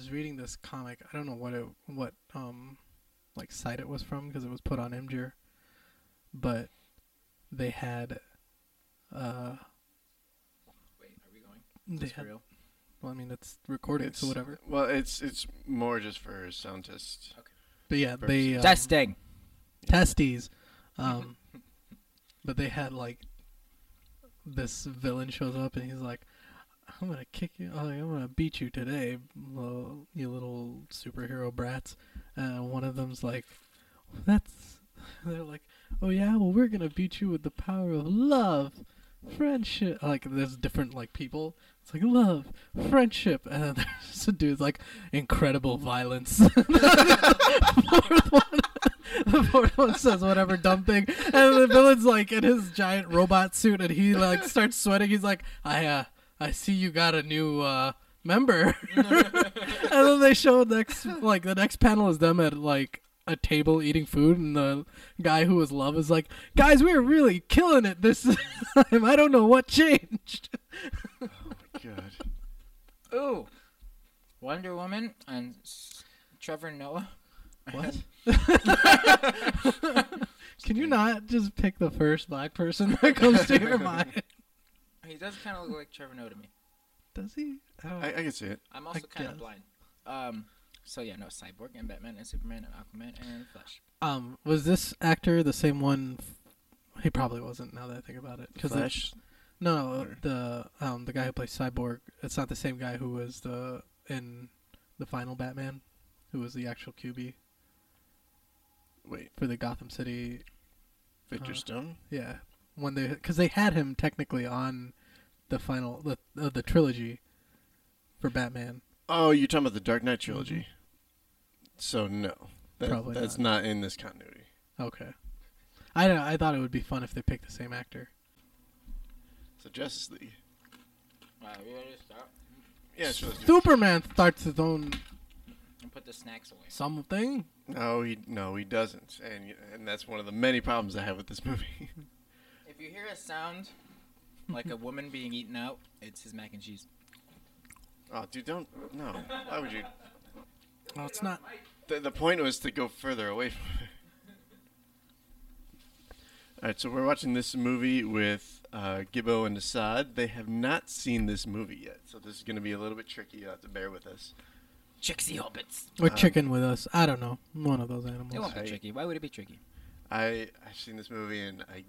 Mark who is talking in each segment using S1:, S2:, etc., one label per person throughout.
S1: was reading this comic. I don't know what it what um like site it was from because it was put on Imgur, but they had uh
S2: Wait, are we going?
S1: they
S2: Is this
S1: had
S2: real?
S1: well I mean it's recorded so whatever.
S3: Well, it's it's more just for sound test.
S1: But yeah, they um,
S2: Testing.
S1: testes. Um, but they had like this villain shows up and he's like, "I'm gonna kick you. I'm gonna beat you today, you little superhero brats." And one of them's like, "That's." They're like, "Oh yeah, well we're gonna beat you with the power of love." Friendship, like there's different like people. It's like love, friendship, and then there's a dude's like incredible violence. the fourth one says whatever dumb thing, and the villain's like in his giant robot suit, and he like starts sweating. He's like, "I, uh, I see you got a new uh, member." and then they show next, like the next panel is them at like a table eating food, and the guy who was love is like, "Guys, we are really killing it this time. I don't know what changed."
S3: Oh my god.
S2: Ooh. Wonder Woman and S- Trevor Noah.
S1: What? Can you not just pick the first black person that comes to your mind?
S2: He does kind of look like Trevor Noah to me.
S1: Does he? I
S3: I, I can see it.
S2: I'm also kind of blind. Um. So yeah, no, Cyborg and Batman and Superman and Aquaman and Flash.
S1: Um, was this actor the same one? f- He probably wasn't. Now that I think about it, because
S3: Flash.
S1: no, no,
S3: Or-
S1: the um the guy who plays Cyborg. It's not the same guy who was the in the final Batman, who was the actual QB
S3: Wait,
S1: for the Gotham City.
S3: Victor
S1: Uh,
S3: Stone.
S1: Yeah, when they because they had him technically on the final the uh, the trilogy for Batman.
S3: Oh, you're talking about the Dark Knight trilogy. So no, that,
S1: Probably
S3: that's
S1: not.
S3: not. in this continuity.
S1: Okay, I don't. know, I thought it would be fun if they picked the same actor.
S3: So Justice League.
S2: Wow, we ready to start?
S3: Yeah, sure. it.
S1: Superman starts his own
S2: And put the snacks away.
S1: something.
S3: No, he no, he doesn't, and and that's one of the many problems I have with this movie.
S2: If you hear a sound like a woman being eaten out, it's his mac and cheese.
S3: oh, dude, don't no. Why would you?
S1: Well, it's not.
S3: The, the point was to go further away from it. All right, so we're watching this movie with uh, Gibo and Asad. They have not seen this movie yet, so this is going to be a little bit tricky. You have to bear with us.
S2: Chicksy hobbits.
S1: Or
S3: Um,
S1: chicken with us. I don't know. One of those animals.
S2: It
S1: animals.
S2: won't be
S3: I-
S2: tricky. Why would it be tricky?
S3: I I've seen this movie and I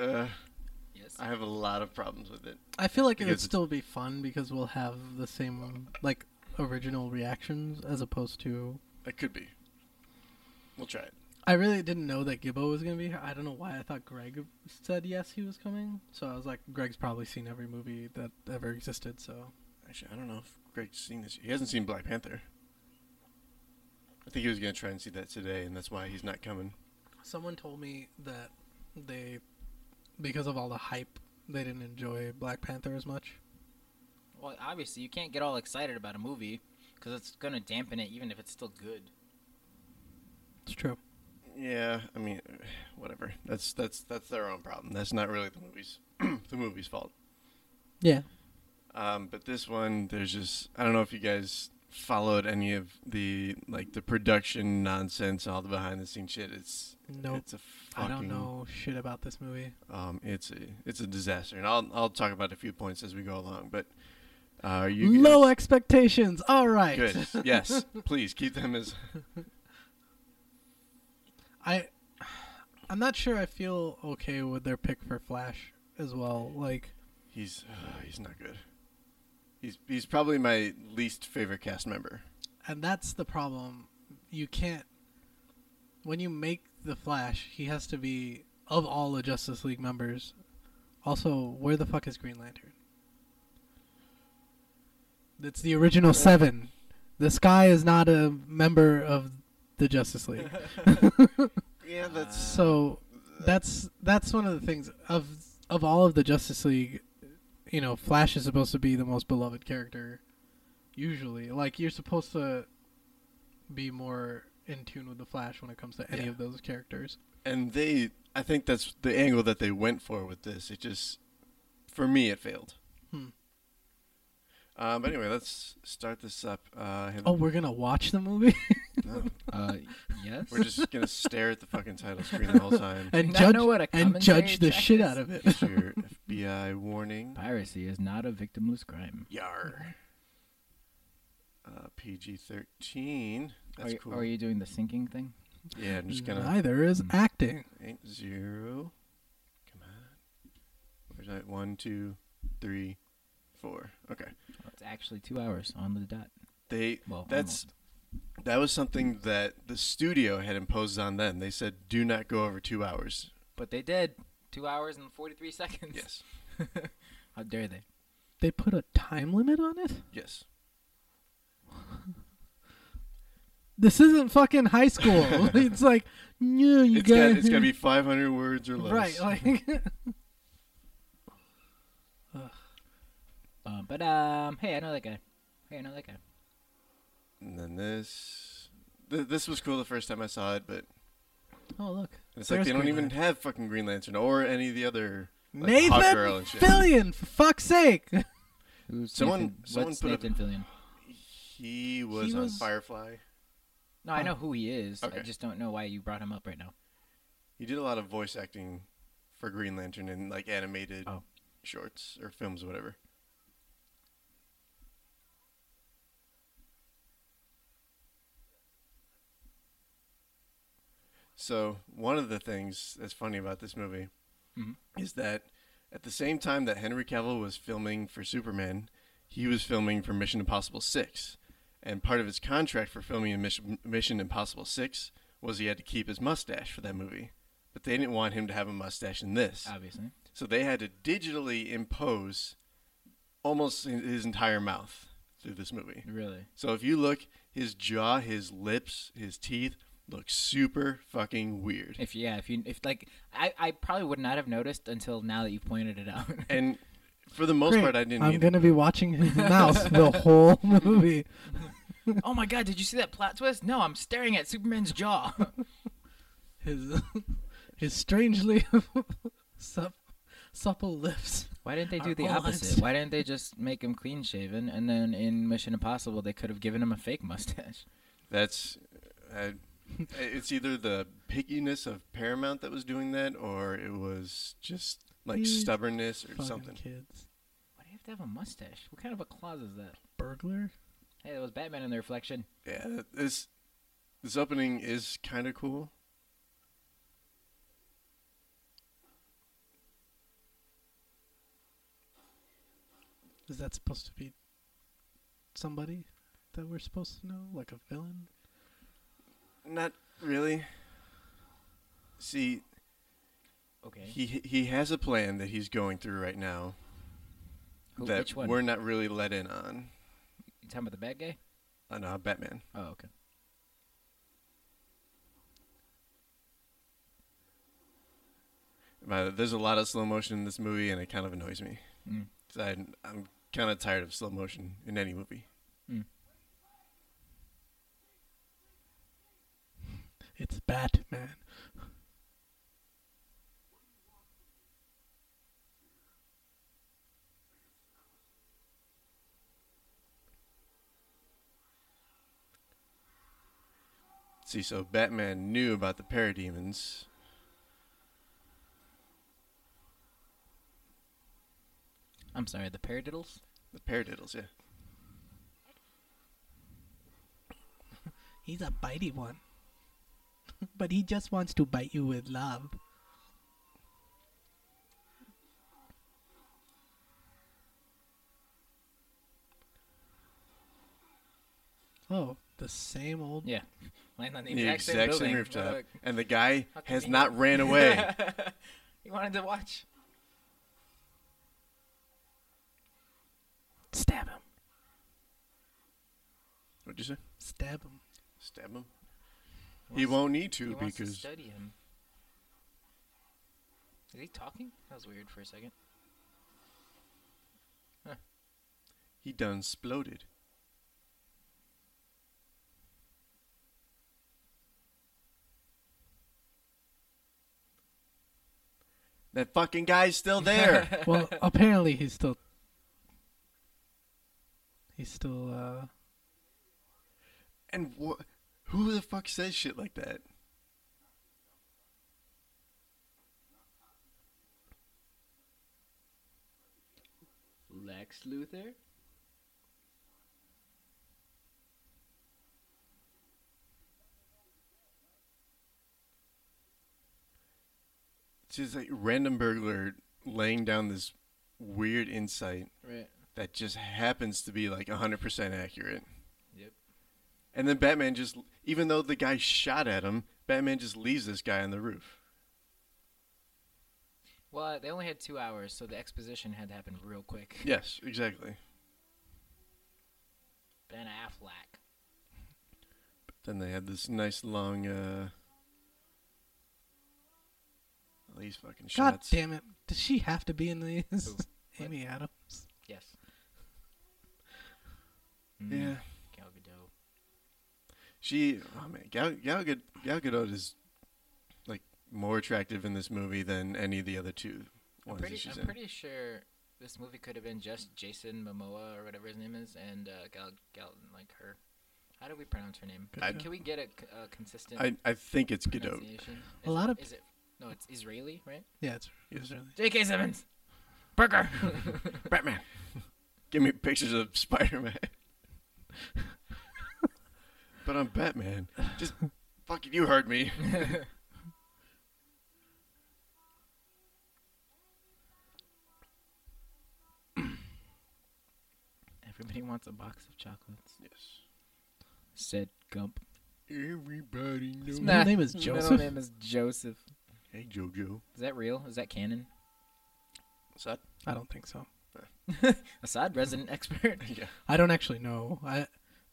S3: uh,
S2: Yes.
S3: I have a lot of problems with it.
S1: I feel like it would still be fun because we'll have the same like original reactions as opposed to.
S3: It could be. We'll try it.
S1: I really didn't know that Gibo was gonna be here. I don't know why I thought Greg said yes he was coming. So I was like, Greg's probably seen every movie that ever existed. So
S3: Actually, I don't know if Greg's seen this. He hasn't seen Black Panther. I think he was gonna try and see that today, and that's why he's not coming.
S1: someone told me that they, because of all the hype, they didn't enjoy Black Panther as much.
S2: Well, obviously, you can't get all excited about a movie because it's gonna dampen it, even if it's still good.
S1: It's true.
S3: Yeah, I mean, whatever. That's that's that's their own problem. That's not really the movie's the movie's fault.
S1: Yeah.
S3: Um, but this one, there's just I don't know if you guys followed any of the like the production nonsense all the behind the scenes shit. It's
S1: Nope.
S3: it's a
S1: I
S3: fucking
S1: don't know shit about this movie.
S3: um it's a it's a disaster, and I'll I'll talk about a few points as we go along. But uh, you
S1: Low
S3: guys-
S1: expectations. All right.
S3: good yes please keep them as
S1: I I'm not sure I feel okay with their pick for Flash as well. Like
S3: he's uh, he's not good. He's he's probably my least favorite cast member.
S1: and that's the problem. You can't when you make the Flash, he has to be of all the Justice League members. Also, where the fuck is Green Lantern? It's the original 7. This guy is not a member of the Justice League.
S3: Yeah, that's
S1: So that's that's one of the things of of all of the Justice League. You know, Flash is supposed to be the most beloved character. Usually, like you're supposed to be more in tune with the Flash when it comes to any
S3: Yeah.
S1: of those characters.
S3: and they I think that's the angle that they went for with this. It just for me it failed. Um, but anyway, let's start this up. Uh,
S1: Oh, we're gonna watch the movie
S3: no,
S2: Uh, yes.
S3: we're just gonna stare at the fucking title screen the whole time.
S1: and
S2: Not
S1: judge
S2: know what a
S1: and judge the
S2: track
S1: shit
S2: is?
S1: out of it.
S3: Here's your FBI warning.
S2: Piracy is not a victimless crime.
S3: Yar. Uh, PG thirteen.
S2: Are you,
S3: cool.
S2: are you doing the sinking thing?
S3: yeah, I'm just gonna
S1: Neither is
S2: Mm.
S1: acting.
S3: eight zero. Come on. Where's that? One, two, three, four. Okay.
S2: Oh, it's actually two hours on the dot.
S3: They
S2: Well,
S3: That's-
S2: almost.
S3: that was something that the studio had imposed on them. They said do not go over two hours.
S2: But they did. Two hours and 43 seconds.
S3: Yes.
S2: How dare they?
S1: They put a time limit on it.
S3: Yes.
S1: This isn't fucking high school. it's like, no, you
S3: It's got
S1: gotta.
S3: it's got to be 500 words or less.
S1: right. Like,
S2: Um, but um, hey, I know that guy. Hey, I know that guy.
S3: And then this th- this was cool the first time I saw it, but
S1: oh look,
S3: it's like they don't
S1: Green
S3: even
S1: Lantern.
S3: have fucking Green Lantern or any of the other like,
S1: Nathan
S3: Hawkgirl and shit.
S1: Fillion, for fuck's sake.
S2: Who's
S3: Someone-
S2: Nathan,
S3: someone
S2: what's
S3: put a-
S2: Nathan Fillion?
S3: He was
S1: He
S3: on
S1: was-
S3: Firefly.
S2: No, I know who he is. I just don't know why you brought him up right now.
S3: He did a lot of voice acting for Green Lantern in like animated
S2: Oh.
S3: shorts or films, or whatever. So one of the things that's funny about this movie
S2: Mhm.
S3: is that at the same time that Henry Cavill was filming for Superman, he was filming for Mission Impossible Six, and part of his contract for filming in Mission, Mission Impossible Six was he had to keep his mustache for that movie, but they didn't want him to have a mustache in this,
S2: Obviously.
S3: so they had to digitally impose almost his entire mouth through this movie.
S2: Really.
S3: So if you look, his jaw, his lips, his teeth look super fucking weird.
S2: If yeah, if you if like I, I probably would not have noticed until now that you pointed it out.
S3: And for the most
S1: Great.
S3: part, I didn't
S1: I'm
S3: either.
S1: gonna be watching his mouth the whole movie.
S2: oh my god, did you see that plot twist? No, I'm staring at Superman's jaw.
S1: His his strangely sup, supple lips.
S2: Why didn't they do the opposite? Why didn't they just make him clean shaven and then in Mission Impossible they could have given him a fake mustache?
S3: That's uh, it's either the pickiness of Paramount that was doing that, or it was just like
S1: These
S3: stubbornness or
S1: Fucking
S3: something.
S1: kids.
S2: Why do you have to have a mustache? What kind of a clause is that?
S1: Burglar.
S2: Hey, that was Batman in the reflection.
S3: Yeah, this this opening is kind of cool.
S1: Is that supposed to be somebody that we're supposed to know, like a villain?
S3: Not really. See,
S2: Okay.
S3: he he has a plan that he's going through right now
S2: Who,
S3: that
S2: which one?
S3: we're not really let in on.
S2: You talking about the bad guy?
S3: Uh, Batman.
S2: Oh, okay.
S3: Uh, there's a lot of slow motion in this movie, and it kind of annoys me.
S2: Mm.
S3: I, I'm kind of tired of slow motion in any movie.
S1: It's Batman.
S3: See, so Batman knew about the parademons.
S2: I'm sorry, the paradiddles?
S3: The paradiddles, yeah.
S1: He's a bitey one. But he just wants to bite you with love. Oh, the same old.
S2: Yeah. Land on the
S3: The
S2: exact, same
S3: exact
S2: building.
S3: same rooftop.
S2: Look.
S3: And the guy has
S2: convenient.
S3: not ran away.
S2: he wanted to watch.
S1: Stab him.
S3: What'd you say?
S1: Stab him.
S3: Stab him?
S2: He
S3: He won't need
S2: He
S3: to
S2: wants to
S3: because
S2: study him. Is he talking? That was weird for a second.
S3: he done exploded. That fucking guy's still there.
S1: Well, apparently he's still. He's still uh
S3: And wh- who the fuck says shit like that?
S2: Lex Luthor.
S3: It's just like random burglar laying down this weird insight
S2: Right.
S3: that just happens to be like 100% accurate.
S2: Yep.
S3: And then Batman just, even though the guy shot at him, Batman just leaves this guy on the roof.
S2: Well, they only had two hours, so the exposition had to happen real quick.
S3: Yes, exactly.
S2: Ben Affleck.
S3: But Then they had this nice long, uh, all these fucking
S1: God
S3: shots.
S1: damn it. Does she have to be in these? Amy Adams.
S2: Yes.
S3: Yeah.
S2: Mm, Gal Gadot.
S3: She, oh man, Gal, Gal, Gad- Gal Gadot is like more attractive in this movie than any of the other two
S2: I'm pretty,
S3: that she's
S2: I'm
S3: in.
S2: pretty sure this movie could have been just Jason Momoa or whatever his name is, and uh, Gal, Gal, like her. How do we pronounce her name?
S3: I-
S2: Can we get a consistent
S3: I, I think it's Gadot.
S2: pronunciation?
S1: A lot
S2: it-
S1: of-
S2: Is it? No, it's Israeli, right?
S1: Yeah, it's,
S3: Yes.
S1: it's really
S2: J.K. Simmons. Burger.
S3: Batman. Give me pictures of Spider Man. but I'm Batman. Just fucking, you heard me.
S2: Everybody wants a box of chocolates.
S3: Yes.
S2: Said Gump.
S3: Everybody knows.
S1: His middle name is
S2: Middle
S1: Joseph.
S2: name is Joseph.
S3: Hey, JoJo.
S2: Is that real? Is that canon?
S3: What's that?
S1: I don't think so.
S2: Asad, resident expert.
S3: Yeah.
S1: I don't actually know. I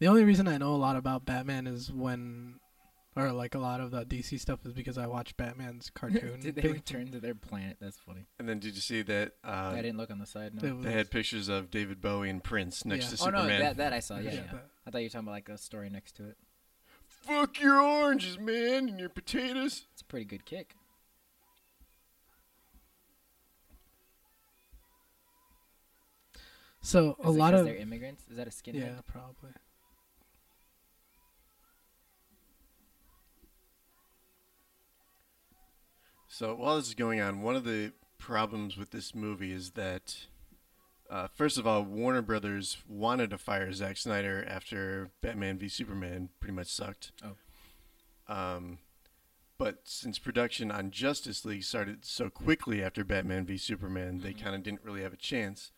S1: the only reason I know a lot about Batman is when or like a lot of the DC stuff is because I watched Batman's cartoon.
S2: Did they
S1: thing.
S2: return to their planet? That's funny.
S3: And then did you see that uh,
S2: I didn't look on the side. No.
S3: They had pictures of David Bowie and Prince next
S1: Yeah.
S3: to
S2: oh
S3: Superman?
S2: no, that that I saw. Yeah, yeah.
S1: that-
S2: I thought you were talking about like a story next to it.
S3: Fuck your oranges, man, and your potatoes.
S2: It's a pretty good kick.
S1: so a
S2: Is it
S1: lot
S2: 'cause
S1: of
S2: they're immigrants. Is that a skinhead?
S1: yeah, probably.
S3: So while this is going on, one of the problems with this movie is that, uh, first of all, Warner Brothers wanted to fire Zack Snyder after Batman v Superman pretty much sucked.
S2: Oh.
S3: Um, but since production on Justice League started so quickly after Batman v Superman, they
S2: Mhm.
S3: kind of didn't really have a chance.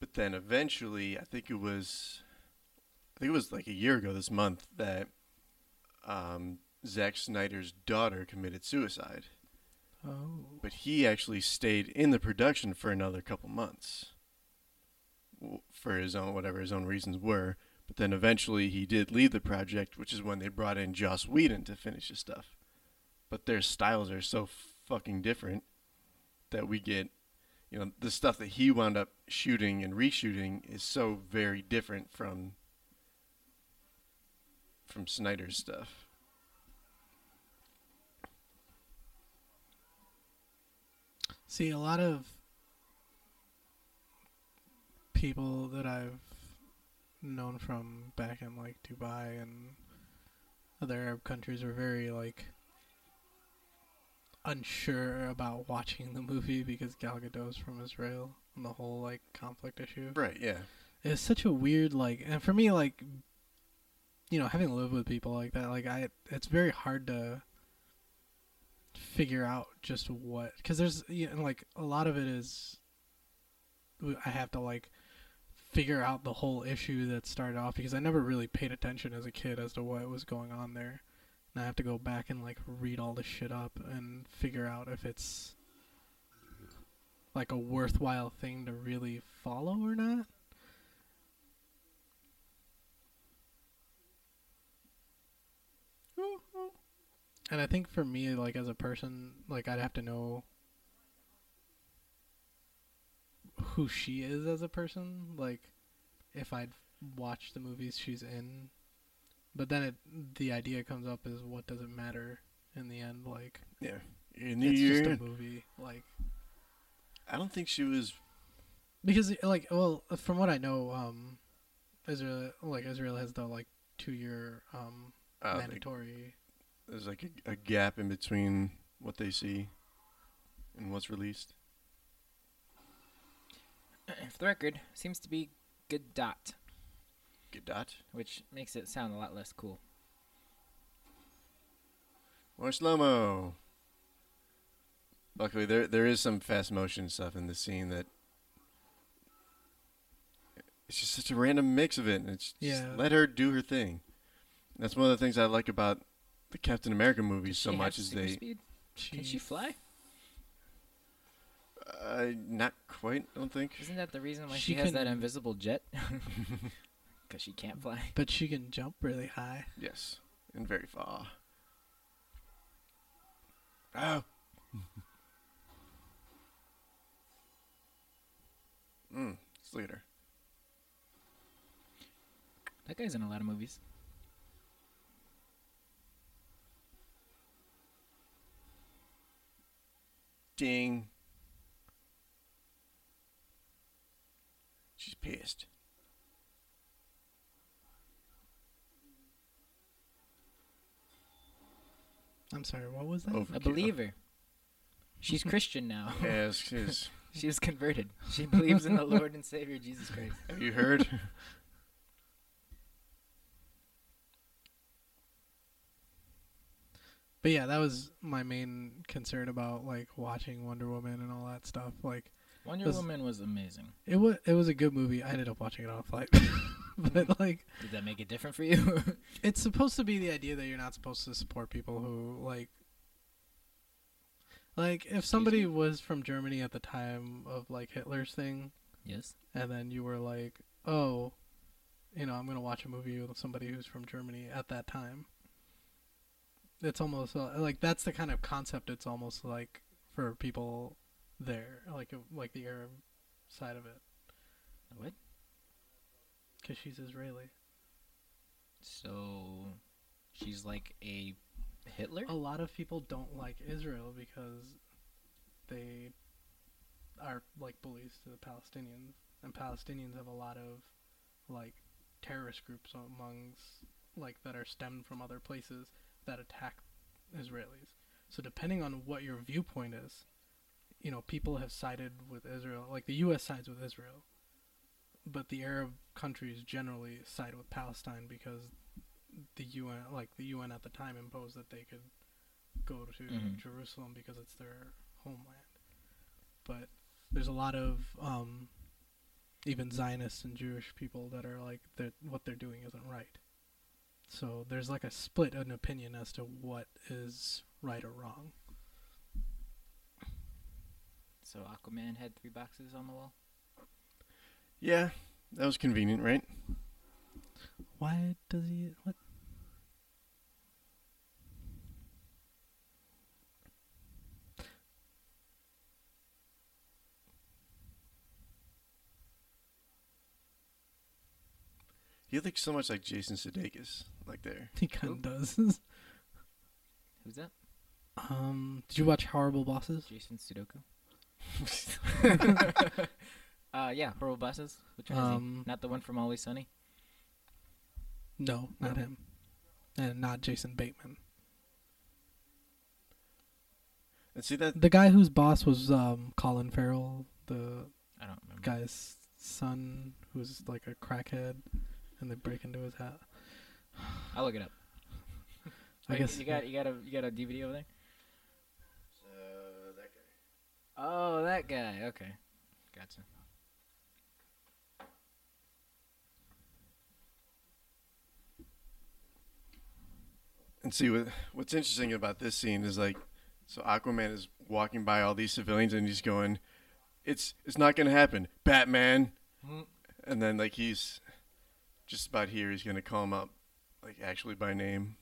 S3: But then eventually, I think it was, I think it was like a year ago this month that um, Zack Snyder's daughter committed suicide But he actually stayed in the production for another couple months for his own whatever his own reasons were. But then eventually he did leave the project which is when they brought in Joss Whedon to finish his stuff. But their styles are so fucking different that we get you know the stuff that he wound up shooting and reshooting is so very different from from Snyder's stuff
S1: See, a lot of people that I've known from back in like Dubai and other Arab countries were very like unsure about watching the movie because Gal Gadot's from Israel and the whole like conflict issue.
S3: right yeah
S1: It's such a weird like, and for me like, you know, having lived with people like that, like I, it's very hard to figure out just what because there's you know, like a lot of it is I have to like figure out the whole issue that started off because I never really paid attention as a kid as to what was going on there. And I have to go back and like read all this shit up and figure out if it's like a worthwhile thing to really follow or not. And I think for me, like as a person, like I'd have to know who she is as a person. Like if I'd watch the movies she's in, but then it the idea comes up is what does it matter in the end? Like
S3: yeah in the
S1: it's
S3: year
S1: just a movie. Like
S3: I don't think she was
S1: because like well from what I know, um, Israel, like Israel has the like two year um
S3: Uh, like,
S1: mandatory.
S3: There's like a, a gap in between what they see and what's released.
S2: For the record, seems to be good dot,
S3: Good dot.
S2: which makes it sound a lot less cool.
S3: More slow mo. Luckily, there there is some fast motion stuff in the scene that it's just such a random mix of it, and it's just
S1: Yeah.
S3: let her do her thing. That's one of the things I like about the Captain America movies so much
S2: have
S3: is
S2: super
S3: they
S2: Speed? Can she fly?
S3: uh, not quite. I don't think.
S2: Isn't that the reason why
S1: She
S2: she, has that invisible jet? Because she can't fly.
S1: But she can jump really high.
S3: Yes, and very far. Oh. mm, let's look at her.
S2: That guy's in a lot of movies.
S3: Ding. She's pissed.
S1: I'm sorry, what was that?
S3: Overkill.
S2: A oh. believer. She's Christian now.
S3: Yes, yes.
S2: she was converted. She believes in the Lord and Savior Jesus Christ.
S3: Have you heard?
S1: But yeah, that was my main concern about like watching Wonder Woman and all that stuff. Like
S2: Wonder
S1: Was-
S2: Woman was amazing.
S1: it was it was a good movie. I ended up watching it on a flight. but like
S2: Did that make it different for you?
S1: it's supposed to be the idea that you're not supposed to support people who like like if somebody was from Germany at the time of like Hitler's thing
S2: yes.
S1: and then you were like, "Oh, you know, I'm going to watch a movie with somebody who's from Germany at that time." It's almost uh, like that's the kind of concept it's almost like for people there, like like the Arab side of it,
S2: What?
S1: cuz she's Israeli.
S2: So she's like a Hitler?
S1: A lot of people don't like Israel because they are like bullies to the Palestinians, and Palestinians have a lot of like terrorist groups amongst like that are stemmed from other places that attack Israelis. So depending on what your viewpoint is, you know, people have sided with Israel, like the U.S. sides with Israel, but the Arab countries generally side with Palestine because the UN, like the UN at the time, imposed that they could go to
S2: Mhm.
S1: Jerusalem because it's their homeland. But there's a lot of um, even Zionists and Jewish people that are like that what they're doing isn't right. So there's like a split in opinion as to what is right or wrong.
S2: So Aquaman had three boxes on the wall?
S3: yeah, that was convenient, right?
S1: Why does he what?
S3: He looks so much like Jason Sudeikis, like there.
S1: He kind of does.
S2: Who's that?
S1: um, did you watch Horrible Bosses?
S2: Jason Sudoku? uh, yeah, Horrible Bosses. Which one is
S1: Um,
S2: he? Not the one from Always Sunny?
S1: No, not
S3: No.
S1: him, and not Jason Bateman.
S3: And see that
S1: The guy whose boss was um, Colin Farrell, the
S2: I don't remember.
S1: guy's son, who's like a crackhead, and they break into his hat.
S2: I'll look it up.
S1: I
S2: Wait,
S1: guess
S2: you got you got a you got a DVD over there.
S3: uh, that guy.
S2: Oh, that guy. Okay, gotcha.
S3: And see what what's interesting about this scene is like, so Aquaman is walking by all these civilians and he's going, "It's it's not gonna happen, Batman."
S2: Hmm.
S3: And then like he's just about here, he's gonna call him up, like actually by name.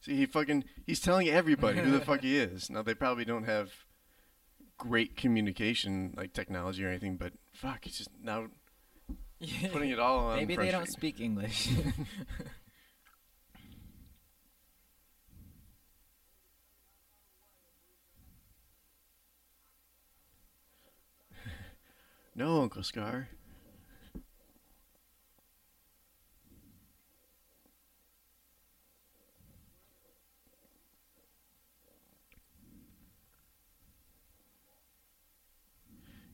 S3: See, he fucking he's telling everybody who the fuck he is. Now they probably don't have great communication like technology or anything, but fuck, he's just now putting it all on.
S2: Maybe they don't
S3: screen.
S2: speak English.
S3: No, Uncle Scar.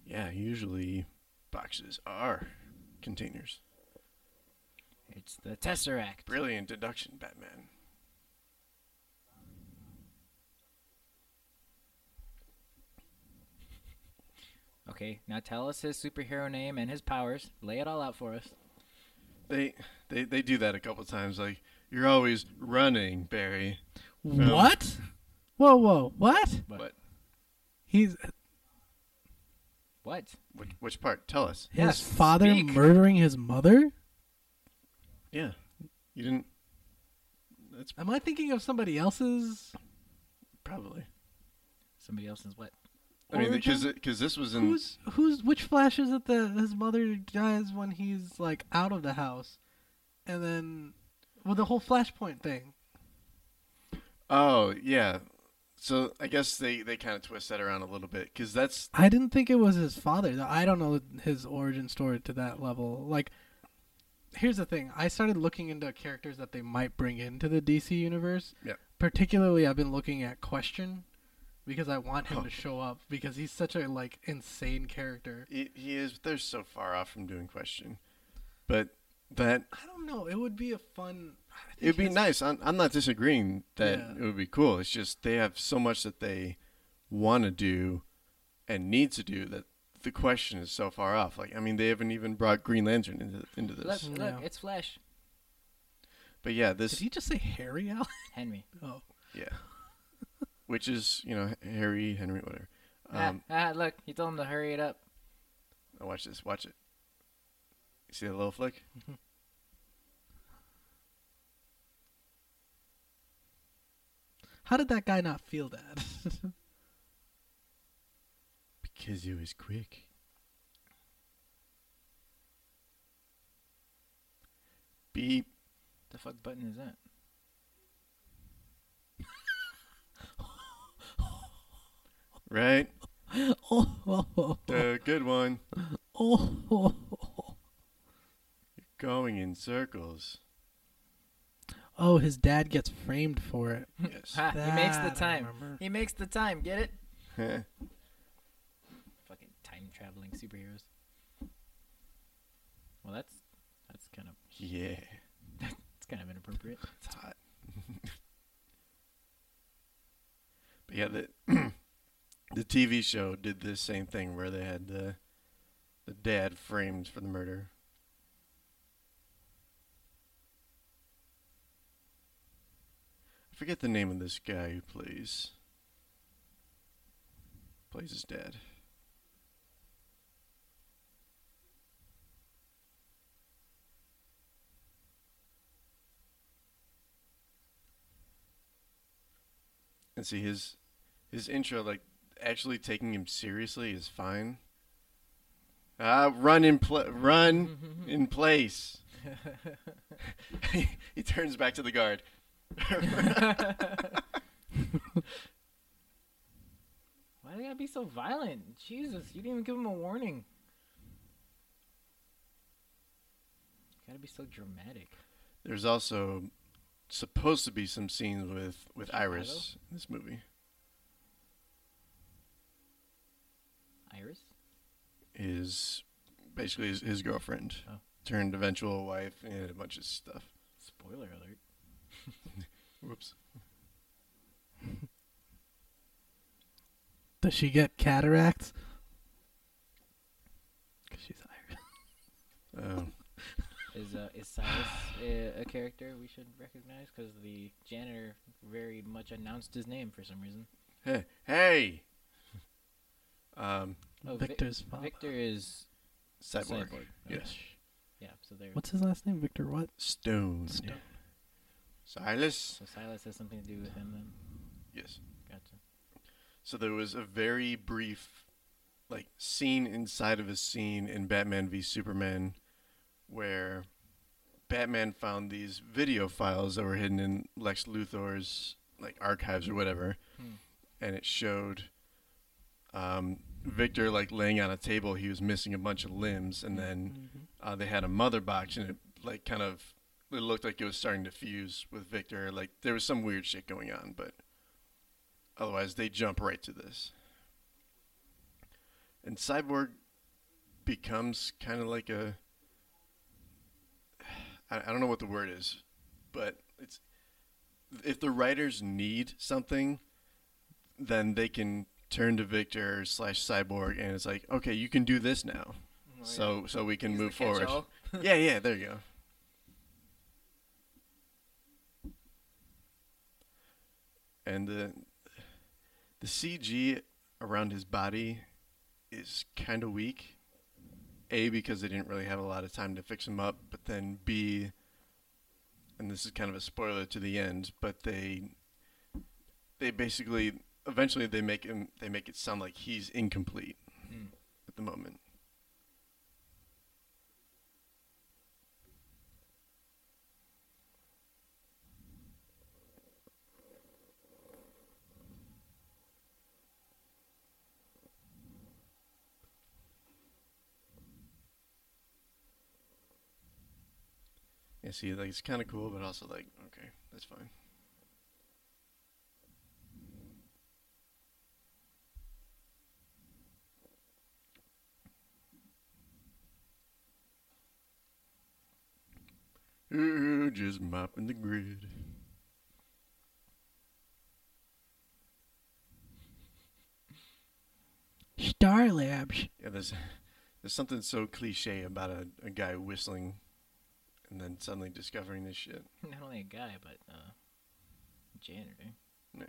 S3: Yeah, usually boxes are containers.
S2: It's the Tesseract.
S3: Brilliant deduction, Batman.
S2: Okay, now tell us his superhero name and his powers. Lay it all out for us.
S3: They they they do that a couple times. Like you're always running, Barry.
S1: What? Um, whoa, whoa, what?
S2: What?
S1: He's
S2: What?
S3: which, which part? Tell us.
S1: his
S2: Yes,
S1: father
S2: speak.
S1: murdering his mother?
S3: Yeah, you didn't. That's
S1: Am I thinking of somebody else's?
S3: probably.
S2: Somebody else's what?
S3: I mean, because because this was in.
S1: Who's who's which Flash is it that his mother dies when he's like out of the house, and then well the whole Flashpoint thing.
S3: Oh yeah. So I guess they they kind of twist that around a little bit because that's
S1: I didn't think it was his father. I don't know his origin story to that level. Like, here's the thing: I started looking into characters that they might bring into the DC universe.
S3: Yeah.
S1: Particularly, I've been looking at Question because I want him
S3: Oh.
S1: to show up because he's such a like insane character.
S3: he, he is. They're so far off from doing question, but that
S1: I don't know. It would be a fun.
S3: It'd be
S1: his-
S3: nice. I'm, I'm not disagreeing that
S1: Yeah.
S3: it would be cool. It's just they have so much that they want to do and need to do that the question is so far off. Like I mean, they haven't even brought Green Lantern into into this.
S2: look,
S1: Yeah.
S2: it's Flash.
S3: But yeah, this.
S1: Did he just say Harry Allen?
S2: Henry.
S1: Oh,
S3: yeah, which is you know Harry Henry whatever.
S2: Ah,
S3: Um,
S2: ah, look, you told him to hurry it up.
S3: now watch this. Watch it. You see that little flick?
S1: how did that guy not feel that?
S3: Because he was quick. Beep.
S2: The fuck button is that?
S3: Right?
S1: oh, oh, oh,
S3: good one.
S1: oh, oh.
S3: Going in circles.
S1: Oh, his dad gets framed for it.
S3: Yes.
S2: Ha, he makes the time. He makes the time. Get it?
S3: Heh.
S2: Fucking time traveling superheroes. Well, that's that's kind of
S3: yeah.
S2: That's kind of inappropriate.
S3: It's hot. but yeah, the the TV show did this same thing where they had the the dad framed for the murder. I forget the name of this guy who plays plays his dad. And see his his intro, like actually taking him seriously, is fine. Uh, run in pl- run in place. he, he turns back to the guard.
S2: Why do they gotta be so violent? Jesus, you didn't even give him a warning. Gotta be so dramatic.
S3: There's also supposed to be some scenes with with? Iris in this movie.
S2: Iris?
S3: His basically his, his girlfriend
S2: Oh.
S3: turned eventual wife and a bunch of stuff.
S2: Spoiler alert.
S3: Whoops.
S1: Does she get cataracts? Cause she's Irish.
S3: Um,
S2: Is uh, is Cyrus a, a character we should recognize? Because the janitor very much announced his name for some reason.
S3: hey, hey. Um,
S2: Oh, Vi-
S1: Victor's father.
S2: Victor is
S3: cyborg.
S2: Cyborg.
S3: Yes.
S2: yeah. So there.
S1: What's his last name? Victor what?
S3: Stone.
S1: Stone.
S3: Silas.
S2: So Silas has something to do with him then.
S3: Yes.
S2: Gotcha.
S3: So there was a very brief, like, scene inside of a scene in Batman v Superman, where Batman found these video files that were hidden in Lex Luthor's like archives or whatever,
S2: Hmm.
S3: and it showed um, Victor like laying on a table, he was missing a bunch of limbs, and then
S1: Mhm.
S3: uh, they had a mother box, and it like kind of it looked like it was starting to fuse with Victor. Like there was some weird shit going on, but otherwise they jump right to this. And Cyborg becomes kind of like a I, I don't know what the word is, but it's if the writers need something, then they can turn to Victor slash Cyborg, and it's like, okay, you can do this now,
S2: Oh,
S3: so so we can
S2: He's
S3: move forward. yeah, yeah, there you go. And the the CG around his body is kind of weak. A because they didn't really have a lot of time to fix him up, but then B and this is kind of a spoiler to the end, but they they basically eventually they make him they make it sound like he's incomplete
S2: Mm.
S3: at the moment. Yeah, see, like it's kind of cool, but also like, okay, that's fine. Ooh, just mopping the grid.
S1: Star Labs.
S3: Yeah, there's there's something so cliche about a, a guy whistling and then suddenly discovering this shit.
S2: Not only a guy, but uh, janitor.
S3: Yeah.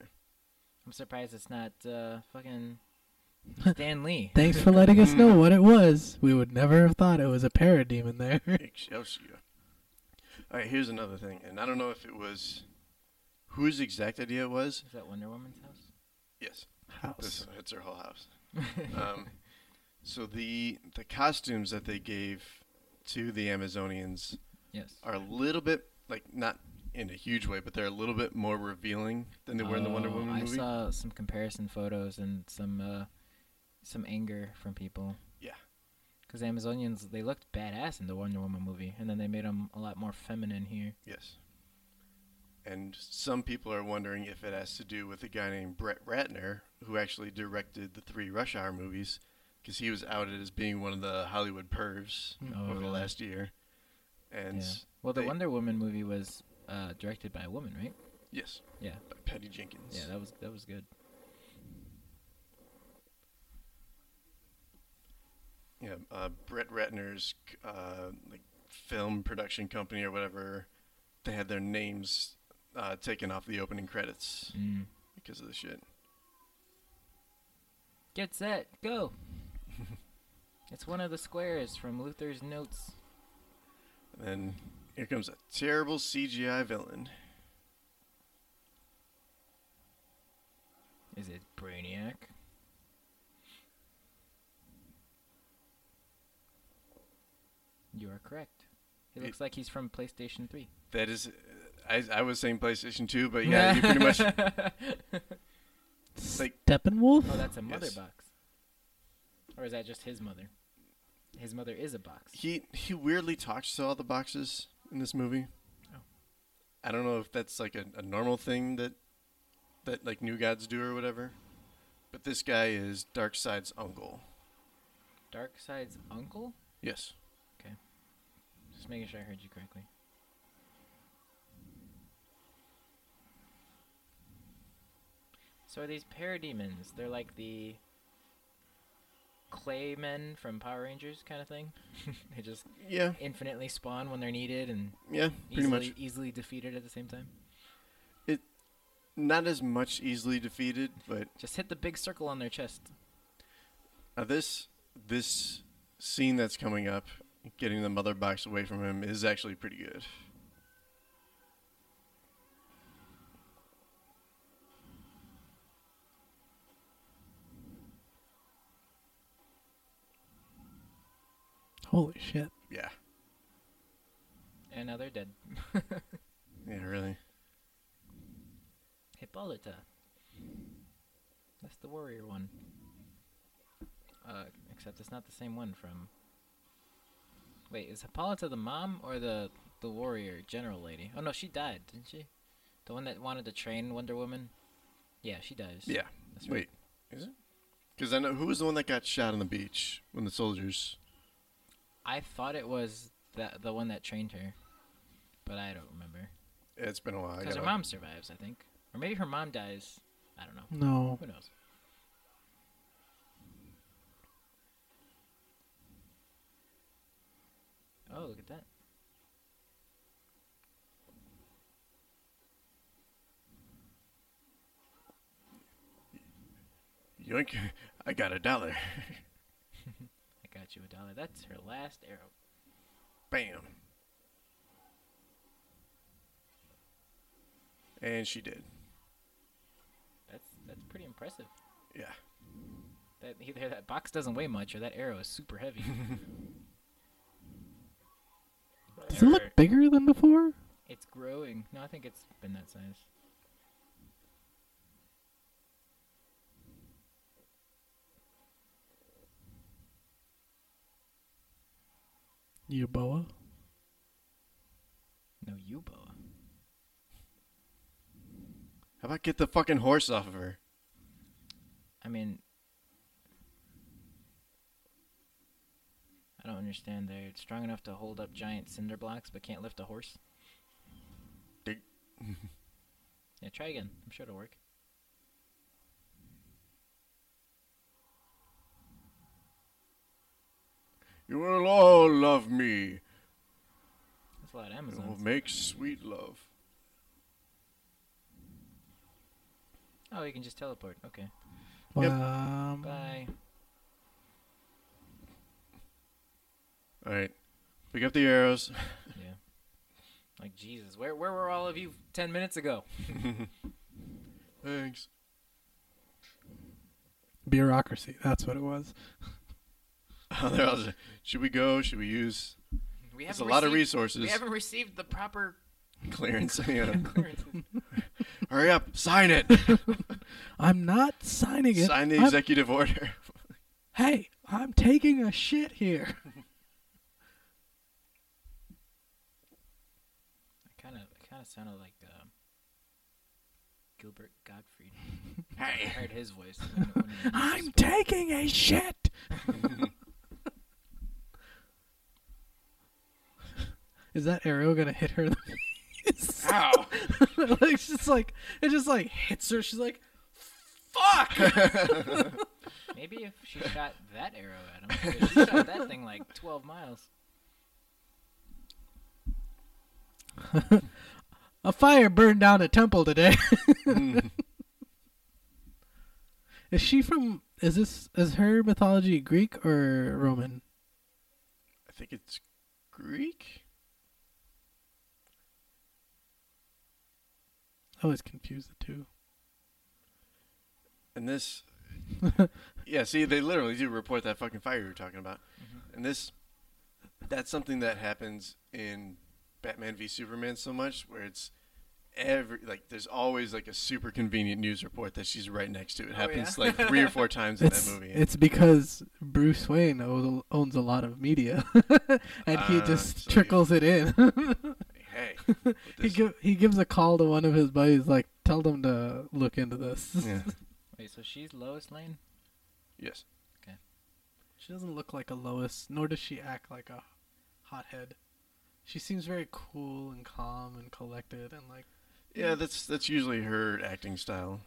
S2: I'm surprised it's not uh, fucking Stan Lee.
S1: Thanks for letting us know what it was. We would never have thought it was a parademon there.
S3: Excelsior. All right, here's another thing, and I don't know if it was whose exact idea it was.
S2: Is that Wonder Woman's house?
S3: Yes,
S1: House.
S3: this it's her whole house. Um, so the the costumes that they gave to the Amazonians
S2: yes.
S3: are a little bit like not in a huge way, but they're a little bit more revealing than they were in the Wonder
S2: Oh,
S3: Woman
S2: I
S3: movie.
S2: saw some comparison photos and some uh, some anger from people.
S3: Yeah.
S2: Because Amazonians, they looked badass in the Wonder Woman movie, and then they made them a lot more feminine here.
S3: Yes. And some people are wondering if it has to do with a guy named Brett Ratner, who actually directed the three Rush Hour movies, because he was outed as being one of the Hollywood pervs
S2: Oh,
S3: over the last year. And
S2: Yeah. Well, the
S3: they-
S2: Wonder Woman movie was uh, directed by a woman, right?
S3: yes,
S2: Yeah.
S3: by Patty Jenkins.
S2: Yeah, that was that was good.
S3: Yeah, uh, Brett Ratner's uh, like film production company or whatever, they had their names uh, taken off the opening credits
S2: Mm.
S3: because of the shit.
S2: Get set, go. it's one of the squares from Luthor's notes.
S3: And then here comes a terrible CGI villain.
S2: Is it Brainiac? You are correct. He
S3: It-
S2: looks like he's from PlayStation 3.
S3: That is, uh, I, I was saying PlayStation 2, but yeah, you pretty much. like-
S1: Steppenwolf?
S2: Oh, that's a mother
S3: Yes.
S2: box. Or is that just his mother? His mother is a box.
S3: He he weirdly talks to all the boxes in this movie.
S2: Oh.
S3: I don't know if that's like a, a normal thing that that like new gods do or whatever. But this guy is Darkseid's uncle.
S2: Darkseid's uncle?
S3: Yes.
S2: Just making sure I heard you correctly. So are these parademons? They're like the clay men from Power Rangers kind of thing. they just
S3: Yeah.
S2: infinitely spawn when they're needed and
S3: Yeah. Pretty
S2: easily
S3: much.
S2: easily defeated at the same time.
S3: It not as much easily defeated, but
S2: Just hit the big circle on their chest.
S3: Now this this scene that's coming up, getting the mother box away from him, is actually pretty good.
S1: Holy shit.
S3: Yeah.
S2: And now they're dead.
S3: Yeah. Really.
S2: Hippolyta. That's the warrior one. Uh, except it's not the same one from. Wait, is Hippolyta the mom or the the warrior general lady? Oh no, she died, didn't she? The one that wanted to train Wonder Woman. Yeah, she dies.
S3: Yeah.
S2: That's right.
S3: Wait, is it? Because I know who was the one that got shot on the beach when the soldiers.
S2: I thought it was that the one that trained her, but I don't remember.
S3: It's been a while. I
S2: Because her
S3: gotta-
S2: mom survives, I think, or maybe her mom dies. I don't know.
S1: No.
S2: Who knows? Oh, look at that.
S3: Yoink! I got a dollar.
S2: I got you a dollar. That's her last arrow.
S3: Bam. And she did.
S2: That's that's pretty impressive.
S3: Yeah.
S2: That either that box doesn't weigh much or that arrow is super heavy.
S1: Does it look bigger than before?
S2: It's growing. No, I think it's been that size.
S1: Yuboa.
S2: No Yuboa.
S3: How about get the fucking horse off of her?
S2: I mean, I don't understand. They're strong enough to hold up giant cinder blocks, but can't lift a horse.
S3: Dig-
S2: yeah, try again. I'm sure it'll work.
S3: You will all love me.
S2: That's a lot of
S3: And
S2: Amazon.
S3: will make sweet love.
S2: Oh, you can just teleport. Okay.
S3: Yep.
S1: Um,
S2: Bye.
S3: All right. Pick up the arrows.
S2: Yeah. Like Jesus, where where were all of you ten minutes ago?
S3: Thanks.
S1: bureaucracy. That's what it was.
S3: Oh, they're all just, should we go? Should we use?
S2: We
S3: It's a lot of
S2: received-
S3: resources.
S2: We haven't received the proper
S3: Clearance. Yeah.
S2: clearances.
S3: Hurry up! Sign it.
S1: I'm not signing it.
S3: Sign the
S1: I'm-
S3: executive order.
S1: hey, I'm taking a shit here.
S2: I kind of, I kind of sounded like uh, Gilbert Gottfried. I heard his voice. when- when he
S1: I'm taking a shit. Is that arrow gonna hit her in?
S3: Ow!
S1: like it's just like it just like hits her. She's like, "Fuck!"
S2: Maybe if she shot that arrow at him, she shot that thing like 12 miles.
S1: A fire burned down a temple today.
S3: Mm.
S1: is she from? Is this is her mythology Greek or Roman?
S3: I think it's Greek.
S1: I always confuse the two.
S3: And this, yeah. See, they literally do report that fucking fire you were talking about. And this, that's something that happens in Batman v Superman so much, where it's every like there's always like a super convenient news report that she's right next to. It
S2: Oh,
S3: happens
S2: yeah?
S3: like three or four times in
S1: It's
S3: that movie.
S1: it's because Bruce Wayne owns, owns a lot of media, and he
S3: Ah,
S1: just
S3: so you-
S1: trickles it in.
S3: hey,
S1: he give, he gives a call to one of his buddies, like, tell them to look into this.
S3: yeah.
S2: Wait, so she's Lois Lane?
S3: Yes. Okay.
S1: She doesn't look like a Lois, nor does she act like a hothead. She seems very cool and calm and collected and like.
S3: Yeah, that's that's usually her acting style.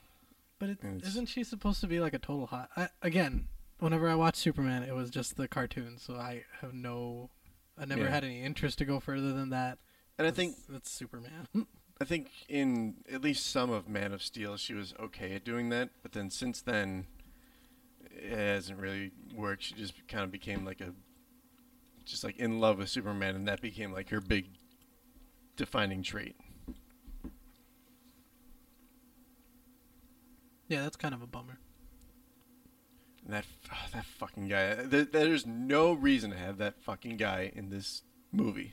S1: But
S3: it's-
S1: isn't she supposed to be like a total hot? I, again, whenever I watched Superman, it was just the cartoon, so I have no. I never
S3: Yeah.
S1: had any interest to go further than that.
S3: And I think
S1: that's Superman.
S3: I think in at least some of Man of Steel, she was okay at doing that. But then since then, it hasn't really worked. She just kind of became like a, just like in love with Superman, and that became like her big defining trait.
S1: yeah, that's kind of a bummer.
S3: And that ah, that fucking guy. There, there's no reason to have that fucking guy in this movie.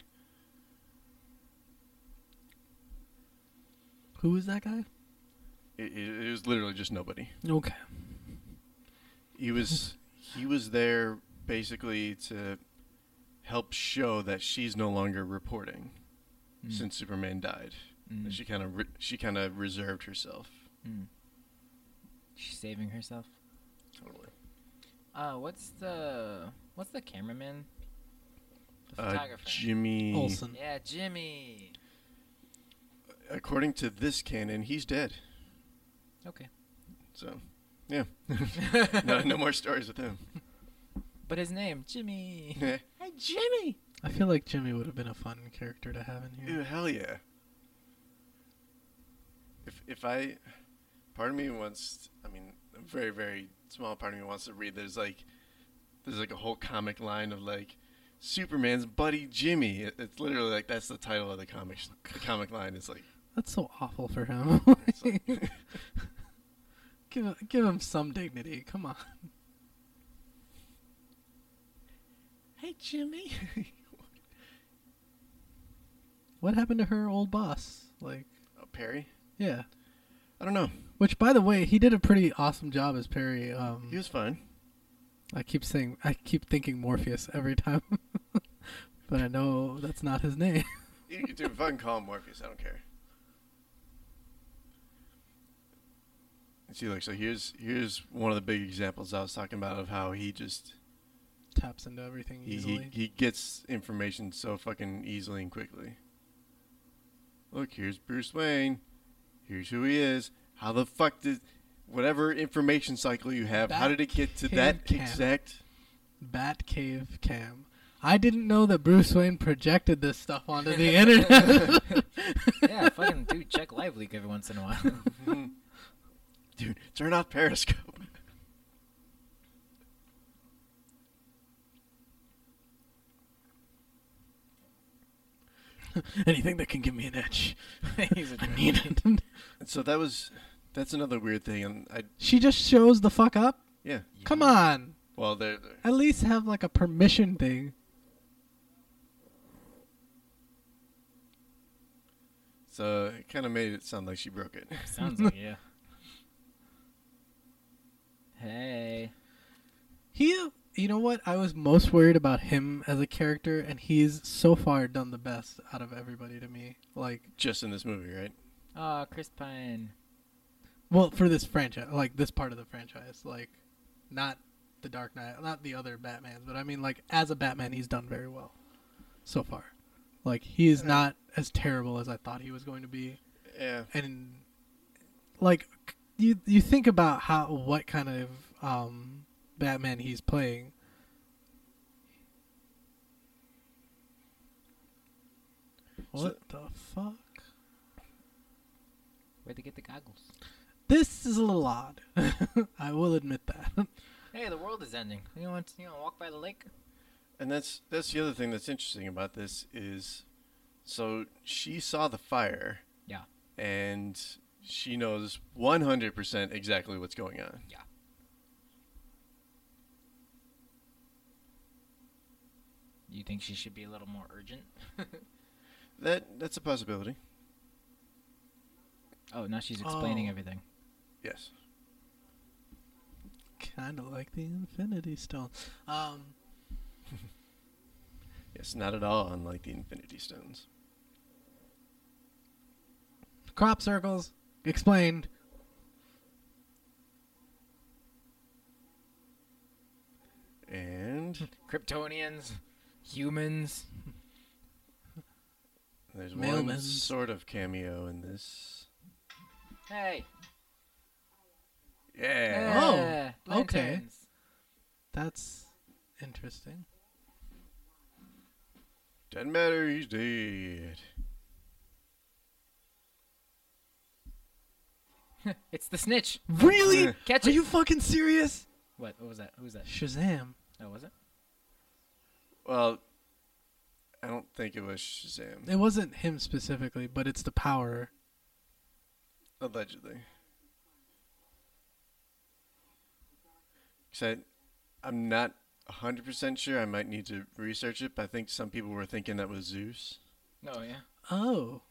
S1: Who is that guy?
S3: It, it, it was literally just nobody.
S1: Okay.
S3: He was he was there basically to help show that she's no longer reporting
S2: Mm.
S3: since Superman died.
S2: Mm.
S3: She kind of re- she kind of reserved herself.
S2: Mm. She's saving herself.
S3: Totally.
S2: Uh, what's the what's the cameraman? The
S3: Uh,
S2: photographer.
S3: Jimmy.
S1: Olsen.
S2: yeah, Jimmy.
S3: According to this canon, he's dead.
S2: Okay.
S3: So, yeah. no, no more stories with him.
S2: But his name, Jimmy. Hey, Jimmy.
S1: I feel like Jimmy would have been a fun character to have in here.
S3: Ew, hell yeah. If if I, part of me wants. I mean, a very very small part of me wants to read. There's like, there's like a whole comic line of like, Superman's buddy Jimmy. It, it's literally like that's the title of the comic. The comic line is like,
S1: That's so awful for him.
S3: it's like
S1: give him- give him some dignity. Come on.
S3: Hey Jimmy.
S1: What happened to her old boss? Like,
S3: oh, Perry.
S1: yeah.
S3: I don't know.
S1: Which, by the way, he did a pretty awesome job as Perry. Um,
S3: He was fine.
S1: I keep saying, I keep thinking Morpheus every time, but I know that's not his name.
S3: You, you do fucking call him Morpheus. I don't care. See, like, so here's here's one of the big examples I was talking about of how he just
S1: Taps into everything
S3: he, he
S1: easily.
S3: he gets information so fucking easily and quickly. Look, here's Bruce Wayne. Here's who he is. How the fuck did whatever information cycle you have? how did it get to that
S1: Batcave.
S3: exact?
S1: Batcave cam. I didn't know that Bruce Wayne projected this stuff onto the internet.
S2: yeah, fucking dude, check Live Leak every once in a while.
S3: Dude, turn off Periscope.
S1: Anything that can give me an edge.
S2: He's a
S1: I need it.
S3: And so that was that's another weird thing, and I
S1: she just shows the fuck up.
S3: yeah.
S1: Come on.
S3: Well, there.
S1: At least have like a permission thing.
S3: So it kind of made it sound like she broke it.
S2: Sounds like yeah. Hey.
S1: He, you know what? I was most worried about him as a character, and he's so far done the best out of everybody to me. Like,
S3: Just in this movie, right?
S2: Oh, Chris Pine.
S1: well, for this franchise, like this part of the franchise, like, not the Dark Knight, not the other Batmans, but I mean, like, as a Batman, he's done very well so far. Like, he is not as terrible as I thought he was going to be.
S3: Yeah.
S1: and like you you think about how what kind of um Batman he's playing. What the fuck?
S2: Where'd they get the goggles?
S1: This is a little odd. I will admit that.
S2: Hey, the world is ending. You want you want to walk by the lake?
S3: And that's that's the other thing that's interesting about this is, so she saw the fire.
S2: Yeah.
S3: And she knows 100% exactly what's going on.
S2: Yeah. You think she should be a little more urgent?
S3: That that's a possibility.
S2: Oh, now she's explaining
S1: Oh.
S2: everything.
S3: Yes.
S1: kind of like the Infinity Stone. Um,
S3: Yes, not at all unlike the Infinity Stones.
S1: crop circles explained.
S3: And
S2: Kryptonians, humans.
S3: there's one
S1: Mailmans.
S3: sort of cameo in this.
S2: Hey.
S3: Yeah.
S1: Oh,
S2: yeah,
S1: okay. That's interesting.
S3: Doesn't matter, he's dead.
S2: It's the snitch.
S1: Really?
S2: Catch
S1: Are
S2: it.
S1: you fucking serious?
S2: What? What was that? Who was that?
S1: Shazam.
S2: Oh, was it?
S3: Well, I don't think it was Shazam.
S1: It wasn't him specifically, but it's the power.
S3: Allegedly. Cause I, I'm not 100% sure. I might need to research it, but I think some people were thinking that was Zeus.
S2: Oh yeah.
S1: Oh.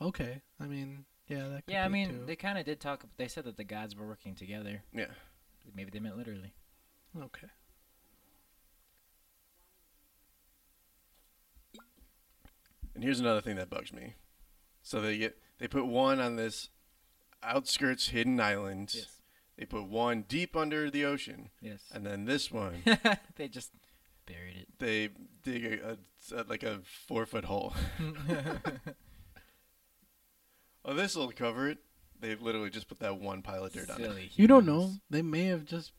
S1: Okay. I mean, yeah, that could
S2: Yeah, I mean,
S1: too.
S2: they kind of did talk. They said that the gods were working together.
S3: Yeah.
S2: Maybe they meant literally.
S1: Okay.
S3: And here's another thing that bugs me. So they get they put one on this outskirts hidden island.
S2: Yes.
S3: They put one deep under the ocean,
S2: Yes.
S3: and then this one
S2: they just buried it.
S3: they dig a, a, like a four foot hole. oh, this will cover it. They've literally just put that one pile of dirt on it.
S2: Silly
S1: You don't know.
S2: humans.
S1: They may have just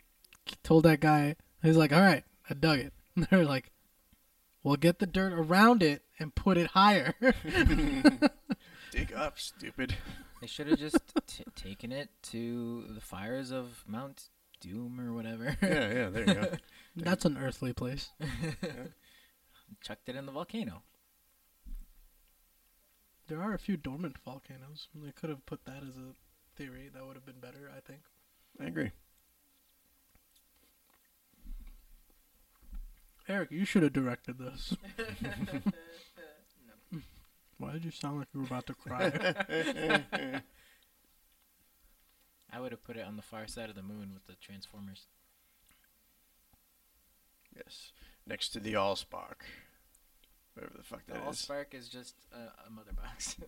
S1: told that guy. He's like, "All right, I dug it." And they're like, "Well, get the dirt around it and put it higher."
S3: Dig up, stupid.
S2: They should have just t- taken it to the fires of Mount Doom or whatever.
S3: Yeah, yeah, there you go.
S1: That's an earthly place.
S2: Chucked it in the volcano.
S1: There are a few dormant volcanoes. They could have put that as a theory. That would have been better, I think.
S3: I agree.
S1: Eric, you should have directed this. Why did you sound like you were about to cry?
S2: I would have put it on the far side of the moon with the Transformers.
S3: Yes, next to the Allspark, whatever the fuck
S2: The
S3: that is.
S2: Allspark is just a, a mother box.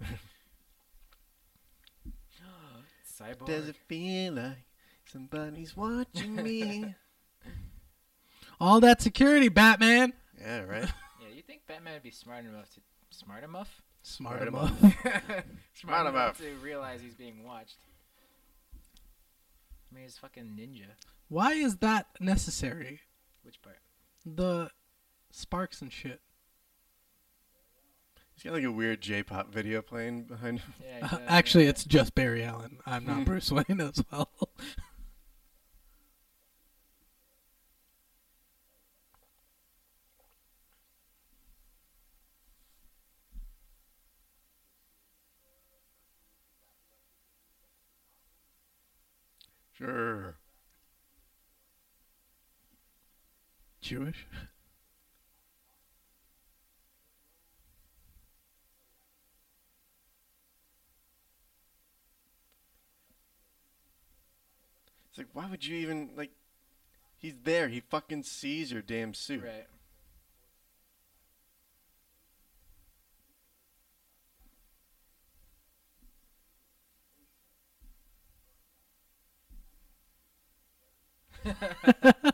S2: Cyborg.
S3: Does it feel like somebody's watching me?
S1: All that security, Batman.
S3: yeah, right.
S2: Yeah, you think Batman would be smart enough to smart enough?
S1: Smart
S3: Smart
S1: enough.
S2: smart
S3: Smart enough.
S2: to realize he's being watched. I mean, he's fucking ninja.
S1: Why is that necessary?
S2: Which part?
S1: The sparks and shit.
S3: He's got like a weird J-pop video playing behind him.
S2: Yeah, he
S1: Uh, actually, it's just Barry Allen. I'm not Bruce Wayne as well.
S3: Sure.
S1: Jewish.
S3: It's like, why would you even like? He's there. He fucking sees your damn suit.
S2: right.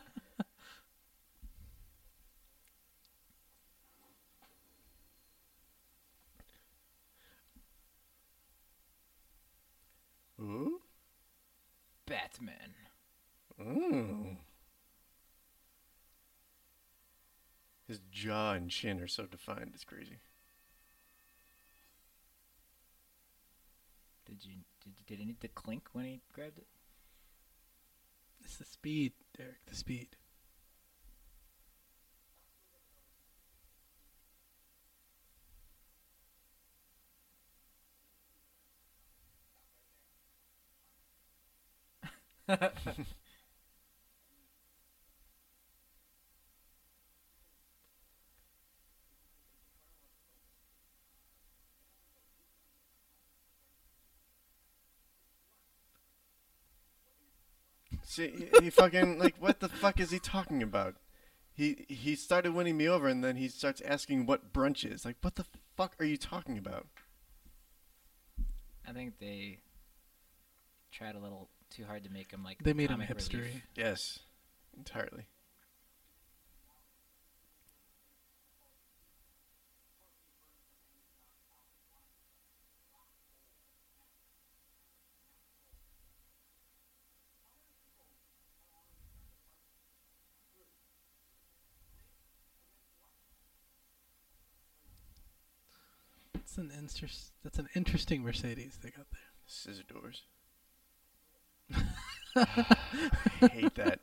S3: Ooh.
S2: Batman.
S3: Ooh. His jaw and chin are so defined. It's crazy.
S2: Did you did, did it need to clink when he grabbed it?
S1: It's the speed, Derek. The speed.
S3: See, he, he fucking like, what the fuck is he talking about? He he started winning me over, and then he starts asking what brunch is. Like, what the fuck are you talking about?
S2: I think they tried a little too hard to make him like
S1: They made him
S2: comic relief.
S3: Yes, entirely.
S1: It's an inter- That's an interesting Mercedes they got there.
S3: Scissor doors. I hate that.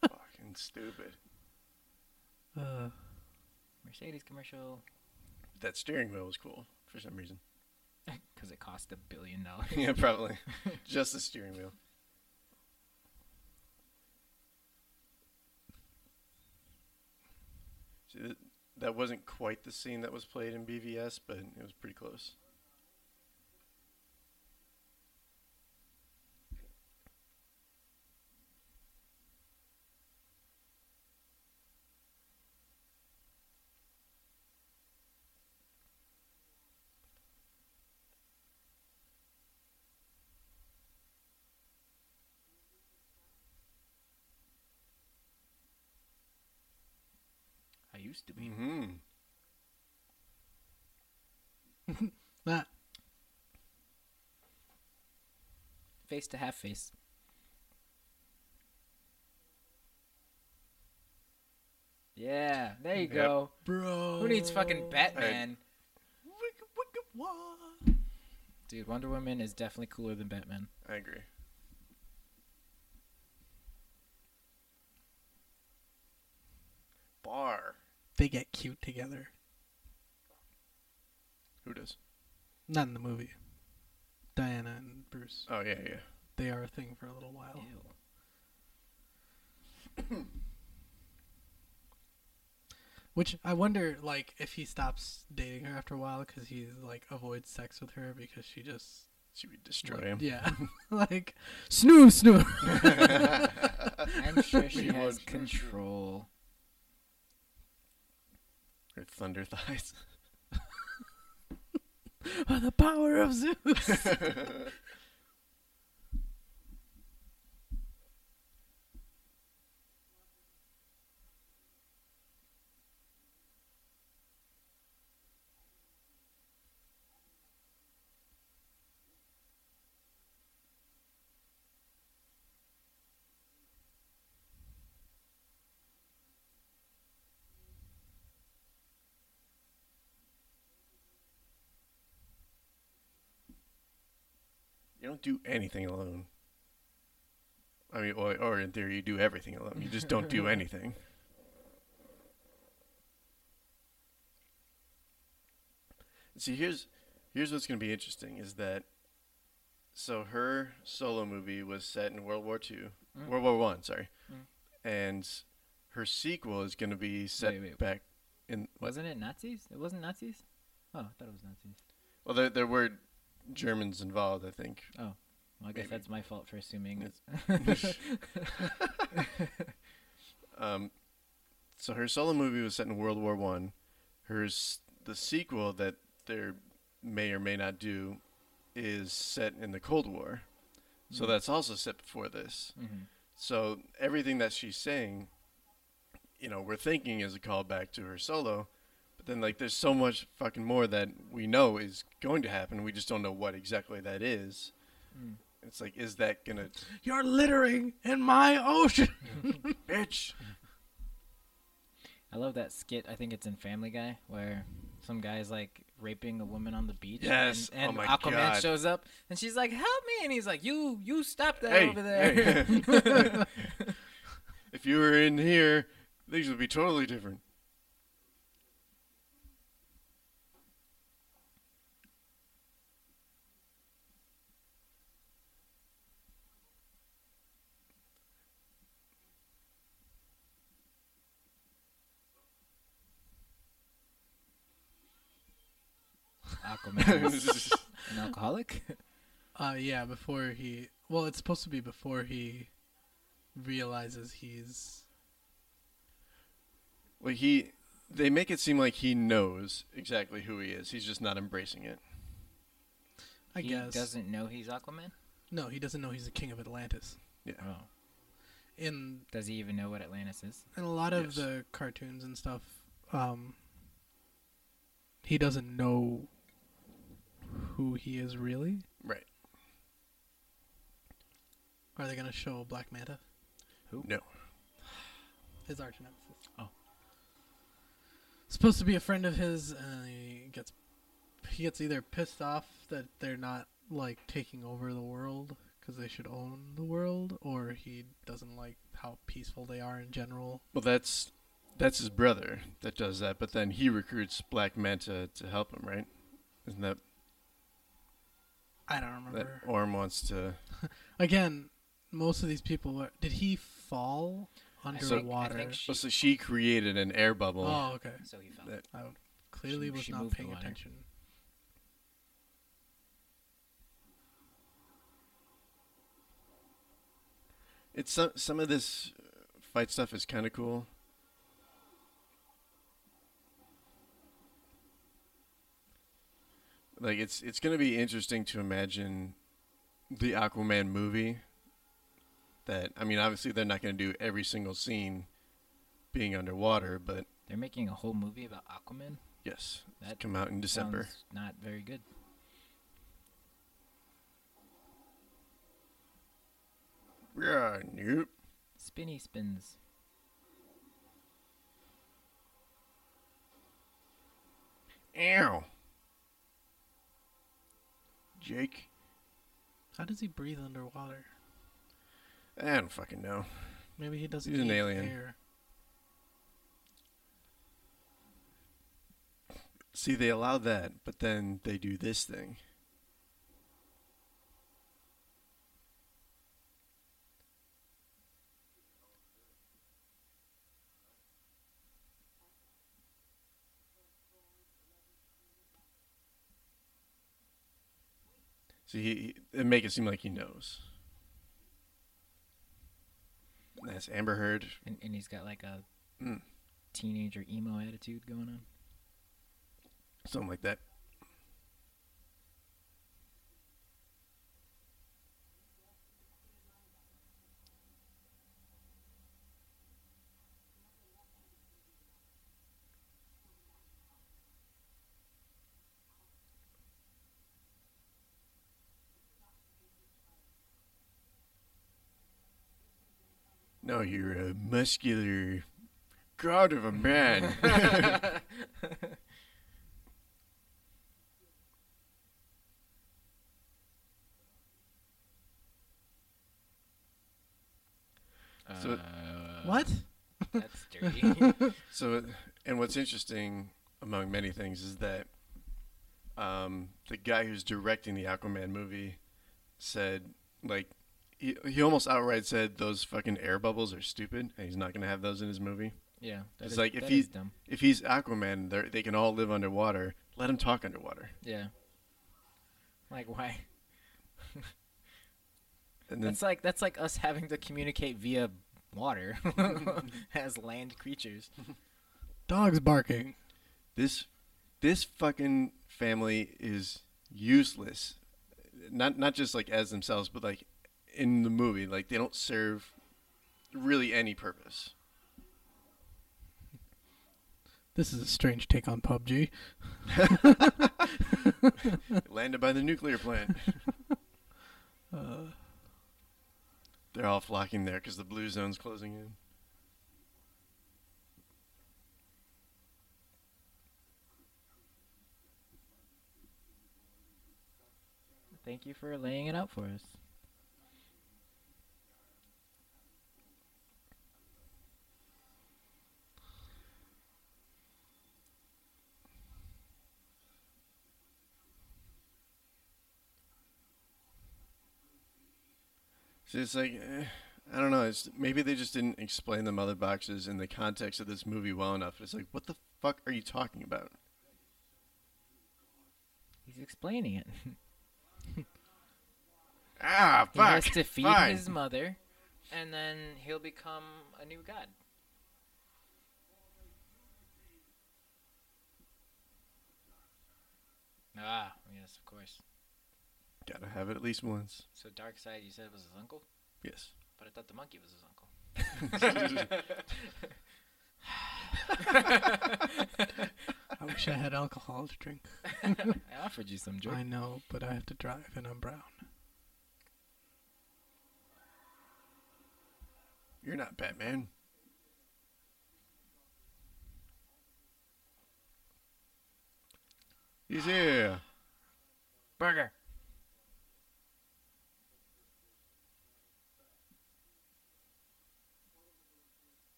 S3: fucking stupid.
S1: Uh,
S2: Mercedes commercial
S3: That steering wheel was cool for some reason.
S2: because it cost a billion dollars.
S3: yeah, probably. Just the steering wheel. See, th- that wasn't quite the scene that was played in BVS, but it was pretty close.
S2: Used to be.
S3: hmm
S1: That
S2: Face to half face. Yeah, there you
S3: Yep.
S2: go.
S1: bro.
S2: Who needs fucking Batman?
S1: Wicked, wicked.
S2: Dude, Wonder Woman is definitely cooler than Batman.
S3: I agree. Bar.
S1: They get cute together.
S3: Who does?
S1: Not in the movie. Diana and Bruce.
S3: Oh yeah, yeah.
S1: They are a thing for a little while.
S2: Ew.
S1: Which I wonder, like, if he stops dating her after a while because he like avoids sex with her because she just
S3: She would destroy
S1: like,
S3: him.
S1: Yeah, like snoo snoo.
S2: I'm sure she has
S3: would.
S2: control.
S3: Her thunder thighs.
S1: By the power of Zeus.
S3: don't do anything alone. I mean, or, or in theory, you do everything alone. You just don't do anything. See, here's here's what's going to be interesting is that so her solo movie was set in World War Two,
S2: Mm.
S3: World War One, sorry,
S2: Mm.
S3: and her sequel is going to be set
S2: Wait, wait.
S3: back in what?
S2: Wasn't it Nazis? It wasn't Nazis? Oh, I thought it was Nazis.
S3: Well, there there were Germans involved, I think.
S2: Well, I guess
S3: Maybe.
S2: that's my fault for assuming.
S3: Um, so her solo movie was set in World War One. Hers the sequel that they may or may not do is set in the Cold War. So
S2: Mm.
S3: that's also set before this.
S2: hmm
S3: So everything that she's saying, you know, we're thinking is a callback to her solo. But then like there's so much fucking more that we know is going to happen. We just don't know what exactly that is.
S2: Mm.
S3: It's like, is that gonna
S1: You're littering in my ocean.
S3: bitch?
S2: I love that skit. I think it's in Family Guy where some guy's like raping a woman on the beach.
S3: Yes.
S2: And, and
S3: Oh my
S2: Aquaman
S3: God.
S2: shows up and she's like, "Help me!" And he's like, "You, you stop that
S3: Hey,
S2: over there."
S3: hey. if you were in here, things would be totally different.
S2: Aquaman is an alcoholic.
S1: Uh, yeah, before he. Well, it's supposed to be before he realizes he's.
S3: well, he, they make it seem like he knows exactly who he is. He's just not embracing it.
S1: I guess
S2: he
S1: guess.
S2: doesn't know he's Aquaman.
S1: No, he doesn't know he's the king of Atlantis.
S3: Yeah.
S2: Oh,
S1: In
S2: does he even know what Atlantis is?
S1: in a lot of
S3: Yes.
S1: the cartoons and stuff, um, he doesn't know who he is really.
S3: Right.
S1: Are they gonna show Black Manta?
S2: Who?
S3: No.
S1: His arch nemesis.
S2: Oh.
S1: Supposed to be a friend of his, and he gets he gets either pissed off that they're not like taking over the world because they should own the world, or he doesn't like how peaceful they are in general.
S3: Well, that's that's his brother that does that, but then he recruits Black Manta to help him, right? Isn't that
S1: I don't remember.
S3: that
S1: remember.
S3: Orm wants to?
S1: Again, most of these people were. Did he fall
S2: I
S1: underwater?
S2: think she-
S3: Well, so she created an air bubble.
S1: oh, okay.
S2: So he fell.
S3: that-
S1: I clearly
S2: She-
S1: was
S2: she
S1: not paying attention.
S3: It's some some of this uh, fight stuff is kind of cool. Like it's it's gonna be interesting to imagine the Aquaman movie. That I mean, obviously they're not gonna do every single scene being underwater, but
S2: They're making a whole movie about Aquaman.
S3: Yes,
S2: That
S3: come out in December.
S2: Not very good.
S3: Yeah, nope.
S2: Spinny spins.
S3: Ow. Jake,
S1: How does he breathe underwater?
S3: I don't fucking know.
S1: Maybe he doesn't.
S3: He's an alien.
S1: Air.
S3: See, they allow that, but then they do this thing. See, he, he- make it seem like he knows. That's Amber Heard.
S2: And, and he's got like a
S3: Mm,
S2: teenager emo attitude going on.
S3: something like that. No, you're a muscular god of a man. So-
S2: uh,
S1: What?
S2: That's dirty.
S3: So, and what's interesting among many things is that um, the guy who's directing the Aquaman movie said, like, he, he almost outright said those fucking air bubbles are stupid, and he's not gonna have those in his movie.
S2: yeah,
S3: It's
S2: is-
S3: like if
S2: that
S3: he-
S2: dumb.
S3: If he's Aquaman, they they can all live underwater. Let him talk underwater.
S2: Yeah. Like why?
S3: And then
S2: That's like that's like us having to communicate via water as land creatures.
S1: Dogs barking.
S3: this this fucking family is useless. Not not just like as themselves, but like in the movie, like they don't serve really any purpose.
S1: This is a strange take on PUBG.
S3: Landed by the nuclear plant.
S1: Uh,
S3: They're all flocking there because the blue zone's closing in.
S2: Thank you for laying it out for us.
S3: So it's like, eh, I don't know. It's maybe they just didn't explain the mother boxes in the context of this movie well enough. It's like, what the fuck are you talking about?
S2: He's explaining it.
S3: Ah, fuck.
S2: He has to feed
S3: Fine.
S2: his mother, and then he'll become a new god. Ah, yes, of course.
S3: Gotta have it at least once.
S2: So Darkseid, you said it was his uncle,
S3: Yes.
S2: but I thought the monkey was his uncle.
S1: I wish I had alcohol to drink.
S2: I offered you some, George.
S1: I know, but I have to drive and I'm brown.
S3: You're not Batman. He's here.
S2: Burger.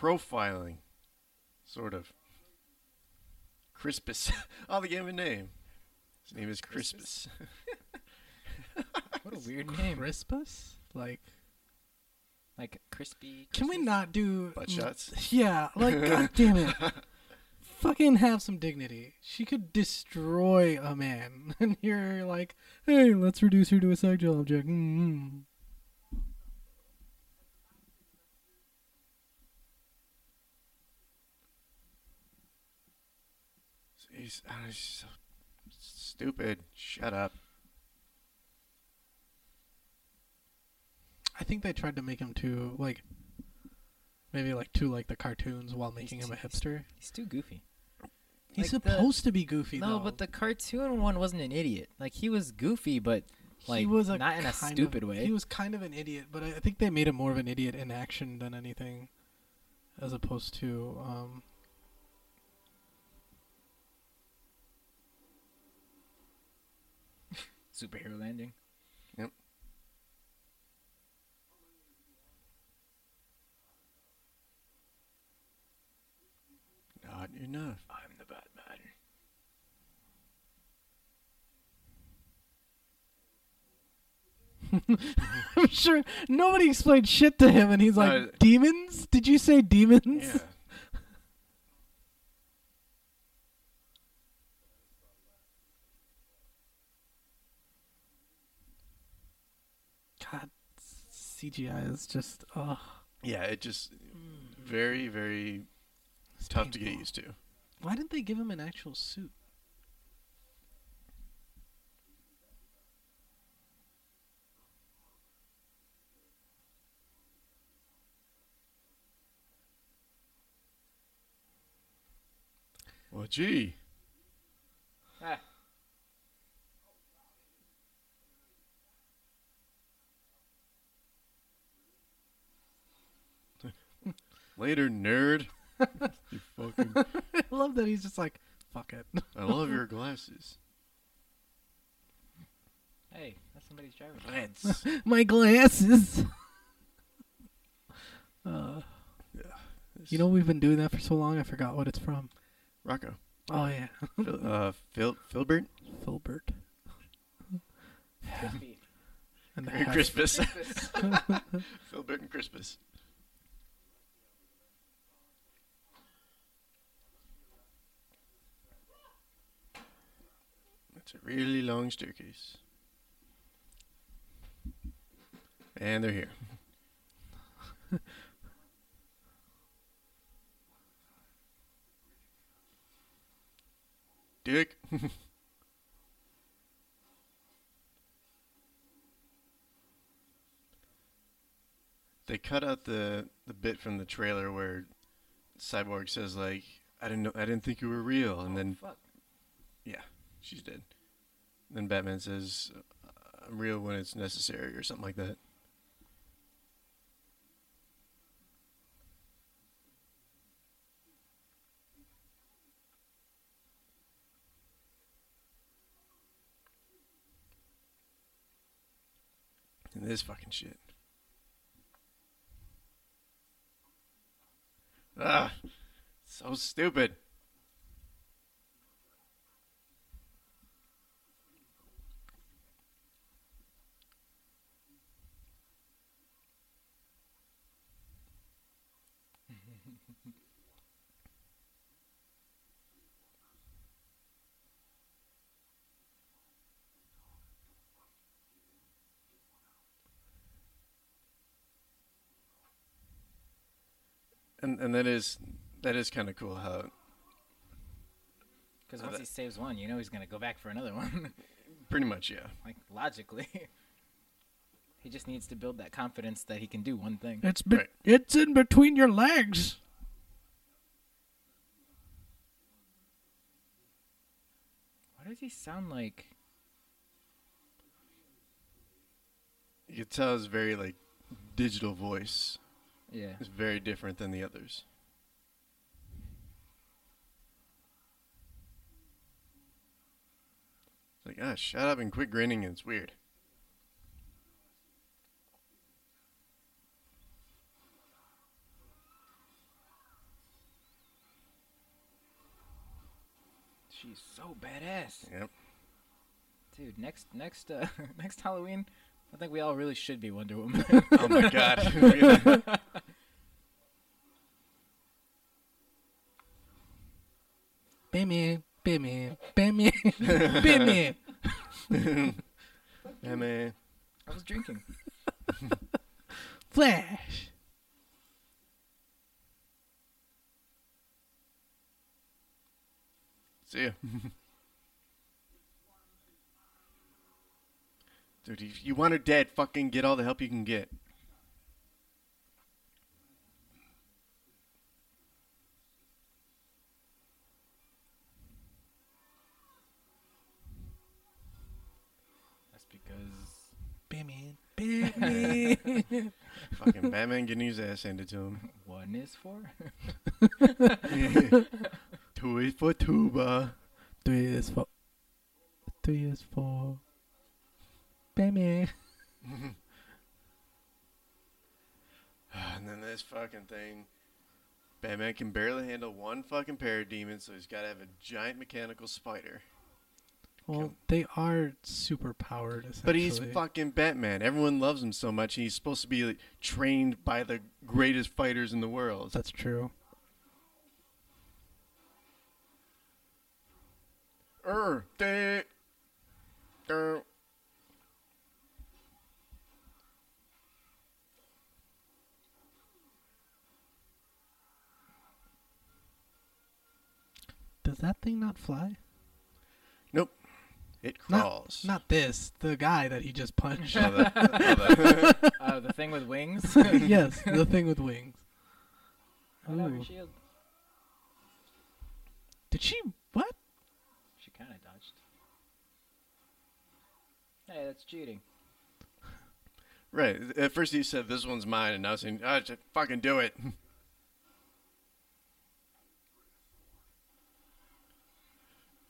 S3: Profiling. Sort of. Crispus. oh, they gave him a name. His name is Crispus.
S2: What a weird name.
S1: Crispus? Like,
S2: Like crispy.
S1: can we not do.
S3: Butt shots.
S1: Yeah, like, god damn it. Fucking have some dignity. She could destroy a man. And you're like, hey, let's reduce her to a sexual object. mm
S3: he's, uh, he's so stupid. Shut up.
S1: I think they tried to make him too like maybe like too like the cartoons while making him a hipster.
S2: He's too goofy.
S1: He's
S2: like the-
S1: supposed to be goofy
S2: No,
S1: though.
S2: but the cartoon one wasn't an idiot. Like he was goofy, but like
S1: he was a
S2: not in a
S1: kind
S2: stupid
S1: of,
S2: way.
S1: He was kind of an idiot, but I, I think they made him more of an idiot in action than anything, as opposed to um.
S2: Superhero landing. Yep.
S3: Not enough.
S2: I'm the Batman.
S1: I'm sure nobody explained shit to him, and he's like,
S3: Uh,
S1: "Demons? Did you say demons?"
S3: Yeah.
S1: God, CGI is just oh,
S3: Yeah, it just mm-hmm. very, very tough to get used to.
S1: Why didn't they give him an actual suit?
S3: Well, gee.
S2: Ah.
S3: Later, nerd. you fucking.
S1: I love that he's just like, "Fuck it."
S3: I love your glasses.
S2: Hey, that's somebody's driver's
S3: Lance.
S1: My glasses. uh, you know we've been doing that for so long. I forgot what it's from.
S3: Rocco.
S1: Oh yeah,
S3: Phil, uh, Phil, Filbert.
S1: Filbert
S2: license.
S1: and the
S3: And
S1: half-
S3: Crispus. And Crispus. That's a really long staircase. And they're here. Dick. they cut out the the bit from the trailer where Cyborg says like, "I didn't know, I didn't think you were real," and oh, then
S2: fuck.
S3: Yeah, she's dead. Then Batman says, "I'm real when it's necessary," or something like that. And this fucking shit. Ah, so stupid. And and that is that is kind of cool how
S2: Because once
S3: that-
S2: he saves one, you know he's gonna go back for another one.
S3: pretty much yeah.
S2: like logically, he just needs to build that confidence that he can do one thing.
S1: It's be-
S3: Right.
S1: it's in between your legs.
S2: What does he sound like?
S3: You can tell his very like digital voice
S2: Yeah.
S3: is very different than the others. It's like ah, shut up and quit grinning. It's weird.
S2: She's so badass,
S3: Yep.
S2: dude. Next, next, uh, next Halloween, I think we all really should be Wonder Woman.
S3: Oh my god.
S1: Bimmy, bimmy, bimmy, bimmy.
S3: yeah, man.
S2: I was drinking.
S1: Flash.
S3: See ya. Dude, if you want her dead, fucking get all the help you can get.
S2: That's because
S1: Batman. Batman.
S3: Fucking Batman getting his ass handed to him.
S2: one is for.
S3: Two is for tuba.
S1: Three is for. Three is for. Batman.
S3: And then this fucking thing. Batman can barely handle one fucking parademon, so he's got to have a giant mechanical spider.
S1: Well,
S3: Kill-
S1: they are super powered.
S3: But he's fucking Batman. Everyone loves him so much. He's supposed to be like, trained by the greatest fighters in the world.
S1: That's true.
S3: Er, de, der.
S1: Does that thing not fly?
S3: Nope. It
S1: Not-
S3: crawls.
S1: Not this. The guy that he just punched.
S3: Oh, the- oh, the-
S2: Oh, the thing with wings.
S1: yes, the thing with wings.
S2: Oh,
S1: Ooh.
S2: shield.
S1: Did she? What?
S2: She kind of dodged. Hey, that's cheating.
S3: right. At first he said this one's mine, and now he's saying, "Ah, just fucking do it."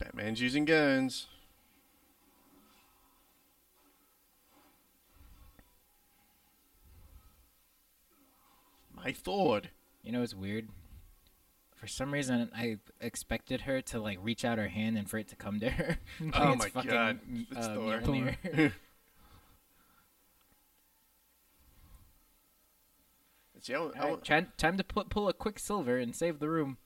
S3: Batman's using guns. My thought.
S2: You know, it's weird. For some reason, I expected her to like reach out her hand and for it to come to her. Like
S3: Oh my
S2: fucking,
S3: God, it's
S2: uh,
S3: Thor.
S2: Mjolnir.
S3: See, I, w- I
S2: All
S3: w-
S2: right, time to put, pull a quicksilver and save the room.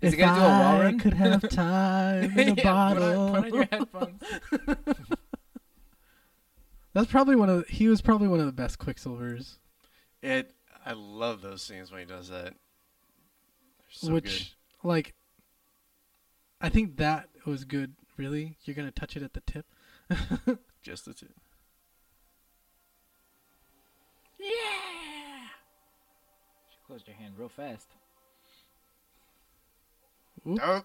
S2: Is
S1: if
S2: he gonna do a wall
S1: I could have time in a
S2: Yeah,
S1: bottle.
S2: Put on, put on your headphones.
S1: That's probably one of. The, he was probably one of the best Quicksilvers.
S3: it. I love those scenes when he does that. So
S1: which, like, I think that was good. Really, you're gonna touch it at the tip.
S3: good. Just the tip. Yeah.
S2: She closed her hand real fast. Mm-hmm.
S1: Oop.
S3: Oh.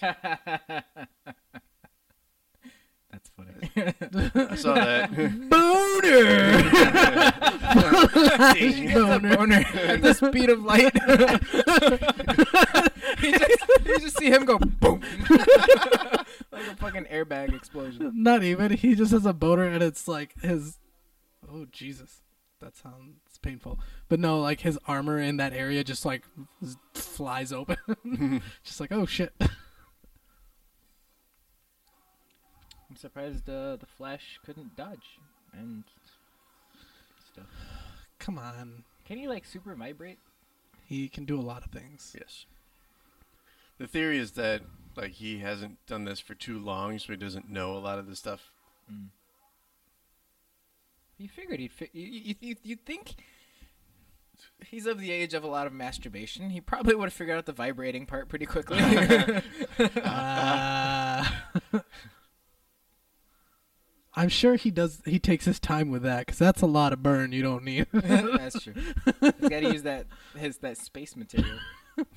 S2: That's funny.
S3: I saw that.
S1: Boner. Boner.
S2: Boner at the speed of light. you, just, you just see him go boom, like a fucking airbag explosion.
S1: Not even. He just has a boner, and it's like his. Oh Jesus, that sounds painful. But no, like his armor in that area just like flies open. just like oh shit.
S2: I'm surprised uh, the Flash couldn't dodge and stuff.
S1: Come on,
S2: Can he like super vibrate?
S1: he can do a lot of things.
S3: yes. The theory is that like he hasn't done this for too long, so he doesn't know a lot of the stuff.
S2: Mm. You figured he'd. Fi- you, you, you, you'd think he's of the age of a lot of masturbation. He probably would have figured out the vibrating part pretty quickly.
S1: Uh, I'm sure he does. He takes his time with that because that's a lot of burn you don't need.
S2: That's true. He's got to use that his that space material.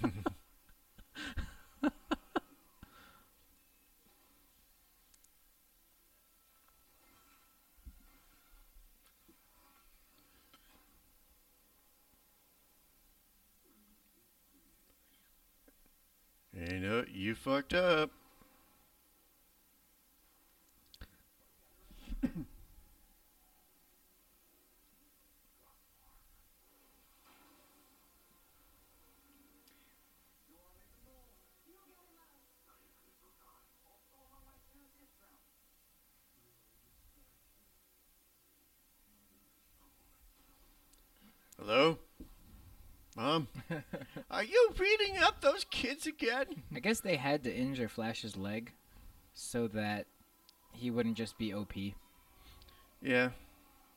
S3: You know, you fucked up. Mom? Are you beating up those kids again?
S2: I guess they had to injure Flash's leg so that he wouldn't just be OP.
S3: Yeah,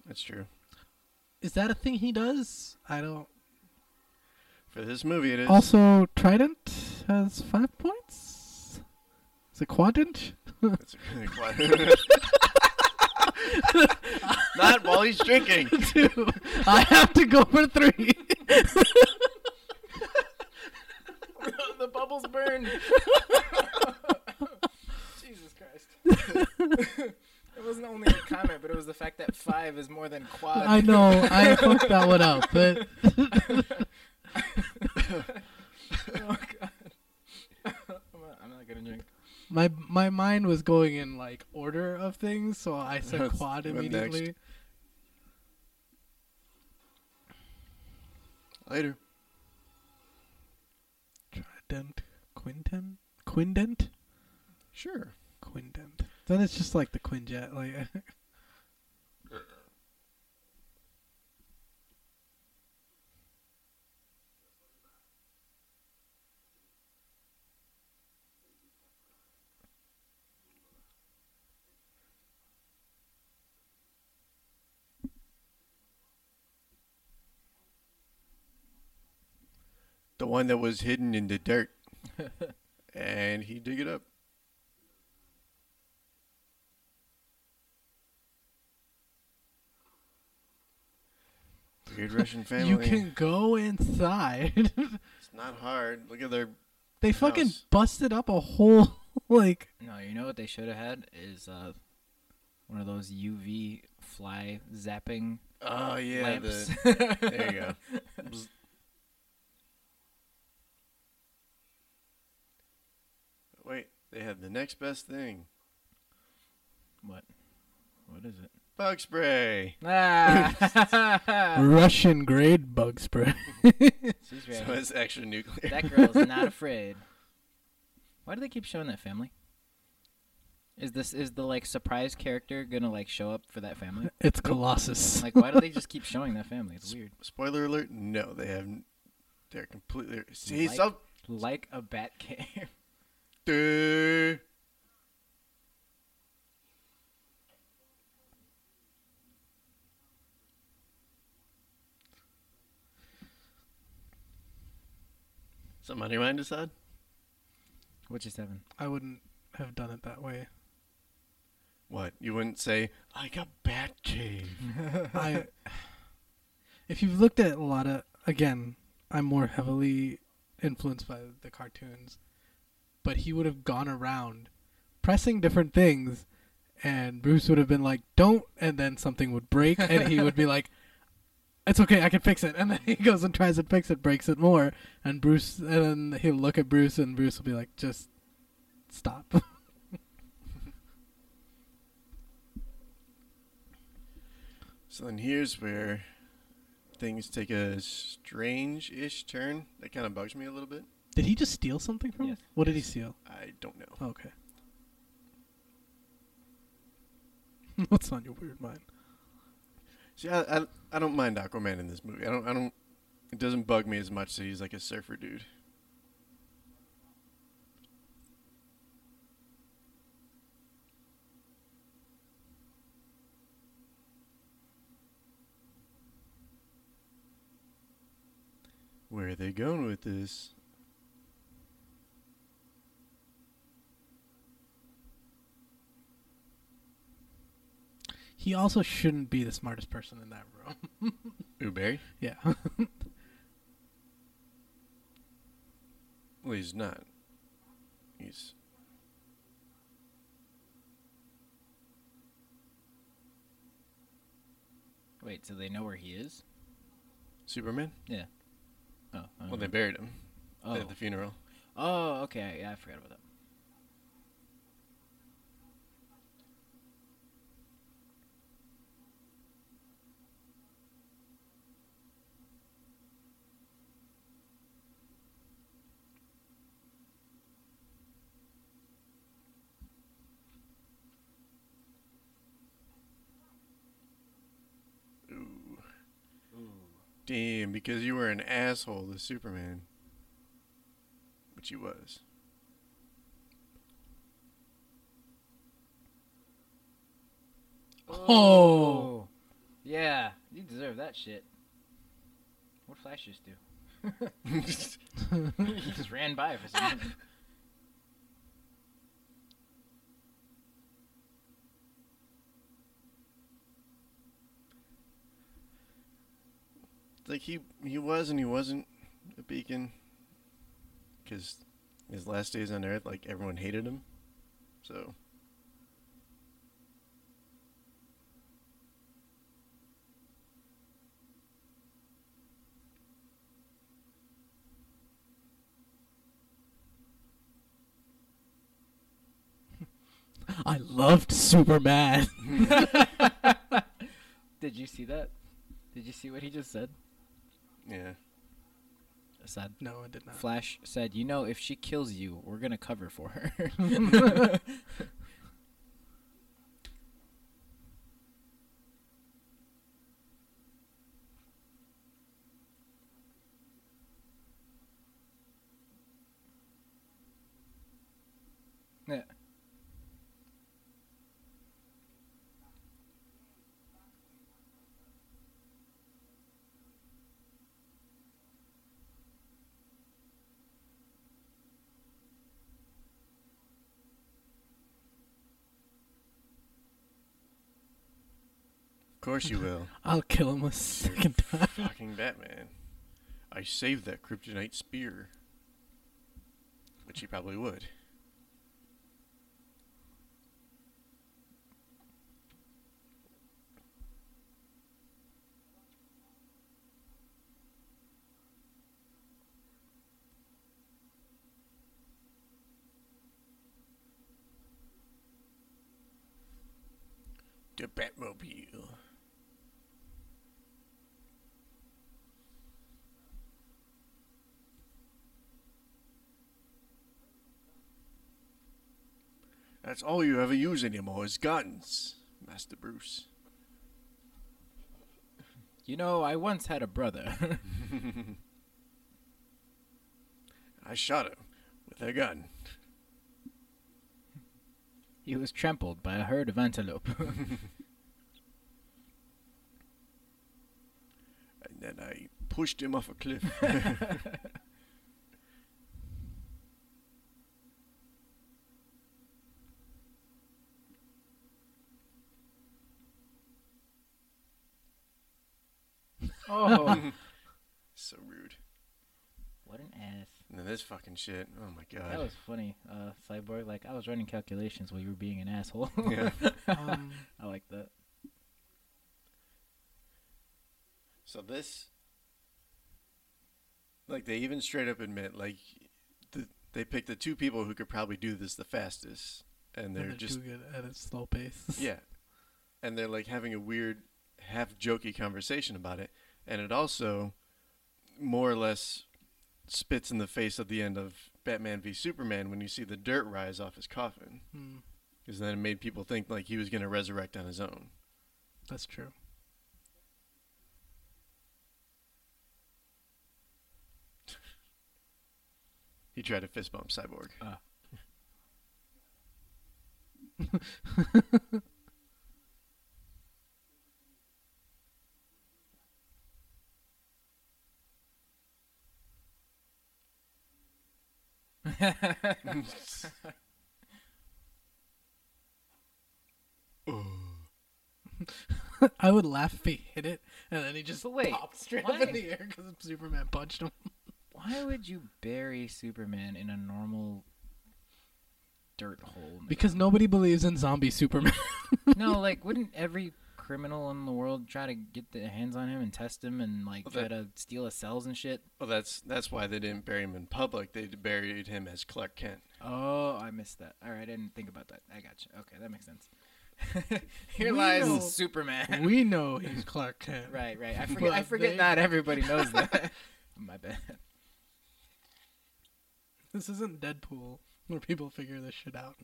S3: that's true.
S1: Is that a thing he does? I don't.
S3: For this movie, it is.
S1: Also, Trident has five points. Is it Quadrant?
S3: It's Not while he's drinking.
S1: Two. I have to go for three.
S2: the bubbles burn. Jesus Christ. it wasn't only the comment, but it was the fact that five is more than quad.
S1: I know. I fucked that one up, but
S2: oh god. I'm not, I'm not gonna drink.
S1: My my mind was going in like order of things, so I said
S3: That's-
S1: quad
S3: what next?
S1: immediately.
S3: Later.
S1: Trident, Quintent, Quindent,
S3: Sure.
S1: Quindent. Then it's just like the Quinjet, like.
S3: The one that was hidden in the dirt. and he dig it up. Weird Russian family.
S1: You can go inside.
S3: It's not hard. Look at their.
S1: they fucking busted up a whole like.
S2: No, you know what they should have had is uh, one of those UV fly zapping
S3: Oh yeah,
S2: lamps.
S3: the. There you go. Wait, they have the next best thing.
S2: what? What is it?
S3: Bug spray.
S2: Ah!
S1: Russian grade bug spray.
S2: She's
S3: So it's extra nuclear.
S2: That girl is not afraid. Why do they keep showing that family? Is this is the like surprise character gonna like show up for that family?
S1: it's Colossus.
S2: Like, why do they just keep showing that family? It's weird.
S3: Spoiler alert: No, they have. They're completely. See,
S2: Like-
S3: so.
S2: Like a bat cave.
S3: Duh. Something on your mind, Asad?
S2: Which is seven.
S1: I wouldn't have done it that way.
S3: What? You wouldn't say, like a bat cave.
S1: I, if you've looked at a lot of, again, I'm more heavily influenced by the cartoons, but he would have gone around pressing different things, and Bruce would have been like, "Don't," and then something would break, and he would be like, "It's okay, I can fix it," and then he goes and tries to fix it, breaks it more, and Bruce, and then he'll look at Bruce, and Bruce will be like, "Just stop."
S3: So then here's where things take a strange ish turn. That kind of bugs me a little bit.
S1: Did he just steal something from?
S2: Yes.
S1: What did he steal?
S3: I don't know.
S1: Oh, okay. What's on your weird mind?
S3: See, I, I, I don't mind Aquaman in this movie. I don't, I don't, it doesn't bug me as much that he's like a surfer dude. Where are they going with this?
S1: He also shouldn't be the smartest person in that room.
S3: Ooh, Barry?
S1: yeah.
S3: Well, he's not. He's.
S2: Wait, so they know where he is?
S3: Superman?
S2: Yeah. Oh. I don't
S3: Well, they
S2: know.
S3: buried him
S2: oh.
S3: at the funeral.
S2: oh, okay. Yeah, I forgot about that.
S3: Ooh. Damn, because you were an asshole to Superman. Which he was.
S1: Oh. oh.
S2: Yeah, you deserve that shit. What Flash just do? he just ran by for some reason.
S3: Like he he was and he wasn't a beacon because his last days on earth like everyone hated him so
S1: I loved Superman.
S2: Did you see that? Did you see what he just said?
S3: Yeah I
S2: Said
S1: no, I did not.
S2: Flash said, "You know, if she kills you, we're gonna cover for her." yeah.
S3: of course you will.
S1: I'll kill him a second time.
S3: fucking batman. I saved that kryptonite spear. Which he probably would. The batmobile That's all you ever use anymore is guns, Master Bruce.
S2: You know, I once had a brother.
S3: I shot him with a gun.
S2: he was trampled by a herd of antelope.
S3: And then I pushed him off a cliff.
S2: oh,
S3: so rude.
S2: what an ass!
S3: And then this fucking shit. Oh my god.
S2: That was funny, uh, Cyborg. Like I was running calculations while you were being an asshole.
S3: Yeah.
S1: Um,
S2: I like that.
S3: So this, like, they even straight up admit, like, the, they picked the two people who could probably do this the fastest, and
S1: and
S3: they're
S1: they're
S3: just
S1: too good at a slow pace.
S3: yeah, and they're like having a weird, half jokey conversation about it, and it also, more or less, spits in the face at the end of Batman v Superman when you see the dirt rise off his coffin,
S1: Hmm,
S3: because then it made people think like he was gonna resurrect on his own.
S1: that's true.
S3: He tried to fist bump Cyborg.
S2: Ah.
S1: I would laugh if he hit it, and then he just
S2: wait,
S1: popped straight
S2: why?
S1: up in the air because Superman punched him.
S2: Why would you bury Superman in a normal dirt hole?
S1: Because nobody believes in zombie Superman.
S2: no, like, wouldn't every criminal in the world try to get their hands on him and test him and like
S3: Well,
S2: try
S3: that-
S2: to steal his cells and shit?
S3: Well, that's that's why they didn't bury him in public. They buried him as Clark Kent.
S2: Oh, I missed that. All right, I didn't think about that. I got you. Okay, that makes sense. Here
S1: We
S2: lies
S1: know-
S2: Superman.
S1: we know he's Clark Kent.
S2: right, right. I forget. I forget.
S1: they-
S2: Not everybody knows that. My bad.
S1: This isn't Deadpool where people figure this shit out.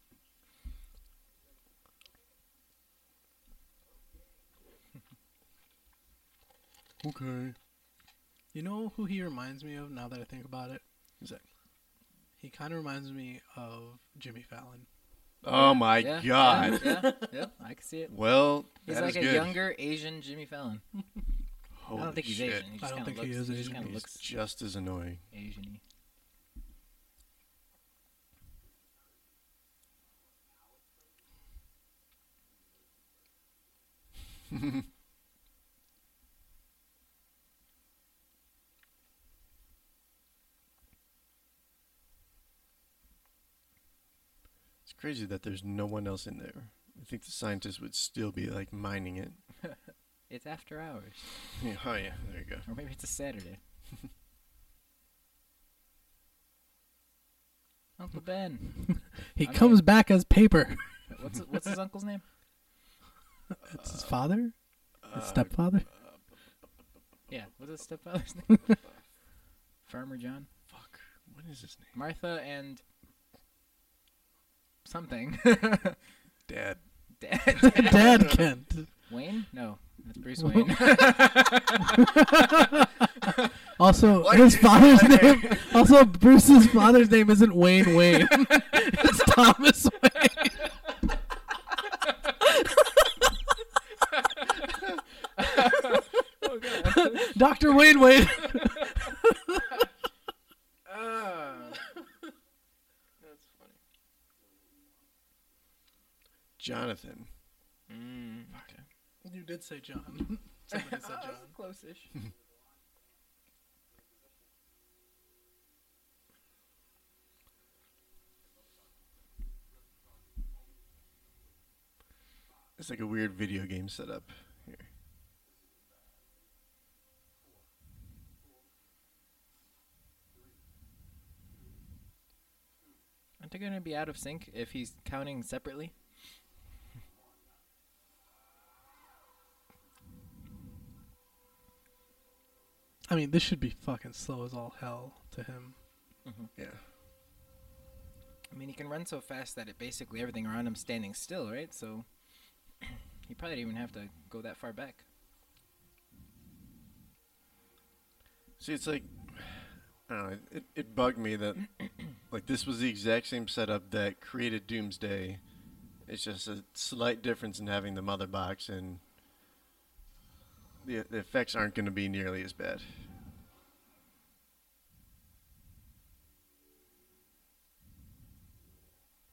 S3: Okay.
S1: You know who he reminds me of now that I think about it?
S3: Who's that?
S1: He kind of reminds me of Jimmy Fallon.
S3: Oh my
S2: Yeah,
S3: god.
S2: Yeah, yeah, yeah, I can see it.
S3: Well,
S2: He's
S3: that
S2: like
S3: is
S2: a
S3: good.
S2: younger Asian Jimmy Fallon.
S3: Holy
S2: I don't think he's
S3: shit.
S2: Asian. He
S1: I don't think he
S2: looks,
S1: is
S2: He just
S1: Asian.
S2: kind of
S3: He's
S2: looks
S3: just as annoying.
S2: Asian-y.
S3: crazy that there's no one else in there. I think the scientists would still be like mining it.
S2: It's after hours,
S3: Yeah, oh yeah, there you go.
S2: or maybe it's a Saturday. Uncle Ben.
S1: He
S2: I
S1: comes back as paper.
S2: What's what's his uncle's name?
S1: It's his father? His
S3: Uh,
S1: stepfather?
S2: Yeah, what's his stepfather's name? Farmer John.
S3: fuck. What is his name?
S2: Martha and something.
S3: Dad.
S2: Dad.
S1: Dad Kent.
S2: Wayne? No, that's Bruce Wayne.
S1: Also,
S3: What
S1: his
S3: did you
S1: father's
S3: say?
S1: name. Also, Bruce's father's name isn't Wayne Wayne. it's Thomas Wayne.
S2: oh.
S1: Doctor Wayne Wayne.
S2: That's uh, funny.
S3: Jonathan.
S2: Mm, okay.
S1: You did say John. Somebody said John.
S2: Close-ish.
S3: It's like a weird video game setup here.
S2: Aren't they gonna be out of sync if he's counting separately?
S1: I mean, this should be fucking slow as all hell to him. Mm-hmm.
S3: Yeah.
S2: I mean, he can run so fast that it basically everything around him standing still, right? So he probably didn't even have to go that far back.
S3: See, it's like I don't know. It, it bugged me that like this was the exact same setup that created Doomsday. It's just a slight difference in having the mother box, and the the effects aren't going to be nearly as bad.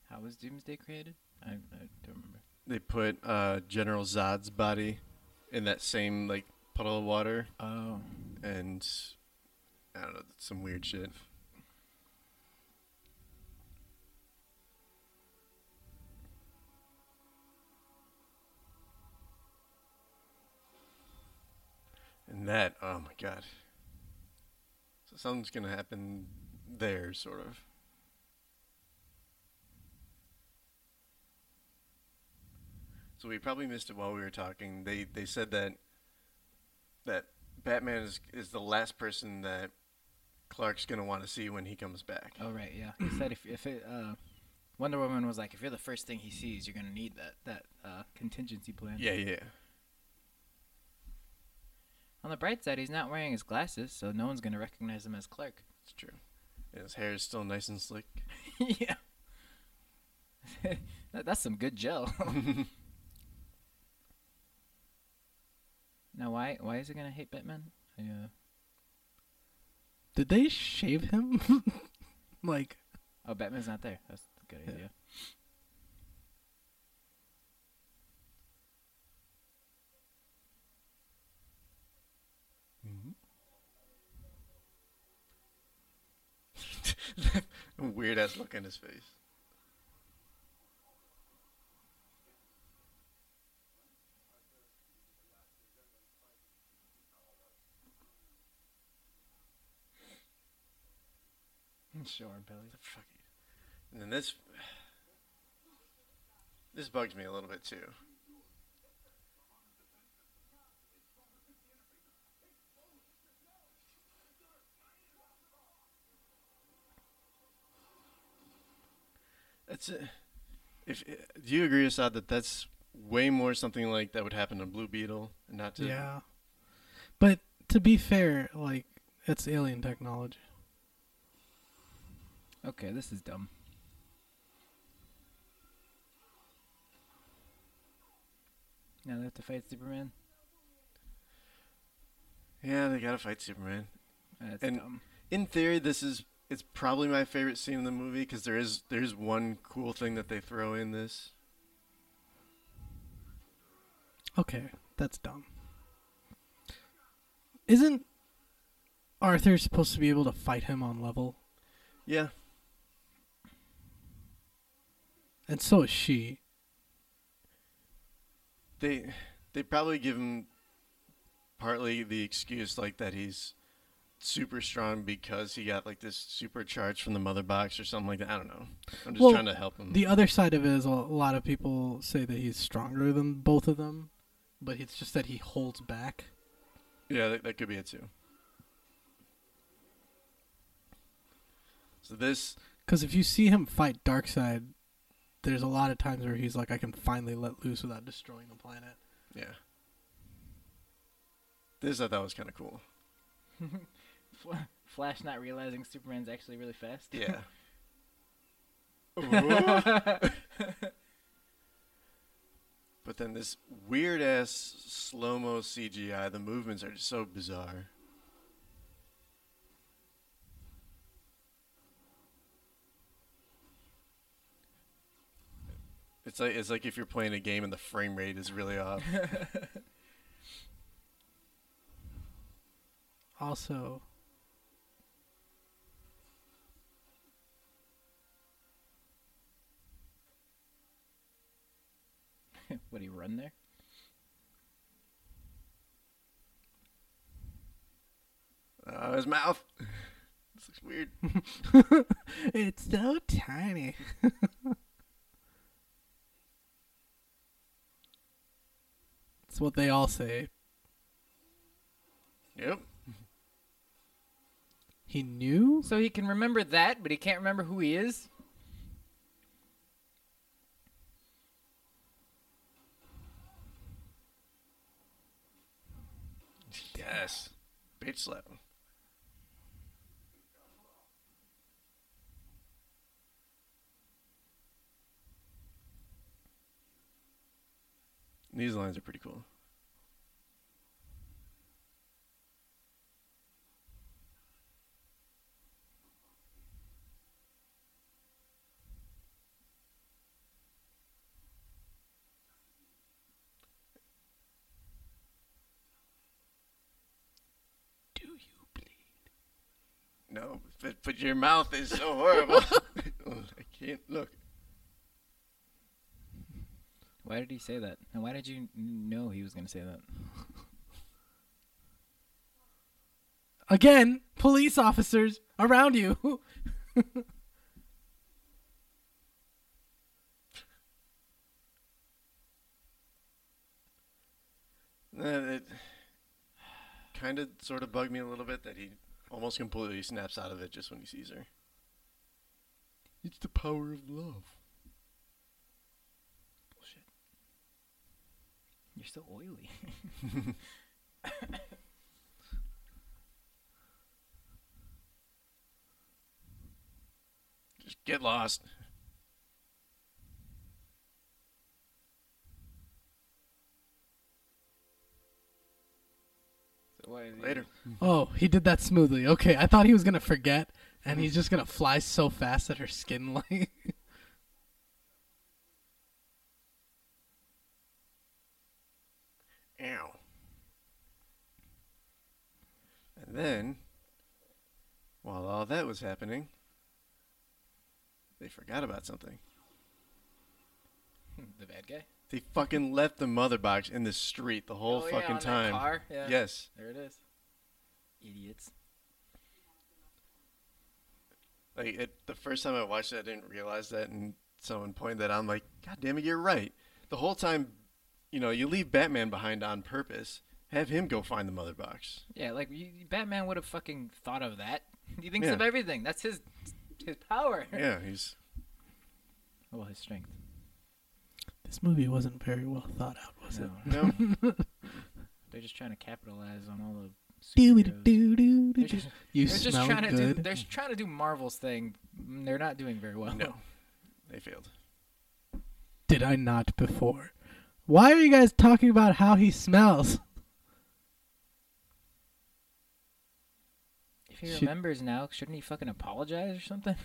S2: How was Doomsday created? I, I don't remember.
S3: They put uh, General Zod's body in that same like puddle of water,
S2: Oh.
S3: and I don't know, some weird shit. And that, oh my god. So something's gonna happen there, sort of. So we probably missed it while we were talking. They they said that that Batman is is the last person that Clark's gonna want to see when he comes back.
S2: Oh right, yeah. He said if if it uh, Wonder Woman was like, if you're the first thing he sees, you're gonna need that that uh, contingency plan.
S3: Yeah, yeah.
S2: On the bright side, he's not wearing his glasses, so no one's gonna recognize him as Clark.
S3: It's true. And his hair is still nice and slick.
S2: yeah. that, that's some good gel. now, why why is he gonna hate Batman? I, uh,
S1: Did they shave him? like,
S2: oh, Batman's not there. That's a good
S1: Yeah.
S2: idea.
S3: Weird ass look in his face.
S2: Sure, Billy.
S3: The fuck you- And then this this bugs me a little bit too. That's it. If eh, do you agree, Asad, that that's way more something like that would happen to Blue Beetle, and not to
S1: yeah. But to be fair, like, It's alien technology.
S2: Okay, this is dumb. Now they have to fight Superman.
S3: Yeah, they gotta fight Superman.
S2: That's
S3: And-
S2: dumb.
S3: In theory, this is it's probably my favorite scene in the movie because there is there's one cool thing that they throw in this.
S1: Okay, that's dumb. Isn't Arthur supposed to be able to fight him on level?
S3: Yeah,
S1: And so is she.
S3: they they probably give him partly the excuse like that he's super strong because he got like this supercharge from the mother box or something like that. I don't know. I'm just
S1: Well,
S3: trying to help him.
S1: The other side of it is a lot of people say that he's stronger than both of them, but it's just that he holds back.
S3: yeah, that, that could be it too. So this
S1: Because if you see him fight Darkseid, there's a lot of times where he's like, I can finally let loose without destroying the planet.
S3: yeah. This I thought was kind of cool.
S2: Fl- Flash not realizing Superman's actually really fast.
S3: Yeah. but then this weird ass slow mo CGI, the movements are just so bizarre. It's like it's like if you're playing a game and the frame rate is really off.
S1: Also,
S2: Would he run there?
S3: Uh, his mouth. this looks weird.
S1: it's so tiny. It's what they all say.
S3: Yep.
S1: He knew?
S2: So he can remember that, but he can't remember who he is.
S3: Yes. Bitch slap him. These lines are pretty cool. No, but, but your mouth is so horrible. I can't look.
S2: Why did he say that? And why did you know he was going to say that?
S1: Again, police officers around you.
S3: It kind of sort of bugged me a little bit that he almost completely snaps out of it just when he sees her. It's the power of love.
S2: Bullshit. You're so oily.
S3: Just get lost.
S2: So why is he-
S3: Later. Mm-hmm.
S1: Oh, he did that smoothly. Okay, I thought he was gonna forget, and he's mm-hmm. just gonna fly so fast that her skin like.
S3: Ow. And then, while all that was happening, they forgot about something.
S2: the bad guy?
S3: They fucking left the mother box in the street the whole
S2: Oh, yeah,
S3: fucking
S2: that
S3: time.
S2: car? Yeah.
S3: Yes.
S2: There it is. Idiots.
S3: Like it, the first time I watched it, I didn't realize that, and someone pointed that out. I'm like, God damn it, you're right. The whole time, you know, you leave Batman behind on purpose. Have him go find the mother box.
S2: Yeah, like you, Batman would have fucking thought of that. He thinks
S3: Yeah.
S2: of everything. That's his his power.
S3: Yeah, he's
S2: Well, his strength.
S1: This movie wasn't very well thought out, was it?
S2: No.
S3: no.
S2: They're just trying to capitalize on all the
S1: Do
S2: superheroes.
S1: do do did you?
S2: just-
S1: You
S2: They're just
S1: smell
S2: trying to
S1: good.
S2: do. They're trying to do Marvel's thing. They're not doing very well.
S3: No, they failed.
S1: Did I not before? Why are you guys talking about how he smells?
S2: If he
S1: Should-
S2: remembers now, shouldn't he fucking apologize or something?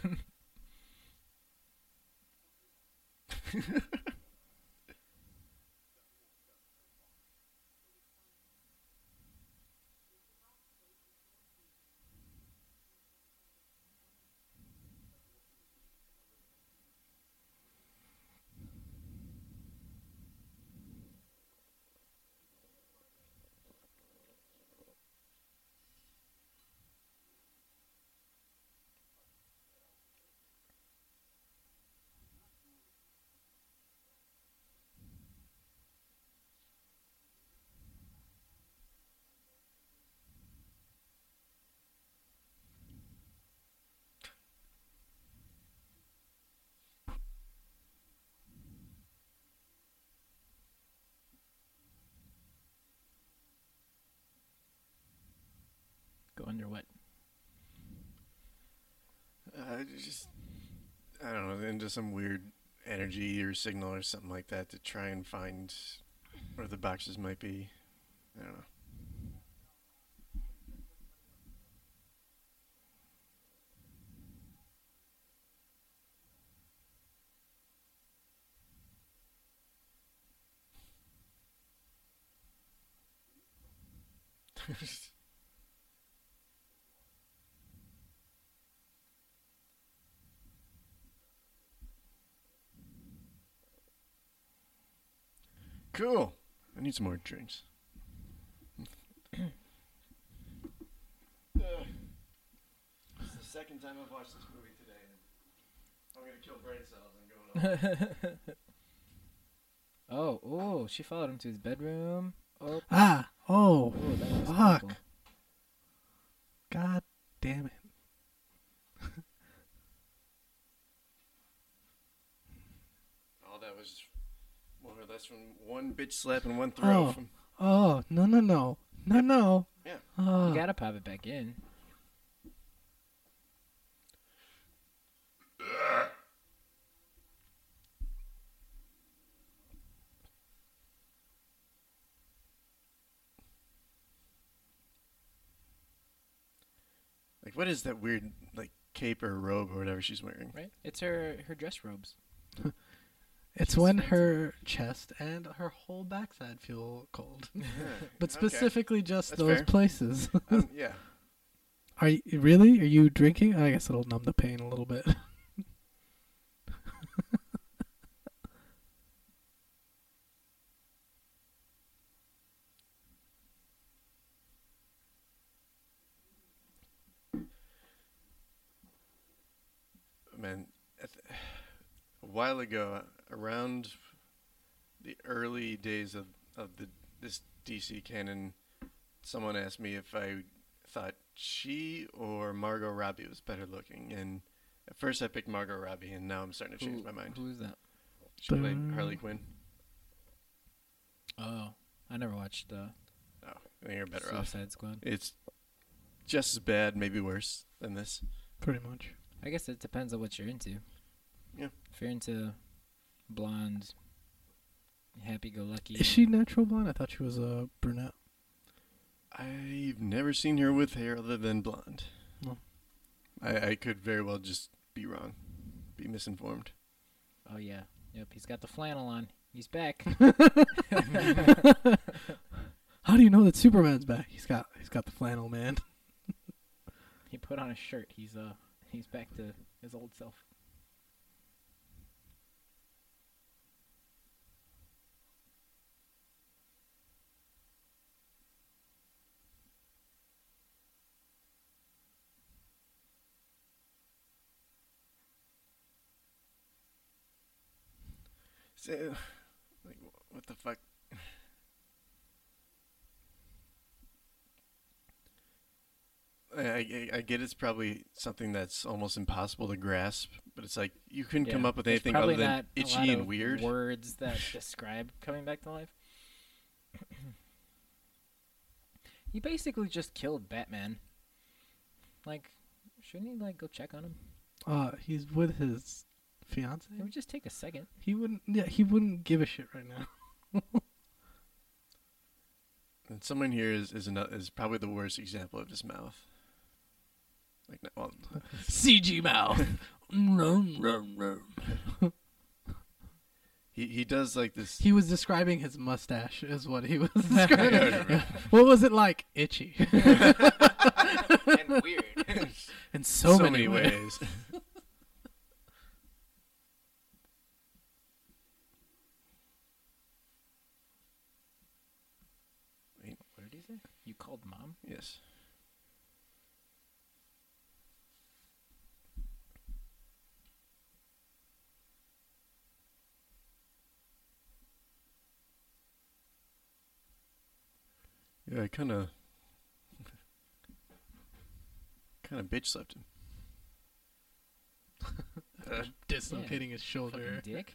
S2: Go under what?
S3: Uh, just I don't know, into some weird energy or signal or something like that to try and find where the boxes might be. I don't know. Cool. I need some more drinks. This is the second time I've watched this movie today. and I'm gonna kill brain cells and going.
S2: oh, oh, she followed him to his bedroom. Oh,
S1: Ah, oh,
S2: oh that was
S1: fuck.
S2: painful.
S1: god damn it.
S3: All that was more or less from one bitch slap and one throw.
S1: Oh.
S3: From,
S1: Oh, no, no, no. No, no.
S3: Yeah.
S1: Oh.
S2: You gotta pop it back in.
S3: like, what is that weird like cape or robe or whatever she's wearing?
S2: Right? It's her her dress robes.
S1: It's when her chest and her whole backside feel cold. But specifically just
S3: That's
S1: those
S3: fair.
S1: places.
S3: Um, yeah.
S1: Are you really? Are you drinking? I guess it'll numb the pain a little bit.
S3: man, a while ago, around the early days of, of the this DC canon, someone asked me if I thought she or Margot Robbie was better looking, and at first I picked Margot Robbie, and now I'm starting to change
S2: Who-
S3: my mind.
S2: Who is that?
S3: She played Harley Quinn.
S2: Oh, I never watched uh,
S3: Oh, I think you're better off.
S2: Suicide Squad.
S3: It's just as bad, maybe worse than this.
S1: Pretty much.
S2: I guess it depends on what you're into.
S3: Yeah.
S2: If you're into blonde, happy-go-lucky.
S1: Is she natural blonde? I thought she was a brunette.
S3: I've never seen her with hair other than blonde.
S1: No.
S3: I, I could very well just be wrong, be misinformed.
S2: Oh yeah. Yep. He's got the flannel on. He's back.
S1: How do you know that Superman's back? He's got he's got the flannel man.
S2: he put on a shirt. He's uh he's back to his old self.
S3: So, like, what the fuck? I, I, I get it's probably something that's almost impossible to grasp, but it's like you couldn't come up with anything other than
S2: not a lot
S3: itchy and
S2: of
S3: weird.
S2: words that describe coming back to life. he basically just killed Batman. Like, shouldn't he like go check on him?
S1: Uh, he's with his fiance.
S2: It would just take a second.
S1: He wouldn't. Yeah, he wouldn't give a shit right now.
S3: And someone here is is, ano- is probably the worst example of his mouth. Like, no- well,
S1: CG mouth. Rum, rum, rum.
S3: he he does like this.
S1: he was describing his mustache, is what he was describing. what was it like? Itchy.
S2: and weird.
S1: In so,
S3: so,
S1: many,
S3: many
S1: ways.
S3: ways.
S2: what did he say? You called mom?
S3: yes. Yeah, I kind of, kind of bitch slapped him. Uh,
S1: Dislocating his
S2: Fucking
S1: shoulder.
S2: dick.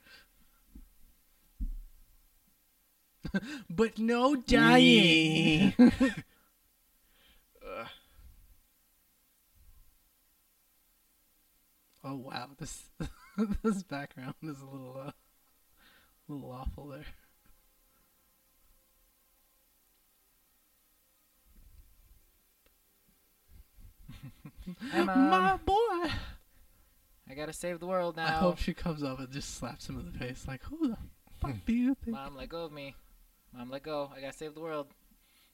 S1: But no dying. oh wow, this this background is a little uh, a little awful there.
S2: Hi. Um,
S1: My boy.
S2: I gotta save the world now.
S1: I hope she comes up and just slaps him in the face. Like, who the fuck do you think?
S2: Mom, let go of me. Mom, let go. I gotta save the world.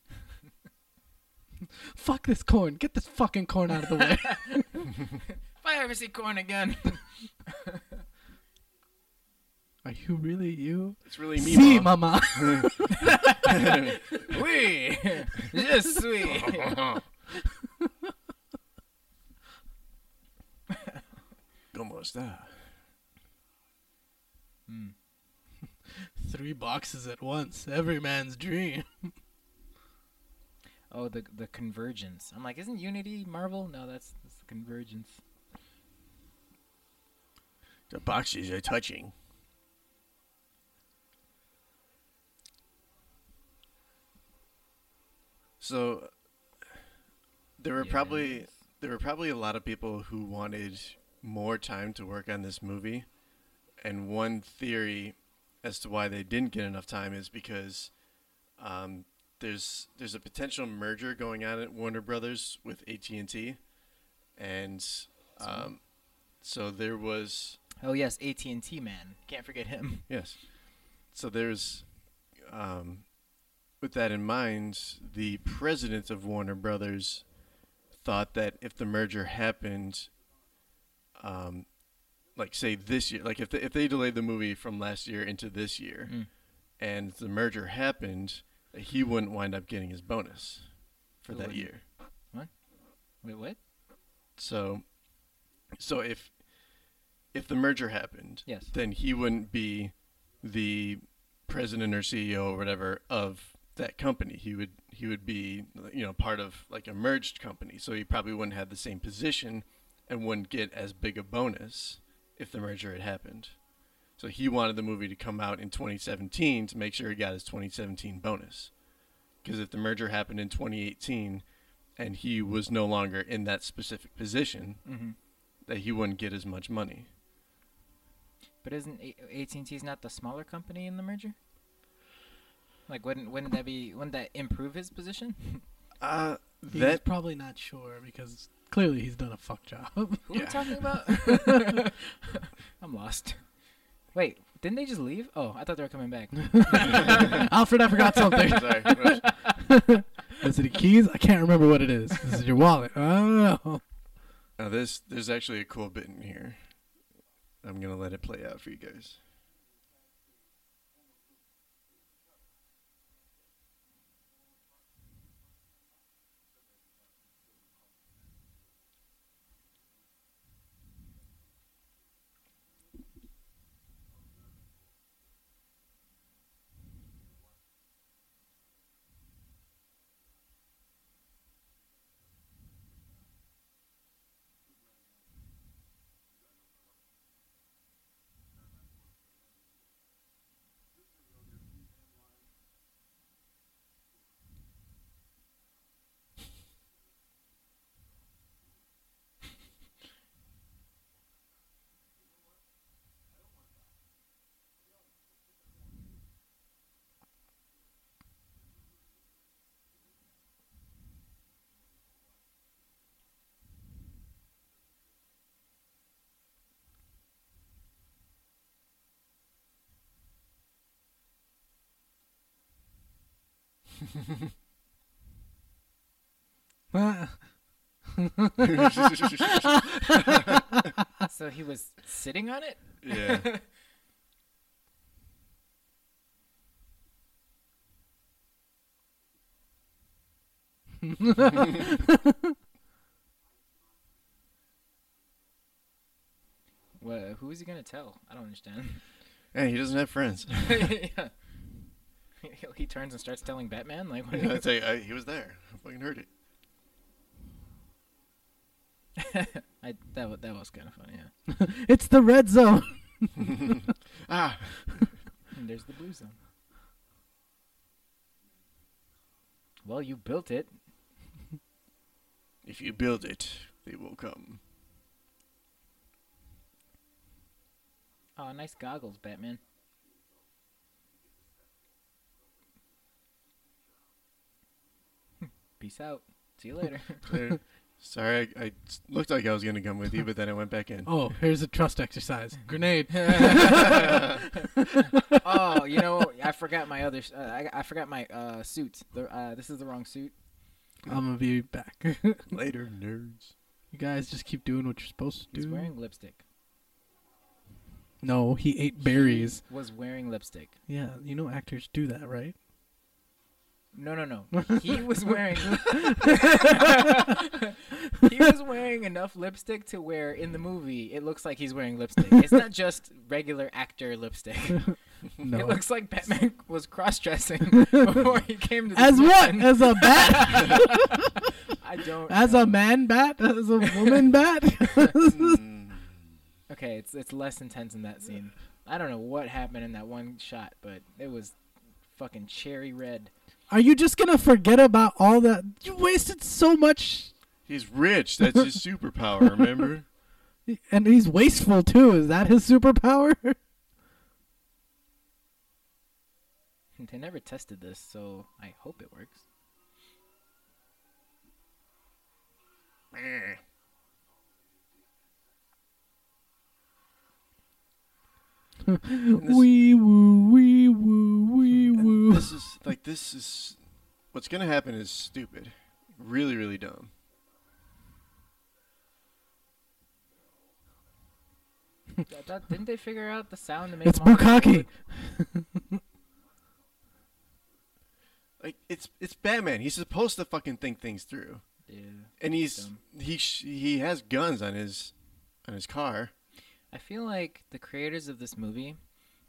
S1: Fuck this corn. Get this fucking corn out of the way.
S2: If I ever see corn again.
S1: Are you really you?
S3: it's really me,
S1: See,
S3: Mom.
S1: mama.
S2: oui. Je suis.
S3: ¿Cómo está?
S2: Hmm.
S1: Three boxes at once. Every man's dream.
S2: Oh, the the convergence. I'm like, isn't Unity Marvel? No, that's, that's the convergence.
S3: The boxes are touching. So there were probably there were probably a lot of people who wanted more time to work on this movie, and one theory as to why they didn't get enough time is because um, there's there's a potential merger going on at Warner Brothers with AT and T, and um, so there was
S2: Oh yes, AT and T man. Can't forget him.
S3: Yes. So there's, um, with that in mind, the president of Warner Brothers thought that if the merger happened, um, like say this year, like if they, if they delayed the movie from last year into this year,
S2: Mm.
S3: and the merger happened, he wouldn't wind up getting his bonus for that
S2: wouldn't?
S3: year.
S2: Wait, what?
S3: So, so if if the merger happened,
S2: Yes.
S3: then he wouldn't be the president or CEO or whatever of that company. He would he would be you know part of like a merged company. So he probably wouldn't have the same position and wouldn't get as big a bonus if the merger had happened. So he wanted the movie to come out in 2017 to make sure he got his 2017 bonus. Because if the merger happened in 2018 and he was no longer in that specific position,
S2: Mm-hmm.
S3: that he wouldn't get as much money.
S2: But isn't AT and T's not the smaller company in the merger? Like, wouldn't wouldn't that be wouldn't that improve his position?
S3: Uh,
S1: He's
S3: that
S1: probably not sure because clearly he's done a fuck job.
S2: Who are we
S3: Yeah.
S2: talking about? I'm lost. Wait, didn't they just leave? Oh, I thought they were coming back.
S1: Alfred, I forgot something.
S3: sorry.
S1: Is it the keys? I can't remember what it is. This Is your wallet? I don't know.
S3: Uh, now this there's actually a cool bit in here. I'm gonna let it play out for you guys.
S2: So he was sitting on it.
S3: yeah.
S2: Well, who is he gonna tell? I don't understand.
S3: Hey, he doesn't have friends.
S2: yeah. He, he turns and starts telling Batman like, what
S3: I tell you, I, he was there. I fucking heard it.
S2: I that wa- that was kind of funny. Yeah.
S1: it's the red zone.
S3: Ah,
S2: And there's the blue zone. Well, you built it.
S3: if you build it, they will come.
S2: Oh, nice goggles, Batman. Peace out. See you later.
S3: Later. Sorry, I, I s- looked like I was gonna come with you, but then I went back in.
S1: Oh, here's a trust exercise. Grenade.
S2: oh, you know, I forgot my other. s- Uh, I, I forgot my uh, suit. The, uh, this is the wrong suit.
S1: I'm gonna be back.
S3: Later, nerds.
S1: you guys just keep doing what you're supposed to
S2: He's
S1: do.
S2: wearing lipstick.
S1: No, he ate berries.
S2: Was wearing lipstick.
S1: Yeah, you know actors do that, right?
S2: No, no, no. He was wearing. he was wearing enough lipstick to where in the movie it looks like he's wearing lipstick. It's not just regular actor lipstick.
S1: No.
S2: It looks like Batman was cross-dressing before he came to.
S1: As what? As a bat?
S2: I don't.
S1: As
S2: know.
S1: a man bat? As a woman bat?
S3: Mm.
S2: Okay, it's it's less intense in that scene. I don't know what happened in that one shot, but it was fucking cherry red.
S1: Are you just gonna forget about all that? You wasted so much,
S3: He's rich. That's his superpower. Remember?
S1: and he's wasteful too. Is that his superpower?
S2: They never tested this, so I hope it works.
S1: Wee woo, wee woo, wee woo.
S3: This is like this is what's gonna happen is stupid, really, really dumb.
S2: I thought- didn't they figure out the sound to make
S1: It's
S2: him
S1: Bukaki.
S3: Like it's it's Batman. He's supposed to fucking think things through,
S2: Yeah.
S3: and he's
S2: Dumb.
S3: he sh- he has guns on his on his car.
S2: I feel like the creators of this movie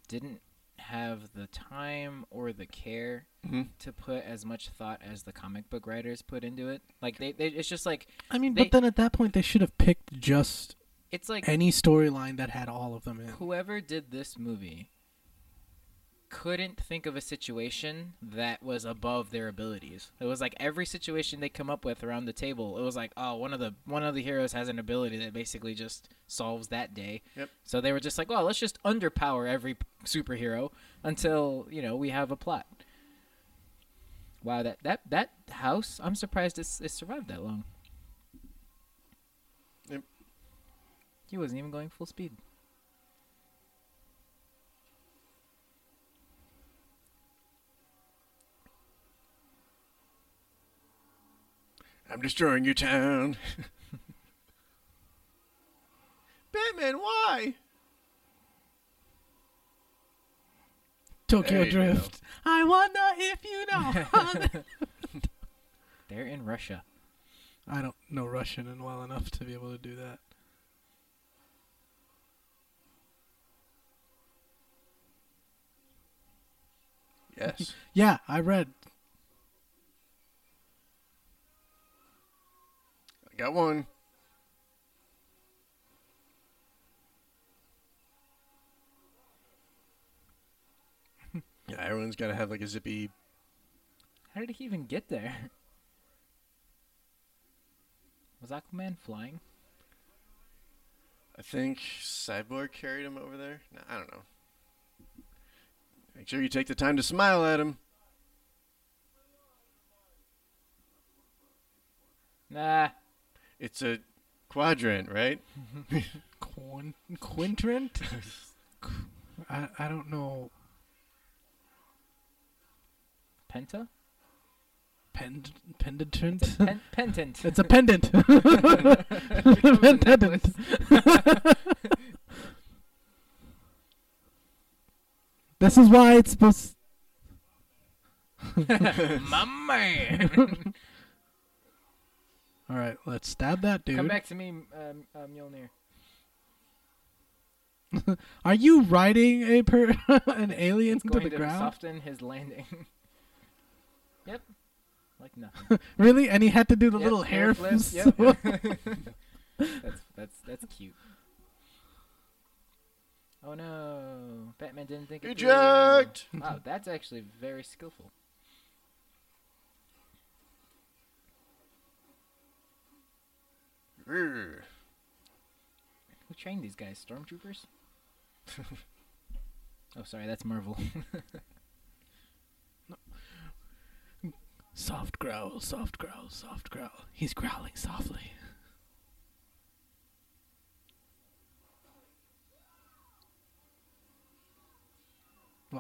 S2: didn't have the time or the care
S3: Mm-hmm.
S2: to put as much thought as the comic book writers put into it. Like they, they it's just like
S1: I mean,
S2: They-
S1: but then at that point, they should have picked just
S2: it's like
S1: any storyline that had all of them in.
S2: whoever did this movie couldn't think of a situation that was above their abilities. It was like every situation they come up with around the table, it was like, oh, one of the one of the heroes has an ability that basically just solves that day.
S3: Yep.
S2: So they were just like, oh, let's just underpower every superhero until you know we have a plot. Wow, that that that house, I'm surprised it's it survived that long.
S3: Yep.
S2: He wasn't even going full speed.
S3: I'm destroying your town. Batman, why?
S1: Tokyo
S3: There you go.
S1: Drift. I wonder if you know.
S2: They're in Russia.
S1: I don't know Russian and well enough to be able to do that.
S3: Yes.
S1: Yeah, I read.
S3: Got one. Yeah, everyone's got to have like a zippy.
S2: How did he even get there? Was Aquaman flying?
S3: I think Cyborg carried him over there. No, I don't know. Make sure you take the time to smile at him.
S2: Nah.
S3: It's a quadrant, right?
S1: Quin- Quintrent? I, I don't know.
S2: Penta?
S1: Pend- pendant.
S2: Pen- pendant.
S1: it's a pendant.
S2: Becomes a
S1: pendant. this is why it's supposed.
S2: My man.
S1: All right, let's stab that dude.
S2: Come back to me, um, uh, Mjolnir.
S1: Are you riding a per an alien
S2: It's
S1: to the
S2: to
S1: ground?
S2: soften his landing. yep. Like nothing.
S1: Really? And he had to do the
S2: Yep,
S1: little hair
S2: flips.
S1: flip.
S2: Yep. that's that's that's cute. Oh no! Batman didn't think it through.
S3: Eject!
S2: Wow, that's actually very skillful. Who trained these guys? Stormtroopers? oh, sorry, that's Marvel.
S1: soft growl, soft growl, soft growl. He's growling softly.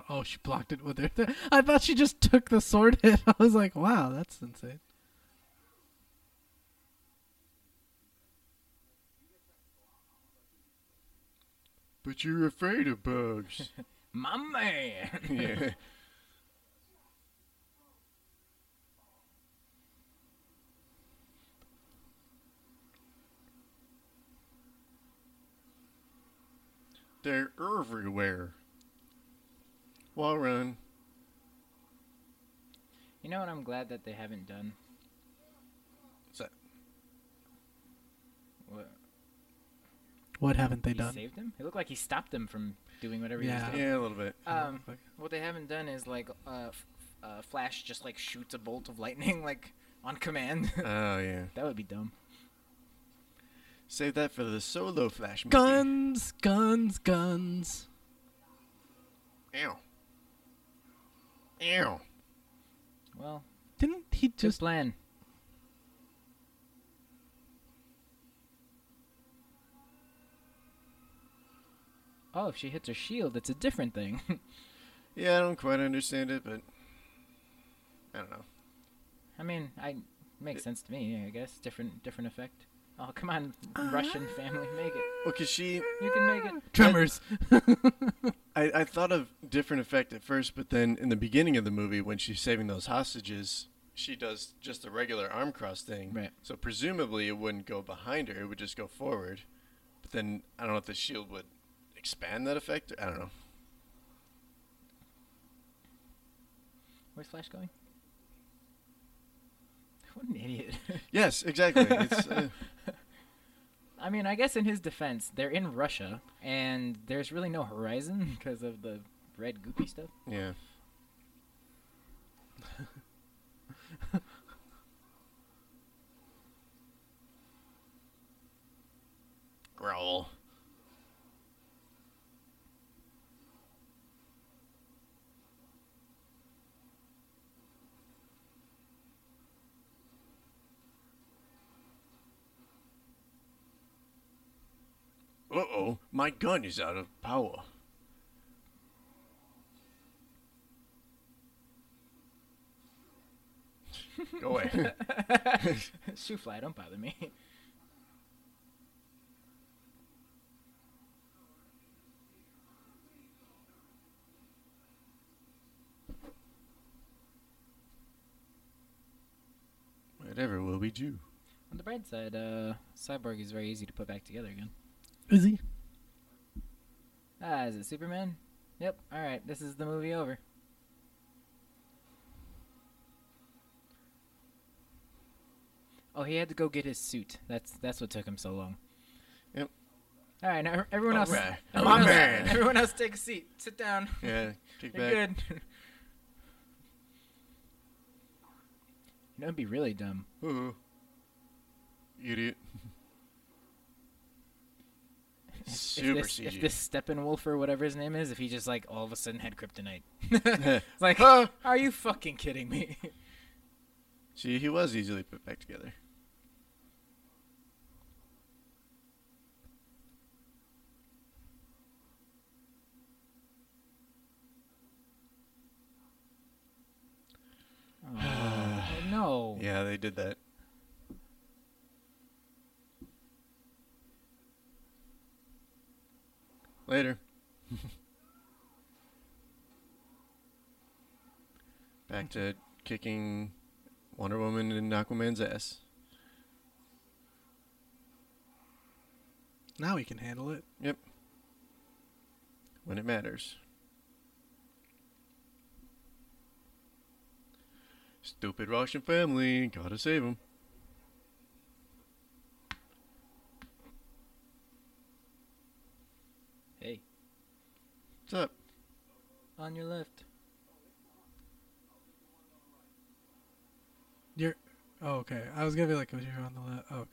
S1: Oh, she blocked it with her. I thought she just took the sword hit. I was like, wow, that's insane.
S3: But you're afraid of bugs.
S2: My man.
S3: yeah. They're everywhere. Wall run.
S2: You know what? I'm glad that they haven't done.
S3: What's that?
S2: What?
S1: What haven't they
S2: he
S1: done?
S2: saved him. It looked like he stopped them from doing whatever he
S1: Yeah.
S2: was doing.
S3: Yeah, a little bit.
S2: Um,
S1: Like-
S2: what they haven't done is like uh, uh, Flash just like shoots a bolt of lightning like on command.
S3: Oh yeah.
S2: that would be dumb.
S3: Save that for the solo flash. movie.
S1: guns, guns, guns.
S3: Ow. Ow.
S2: Well,
S1: Didn't he
S2: just
S1: just?
S2: plan. Oh, if she hits her shield, it's a different thing.
S3: Yeah, I don't quite understand it, but I don't know.
S2: I mean, I makes sense to me. I guess different, different effect. Oh, come on, ah. Russian family, make it.
S3: Well, cause she,
S2: You can make it.
S1: Tremors.
S3: I, I thought of different effect at first, but then in the beginning of the movie, when she's saving those hostages, she does just a regular arm cross thing.
S2: Right.
S3: So presumably it wouldn't go behind her; it would just go forward. But then I don't know if the shield would expand that effect. I don't know.
S2: Where's Flash going? What an idiot.
S3: Yes, exactly. it's uh,
S2: I mean, I guess in his defense, they're in Russia, and there's really no horizon because of the red goopy stuff.
S3: yeah. Growl. Uh oh, my gun is out of power. Go away.
S2: Shoe fly, don't bother me.
S3: Whatever will we do?
S2: On the bright side, uh, Cyborg is very easy to put back together again.
S1: Is he?
S2: Ah, is it Superman? Yep. All right, this is the movie over. Oh, he had to go get his suit. That's that's what took him so long.
S3: Yep.
S2: All right, now everyone else.
S3: Alright.
S2: Everyone
S3: My
S2: else,
S3: man.
S2: Everyone else, take a seat. Sit down.
S3: Yeah, kick
S2: You're
S3: back.
S2: good. you know, it'd be really dumb.
S3: Ooh. Idiot.
S2: If
S3: Super
S2: this,
S3: CG.
S2: If this Steppenwolf or whatever his name is, if he just like all of a sudden had kryptonite, like,
S3: Huh?
S2: are you fucking kidding me?
S3: See, he was easily put back together.
S2: Oh, no,
S3: Yeah, they did that. Later. Back to kicking Wonder Woman and Aquaman's ass.
S1: Now he can handle it. Yep.
S3: When it matters. Stupid Russian family, gotta save them.
S2: Hey,
S3: What's up?
S2: on your left.
S1: You're. Oh, okay. I was gonna be like, oh, you're on the left. Oh, okay.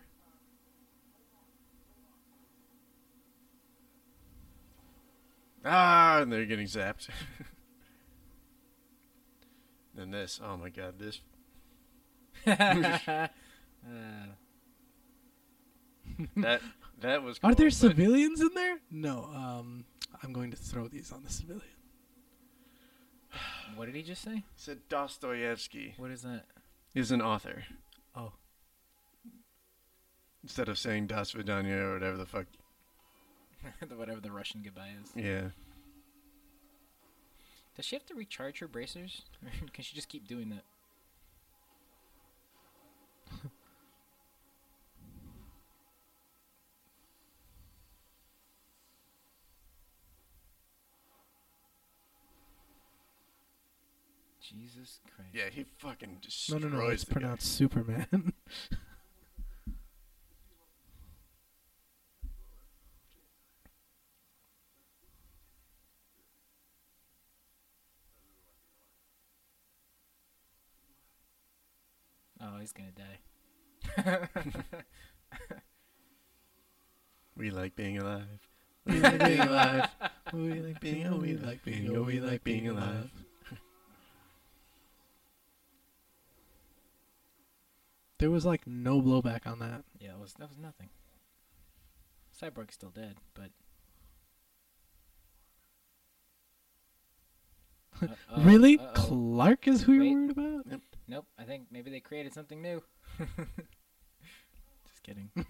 S3: Ah, and they're getting zapped. then this, oh my god, this.
S2: uh,
S3: That that was.
S1: Are there
S3: but-
S1: civilians in there? No. Um, I'm going to throw these on the civilian.
S2: what did he just say?
S3: Said Dostoevsky
S2: What is that?
S3: is an author.
S2: Oh.
S3: Instead of saying Das Vidanya or whatever the fuck.
S2: Whatever the Russian goodbye is.
S3: Yeah.
S2: Does she have to recharge her bracers? Or can she just keep doing that? Jesus Christ.
S3: Yeah, he fucking
S1: No,
S3: destroys
S1: no, no. no. It's
S3: the guy.
S1: pronounced Superman.
S2: Oh, he's gonna die.
S3: We like being alive.
S1: we like being alive. We like being. Oh, we like being. Oh, we like being alive. There was like no blowback on that.
S2: yeah, it was that was nothing. Cyborg's still dead, but. Uh, uh,
S1: really?
S2: uh-oh.
S1: Clark is who
S2: Wait.
S1: you're worried about?
S2: Nope, I think maybe they created something new. Just kidding.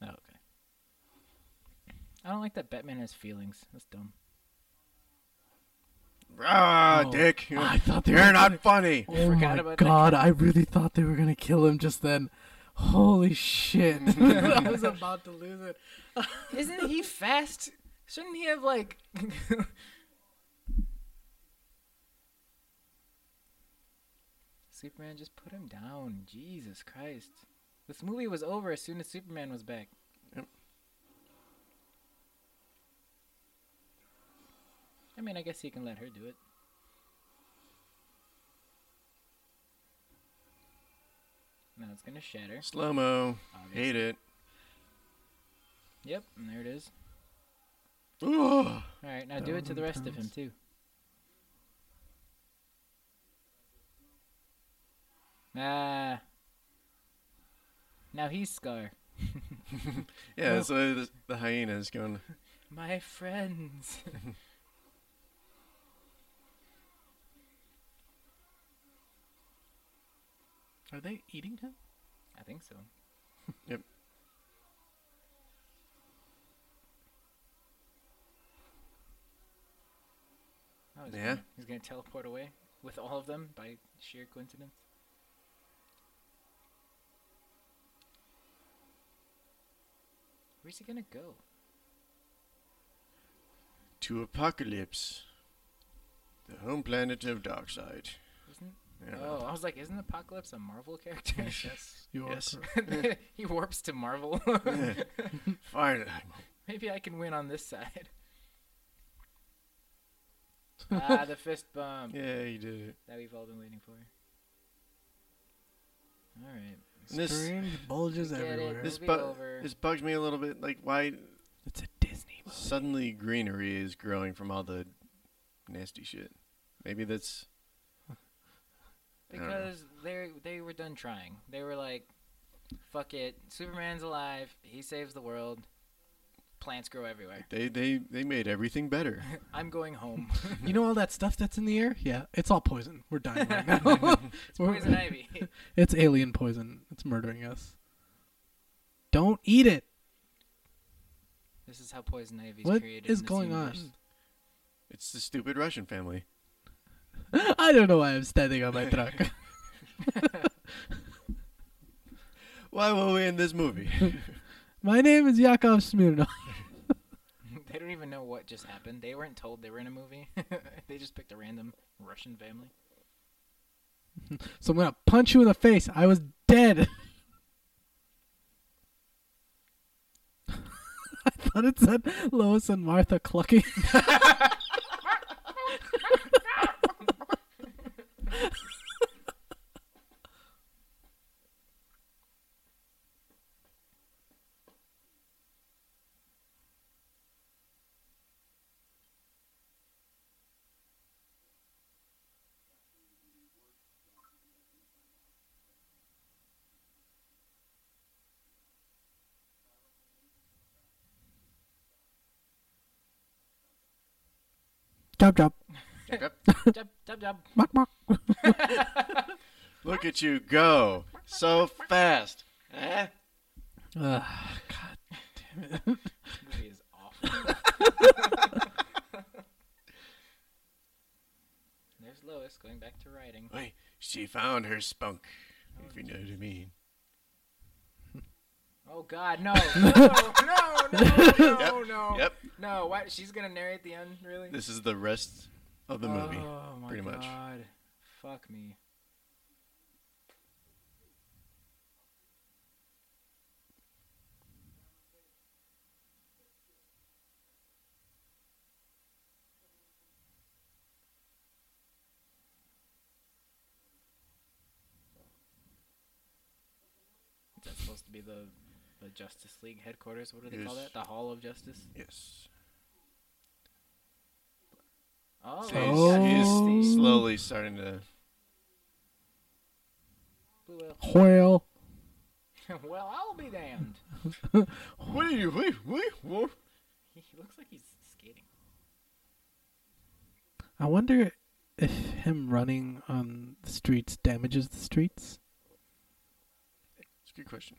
S2: oh, okay. I don't like that Batman has feelings. That's dumb.
S3: Ah,
S1: Oh,
S3: Dick.
S1: I thought they
S3: You're
S1: were
S3: not
S1: gonna-
S3: funny.
S1: Oh
S2: forgot
S1: my
S2: about that
S1: god, I really thought they were gonna kill him just then. Holy shit. I was about to lose it.
S2: Isn't he fast? Shouldn't he have like? Superman, just put him down. Jesus Christ! This movie was over as soon as Superman was back. I mean, I guess he can let her do it. Now it's gonna shatter.
S3: Slow mo. Hate it.
S2: Yep, and there it is. All right, now
S1: That
S2: do it to the rest of him too. Ah. Now he's Scar.
S3: Yeah, so the, the hyena is going.
S2: My friends.
S1: Are they eating him?
S2: I think so.
S3: Yep.
S2: Oh, he's
S3: Yeah.
S2: Gonna, he's gonna teleport away with all of them by sheer coincidence. Where's he gonna go?
S3: To Apokolips. The home planet of Darkseid.
S2: Isn't?
S3: Yeah.
S2: Oh, I was like, isn't Apocalypse a Marvel character?
S1: Yes, you are.
S3: Yes.
S2: he warps to Marvel.
S3: Fine.
S2: Maybe I can win on this side. ah, the fist bump
S3: Yeah, you did it.
S2: that we've all been waiting for. All right.
S3: And this
S1: Strange bulges
S2: Get it.
S1: everywhere.
S3: this, bu- this bugs me a little bit. Like, why
S1: It's a Disney movie.
S3: suddenly greenery is growing from all the nasty shit? Maybe that's. I don't know.
S2: Because they they were done trying. They were like, Fuck it. Superman's alive. He saves the world. Plants grow everywhere.
S3: They they they made everything better.
S2: I'm going home.
S1: You know all that stuff that's in the air? Yeah, it's all poison. We're dying right now.
S2: it's poison ivy.
S1: It's alien poison. It's murdering us. Don't eat it.
S2: this is how poison ivy is
S1: What
S2: created.
S1: is
S2: in this
S1: going
S2: universe.
S1: on?
S3: It's the stupid Russian family.
S1: I don't know why I'm standing on my truck.
S3: Why were we in this movie?
S1: my name is Yakov Smirnoff.
S2: they don't even know what just happened. They weren't told they were in a movie. they just picked a random Russian family.
S1: So I'm gonna punch you in the face. I was dead. I thought it said Lois and Martha clucking. Job job.
S3: Yep.
S2: Jub, jub, jub.
S1: Mock mock.
S3: Look at you go so fast. Eh?
S1: Ugh, God damn it.
S2: This movie is awful. There's Lois going back to writing.
S3: Wait, she found her spunk. If you know what I mean.
S2: Oh God, no, no, no, no, no,
S3: Yep,
S2: no,
S3: Yep.
S2: no. Why? She's gonna narrate the end, really?
S3: This is the rest of the movie.
S2: Oh my
S3: pretty
S2: God.
S3: much.
S2: Fuck me. Is that supposed to be the the Justice League headquarters? What do they call
S3: Yes.
S2: that? The Hall of Justice.
S3: Yes.
S2: Oh,
S3: So
S1: Oh.
S3: he's, he's slowly starting to.
S2: Blue whale.
S1: Whale.
S2: well, I'll be damned.
S3: Wait, wait, wait, what?
S2: He he looks like he's skating.
S1: I wonder if him running on the streets damages the streets.
S3: It's a good question.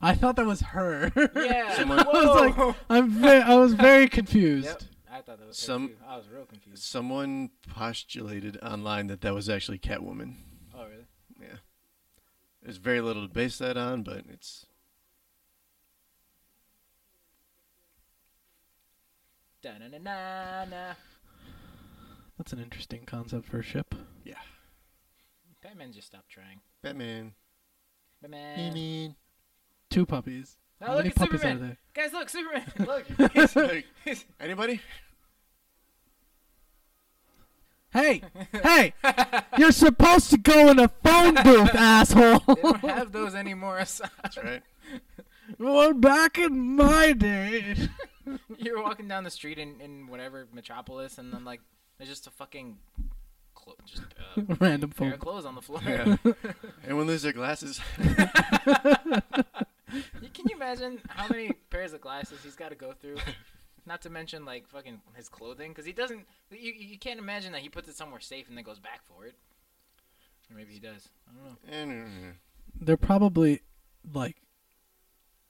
S1: I thought that was her.
S2: Yeah.
S3: Someone-
S1: I was like, I'm ve- I was very confused.
S2: Yep. I thought that was her,
S3: Some-
S2: too. I was real confused.
S3: Someone postulated online that that was actually Catwoman.
S2: Oh really?
S3: Yeah. There's very little to base that on, but it's
S2: Da na na na na.
S1: That's an interesting concept for a ship.
S3: yeah.
S2: Batman just stopped trying.
S3: Batman.
S2: Batman. Batman.
S1: Two puppies.
S2: Oh,
S1: How
S2: look
S1: many
S2: at
S1: puppies
S2: Superman.
S1: are there?
S2: Guys, look, Superman. Look. He's- he's-
S3: anybody?
S1: Hey, hey! You're supposed to go in a phone booth, asshole.
S2: they don't have those anymore.
S3: That's right.
S1: well, back in my day.
S2: You're walking down the street in, in whatever metropolis, and then like there's just a fucking clo- just uh,
S1: Random
S2: pair
S1: phone.
S2: of clothes on the floor.
S3: Yeah. Anyone lose their glasses?
S2: You- Can you imagine how many pairs of glasses he's got to go through? Not to mention like fucking his clothing, because he doesn't. You you can't imagine that he puts it somewhere safe and then goes back for it. Or maybe he does. I don't know.
S1: They're probably like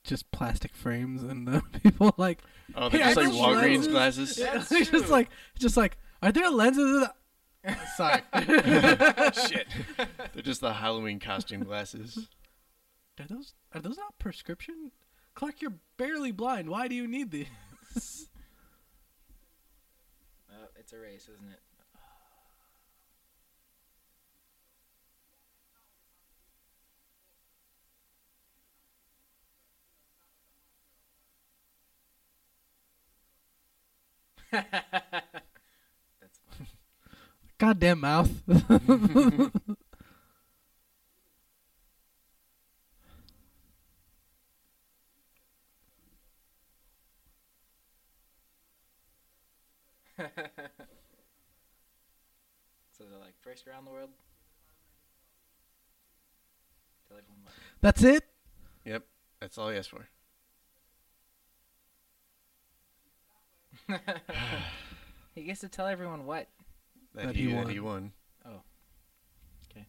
S1: just plastic frames, and the people like
S3: oh, they're
S1: Hey,
S3: just
S1: are
S3: like Walgreens
S1: lenses?
S3: glasses.
S2: That's
S1: just like just like are there lenses? In the- Sorry.
S3: Shit. They're just the Halloween costume glasses.
S1: Are those are those not prescription? Clark, you're barely blind. Why do you need these?
S2: Uh, it's a race, isn't it? That's fine.
S1: Goddamn mouth.
S2: So they're like first around the world. tell everyone what.
S1: That's it.
S3: Yep, that's all he asked for.
S2: he gets to tell everyone what.
S3: That,
S1: That
S3: he,
S1: he
S3: that he
S1: won.
S3: won.
S2: Oh. Okay.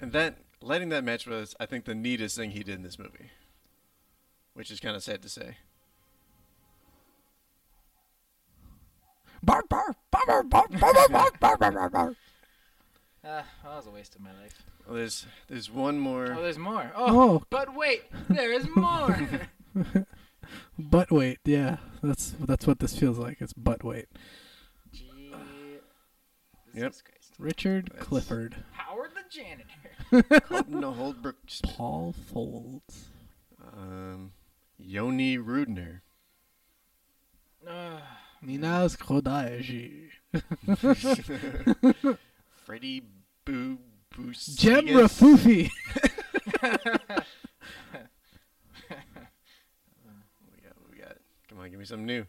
S3: And that lighting that match was, I think, the neatest thing he did in this movie, which is kind of sad to say.
S1: Bark, bark, bark, bark, bark, bark, bark, bark, bark, bark, bark.
S2: Uh, that was a waste of my life.
S3: Well, there's there's one more.
S2: Oh, there's more. Oh,
S1: Oh,
S2: but wait, there is more.
S1: butt weight. Yeah, that's that's what this feels like. It's butt weight.
S2: Gee.
S3: Yep.
S2: Christ.
S1: Richard
S3: That's-
S1: Clifford,
S2: Howard the janitor.
S3: Colton Holdbrook,
S1: Paul Folds,
S3: um, Yoni Rudner,
S2: Ninas
S1: Minas Kodaiji,
S3: Freddie Boo
S1: Jem
S3: Busigas.
S1: Rafufi.
S3: We got, we got. Come on, give me something new.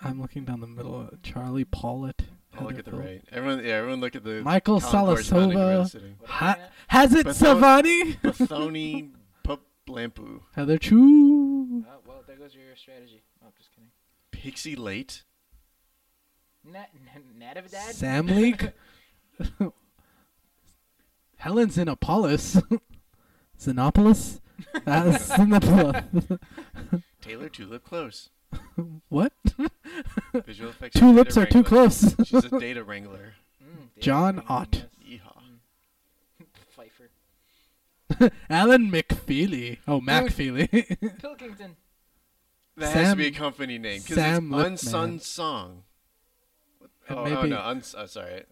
S1: I'm looking down the middle. Charlie Pollitt.
S3: I'll look at the
S1: Heather
S3: right. Everyone, yeah, everyone look at the
S1: Michael
S3: column corresponding to where
S1: Salasova.
S3: it's sitting.
S2: what
S1: Ha-
S2: am I at?
S1: Has it
S3: But
S1: Savani?
S3: Bathoni Pup Lampu.
S1: Heather Chu.
S2: Oh, well, there goes your strategy. Oh, just kidding.
S3: Pixie Late.
S2: Nat- Natividad?
S1: Sam Leak. Helen Xenopolis. Xenopolis? Uh, Xenopolis.
S3: Taylor Tulip Close.
S1: what?
S3: Visual effects.
S1: Two lips are too close.
S3: She's a data wrangler.
S2: Mm, David
S1: John Ott.
S2: yes.
S3: Yeehaw.
S2: Pfeiffer.
S1: Alan McFeely. Oh, McFeely.
S2: Pilkington.
S3: That has to be a company name because
S1: Sam
S3: it's
S1: Lipman.
S3: unsung song. Oh,
S1: may
S3: oh no, uns- oh, sorry.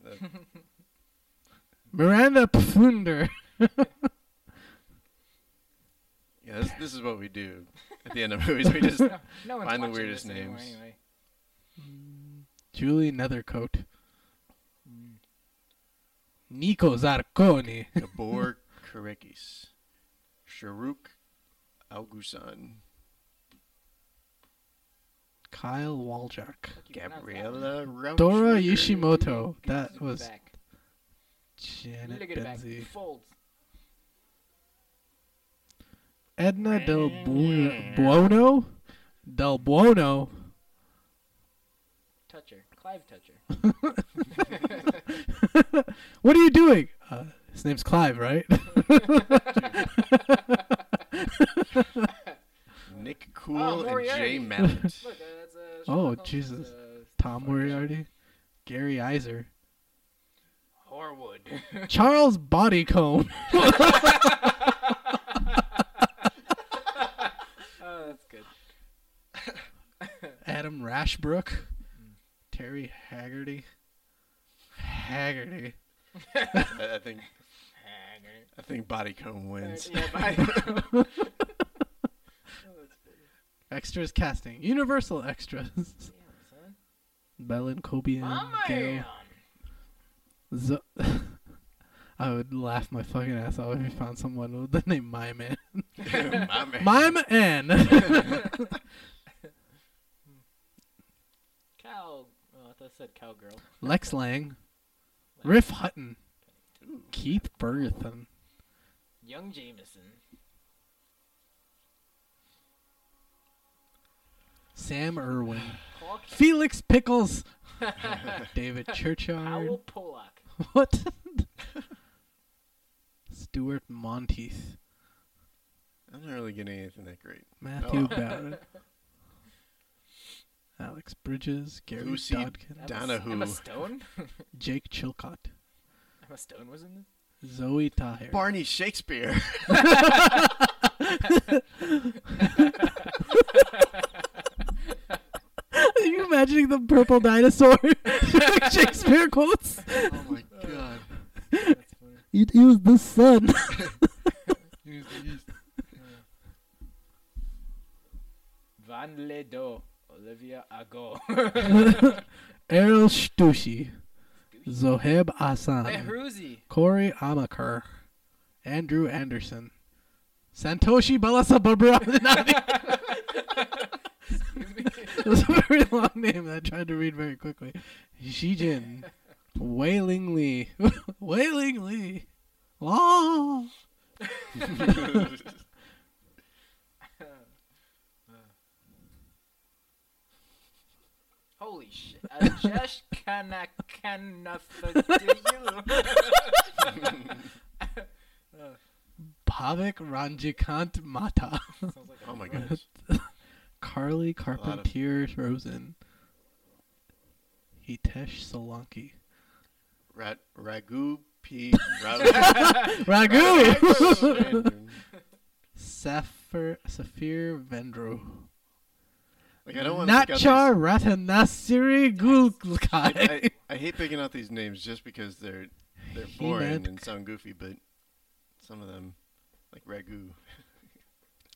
S1: Miranda Pfunder.
S3: yeah, this, this is what we do at the end of movies. We just
S2: no, no
S3: find the weirdest names.
S2: Anyway. Mm.
S1: Julie Nethercoat. Nico Zarcone.
S3: Gabor Karekis. Sharuk Algusan.
S1: Kyle Waljak.
S3: Gabriella Rauch.
S1: Dora
S2: Yoshimoto.
S1: That was Janet Benzey.
S2: Folds.
S1: Edna Del Bu- Buono? Del Buono.
S2: Toucher. Clive Toucher.
S1: what are you doing? Uh, his name's Clive, right?
S3: Nick Cool
S2: Oh,
S3: and Jay Mallet.
S2: Look, uh, that's uh,
S1: Oh,
S2: Holmes'
S1: Jesus.
S2: uh,
S1: Tom
S2: fucking
S1: Moriarty. Gary Iser.
S2: Horwood.
S1: Charles Bodycomb.
S2: that's good.
S1: Adam Rashbrook, Terry Haggerty, Haggerty.
S3: I, I think. Haggerty. I think body wins.
S2: Yeah, body. Oh,
S1: extras casting. Universal extras.
S2: Damn, son.
S1: Belen Cobian.
S2: Gale.
S1: Z- I would laugh my fucking ass off if you found someone with the name My Man.
S3: My man.
S1: My Man.
S2: Cow. Oh, I thought it said cowgirl.
S1: Lex Lang. Riff Hutton. Keith Burton.
S2: Young Jameson.
S1: Sam Irwin. Felix Pickles. David Churchyard.
S2: Powell Pollock.
S1: What? Stuart Monteith.
S3: I'm not really getting anything that great.
S1: Matthew
S3: Oh.
S1: Barrett. Alex Bridges. Gary
S3: Lucy
S1: Dodkin.
S2: Emma,
S3: Donahue.
S2: Emma Stone.
S1: Jake Chilcott.
S2: Emma Stone was in this.
S1: Zoe Tahir.
S3: Barney Shakespeare.
S1: Are you imagining the purple dinosaur? Shakespeare quotes.
S3: oh my god.
S2: That's funny.
S1: It is the sun.
S2: Van Ledo. Olivia Ago.
S1: Errol Stussy. Zoheb Asan,
S2: Behruzi.
S1: Corey Amaker. Andrew Anderson. Santoshi Balasubramanian.
S2: Excuse me.
S1: it was a very long name that I tried to read very quickly. Xijin. Wailing wailingly, Wailing Lee. Law.
S2: Holy shit. I just cannot cannot forget you.
S1: Pavik Ranjikant Mata.
S2: Like
S3: oh my
S2: word.
S3: gosh.
S1: Carly
S3: lot of-
S1: Carpentier Rosen. Hitesh Solanki.
S3: Rat ragu p
S1: Ragu! Saphir, Saphir Vendro.
S3: like I don't want to
S1: Nachar Ratanasiri
S3: I,
S1: Gulkai.
S3: I, I hate picking out these names just because they're they're boring and sound goofy, but some of them, like ragu.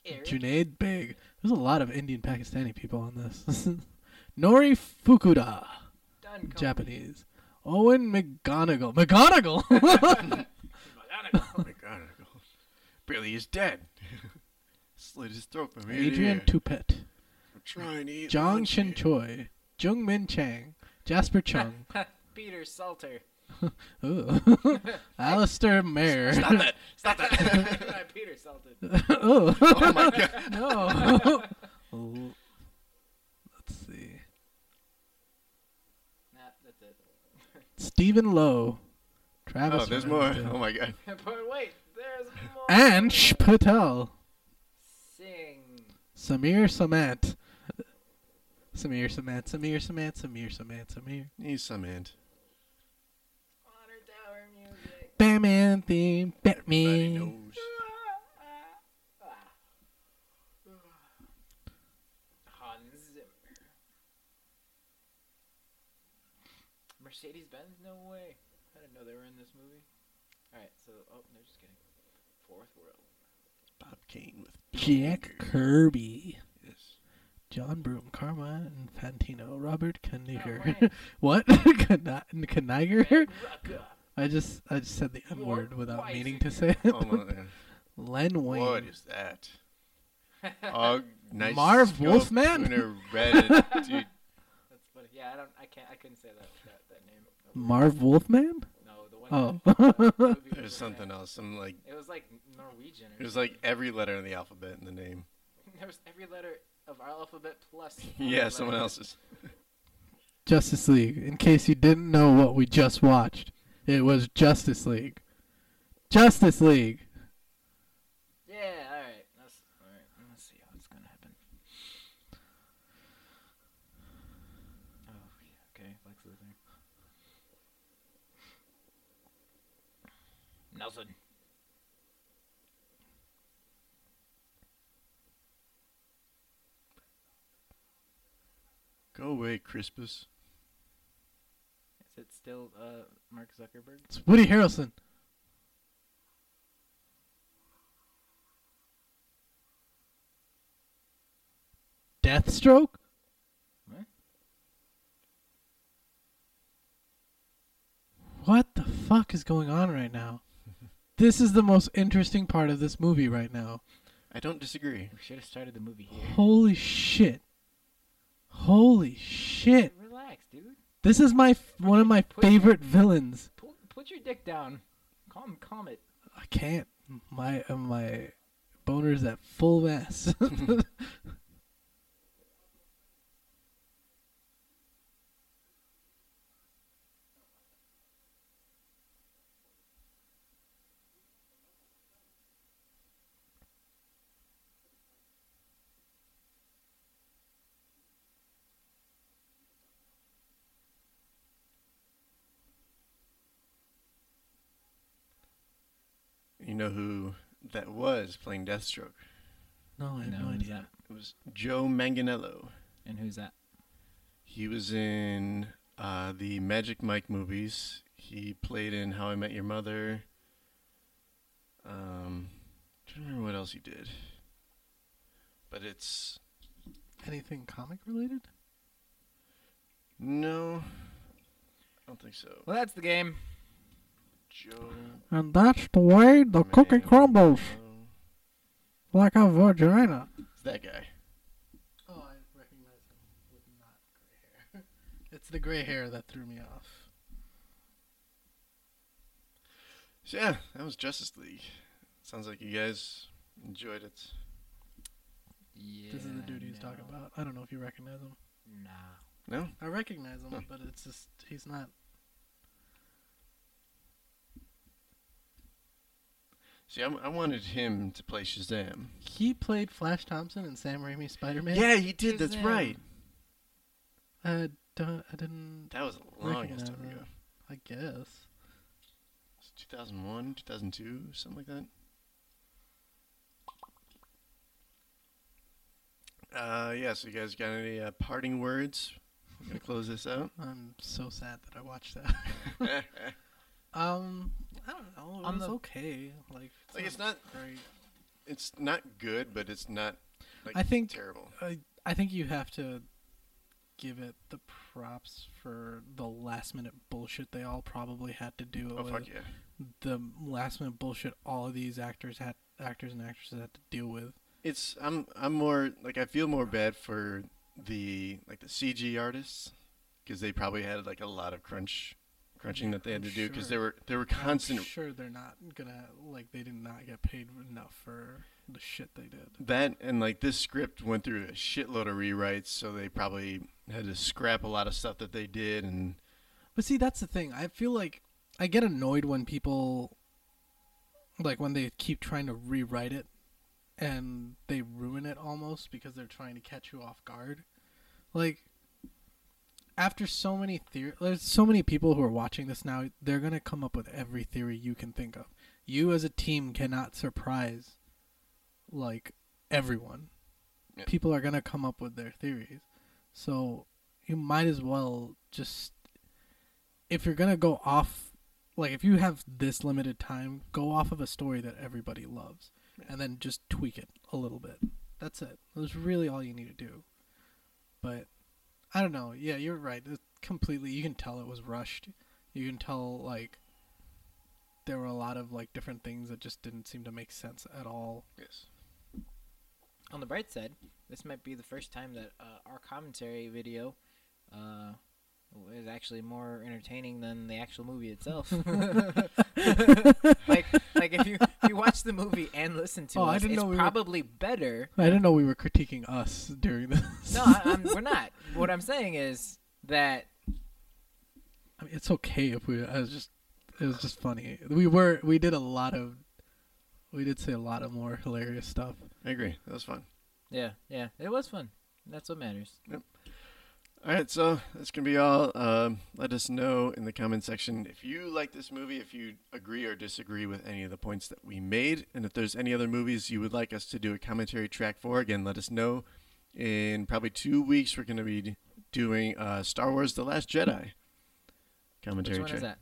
S2: Eric.
S1: Junaid Beg. There's a lot of Indian Pakistani people on this. Nori Fukuda.
S2: Done.
S1: Japanese. Owen McGonagall. McGonagall!
S3: My god! I go, Billy is dead. Slit his throat from ear to
S1: Adrian
S3: ear.
S1: Tupet.
S3: I'm trying to eat
S1: Zhang Shin. Choi. Jung Min Chang. Jasper Chung.
S2: Peter Salter.
S1: Ooh. Alistair Mayer.
S3: Stop that! Stop that!
S2: Peter Salter.
S1: oh.
S3: oh my god!
S1: no. Oh. Let's see.
S2: Nah, that's it.
S1: Stephen Lowe. Travis.
S3: Oh, there's more. Oh my god!
S2: but wait, there's more.
S1: Ansh Patel.
S2: Sing.
S1: Samir Samant. Samir Samant. Samir Samant. Samir Samant. Samir.
S3: He's some ant.
S2: Honor Tower music.
S1: Batman theme.
S3: Buddy
S1: Batman.
S3: knows.
S2: Mercedes Benz? No way. I didn't know they were in this movie. Alright, so, oh, no, just kidding. Fourth World.
S3: Bob Kane with
S1: Jack Kirby.
S3: Yes.
S1: John Broome, Carmine Infantino, Robert
S2: Oh,
S1: Kniger.
S2: man.
S1: what? Kni- Kniger? I just I just said the N
S2: More
S1: word without
S2: wiser.
S1: meaning to say it.
S3: Oh.
S1: Len Wayne.
S3: What is that? Og, nice
S1: Marv Wolfman?
S3: tuner, Reddit, dude.
S2: That's funny. Yeah, I don't, I can't, I couldn't say that, that, that name.
S1: Marv Wolfman?
S2: No, the one.
S1: Oh.
S2: that- that movie was
S3: There's something
S2: that.
S3: else. Some like
S2: It was like Norwegian. Or
S3: it was like every letter in the alphabet in the name.
S2: something. there was every letter of our alphabet plus.
S3: Yeah,
S2: one
S3: someone
S2: letter.
S3: else's.
S1: Justice League. In case you didn't know what we just watched, it was Justice League. Justice League.
S2: Yeah, all right. Let's, all right. Let's see how it's gonna happen. Oh, yeah, okay. Lex Luthor. Nelson.
S3: Go away, Crispus.
S2: Is it still uh Mark Zuckerberg?
S1: It's Woody Harrelson. Deathstroke?
S2: What?
S1: What the fuck is going on right now? this is the most interesting part of this movie right now.
S3: I don't disagree.
S2: We should have started the movie here.
S1: Holy shit. Holy shit.
S2: Relax, dude.
S1: This is my f- one of my
S2: Put-
S1: favorite villains.
S2: Pull, put your dick down. Calm, calm it.
S1: I can't. My uh, my boner's at full mass.
S3: You know who that was playing Deathstroke?
S1: no, I have no,
S2: who's
S1: idea.
S2: that?
S3: It was Joe Manganiello.
S2: And who's that?
S3: He was in uh, the Magic Mike movies. He played in How I Met Your Mother. Um, trying to remember what else he did. But it's
S1: Anything comic related?
S3: no, I don't think so.
S2: Well, that's the game.
S3: Joe.
S1: And that's the way the oh,
S3: cookie
S1: crumbles like a vagina.
S3: It's that guy.
S1: Oh, I recognize him with not gray hair. it's the gray hair that threw me off.
S3: So yeah, that was Justice League. Sounds like you guys enjoyed it.
S2: Yeah.
S1: this is the dude he's talking about. I don't know if you recognize him.
S2: Nah.
S3: No?
S1: I recognize him,
S3: Huh.
S1: but it's just he's not.
S3: See, I, I wanted him to play Shazam.
S1: He played Flash Thompson in Sam Raimi's Spider Man.
S3: Yeah, he did. That's right.
S1: I don't. I didn't.
S3: That was a long ass
S1: Recognize
S3: time
S1: that.
S3: ago.
S1: I guess.
S3: It's 2001, 2002, something like that. Uh, yeah. So you guys got any uh, parting words? We're gonna close this out.
S1: I'm so sad that I watched that. um, I don't know. It
S2: On
S1: was
S2: the-
S1: okay. Like,
S3: like it's not.
S1: great.
S3: It's not good, but it's not. Like,
S1: I think-
S3: terrible.
S1: I I think you have to give it the props for the last minute bullshit they all probably had to do
S3: Oh
S1: with
S3: fuck yeah!
S1: the last minute bullshit all of these actors had actors and actresses had to deal with.
S3: It's I'm I'm more like I feel more bad for the like the CG artists because they probably had like a lot of crunch crunching that they had to do because
S1: sure.
S3: there were there were
S1: I'm
S3: constant
S1: sure they're not gonna like they did not get paid enough for the shit they did.
S3: that and like this script went through a shitload of rewrites so they probably had to scrap a lot of stuff that they did and
S1: But see, that's the thing. I feel like I get annoyed when people like when they keep trying to rewrite it and they ruin it almost because they're trying to catch you off guard. Like after so many theory there's so many people who are watching this now, they're going to come up with every theory you can think of. You as a team cannot surprise like everyone.
S3: Yeah.
S1: People are going to come up with their theories. So you might as well just if you're gonna go off like if you have this limited time go off of a story that everybody loves and then just tweak it a little bit that's it that's really all you need to do but i don't know yeah you're right it completely you can tell it was rushed you can tell like there were a lot of like different things that just didn't seem to make sense at all
S3: yes
S2: On the bright side, this might be the first time that uh, our commentary video uh, is actually more entertaining than the actual movie itself. like, like if you if you watch the movie and listen to
S1: Oh, I
S2: us,
S1: didn't
S2: it's
S1: know we were-
S2: probably better.
S1: i didn't know we were critiquing us during this
S2: No, I, I'm, we're not. What I'm saying is that
S1: I mean, it's okay if we. I was just. It was just funny. We were. We did a lot of. We did say a lot of more hilarious stuff.
S3: I agree that was fun
S2: yeah, yeah, it was fun. That's what matters. Yep.
S3: all right so that's gonna be all um, let us know in the comment section if you like this movie if you agree or disagree with any of the points that we made and if there's any other movies you would like us to do a commentary track for again let us know in probably two weeks we're gonna be doing uh, star wars the last jedi commentary
S2: Which one
S3: track
S2: is that?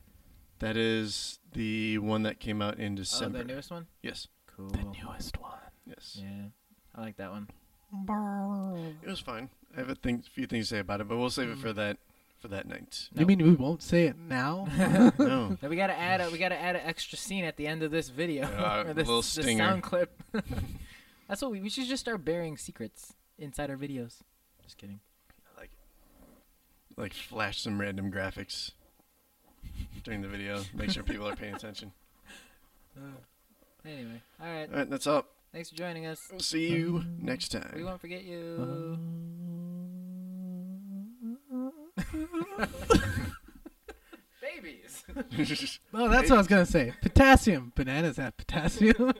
S3: That is the one that came out in
S2: Oh,
S3: December.
S2: the newest one.
S3: yes.
S2: Cool.
S1: The newest one.
S3: Yes.
S2: Yeah, I like that one.
S3: It was fine. I have a thing, few things to say about it, but we'll save it
S1: Mm.
S3: for that for that night.
S1: You mean we won't say it now?
S3: no.
S2: Now we gotta add a we gotta add an extra scene at the end of this video.
S3: Uh,
S2: or this,
S3: little
S2: this sound clip. That's what we we should just start burying secrets inside our videos. Just kidding.
S3: Like like flash some random graphics during the video. Make sure people are paying attention.
S2: Anyway, all right.
S3: All right, that's all.
S2: Thanks for joining us.
S3: We'll see you next time.
S2: We won't forget you. Babies.
S1: oh, that's what I was gonna say. Potassium. Bananas have potassium.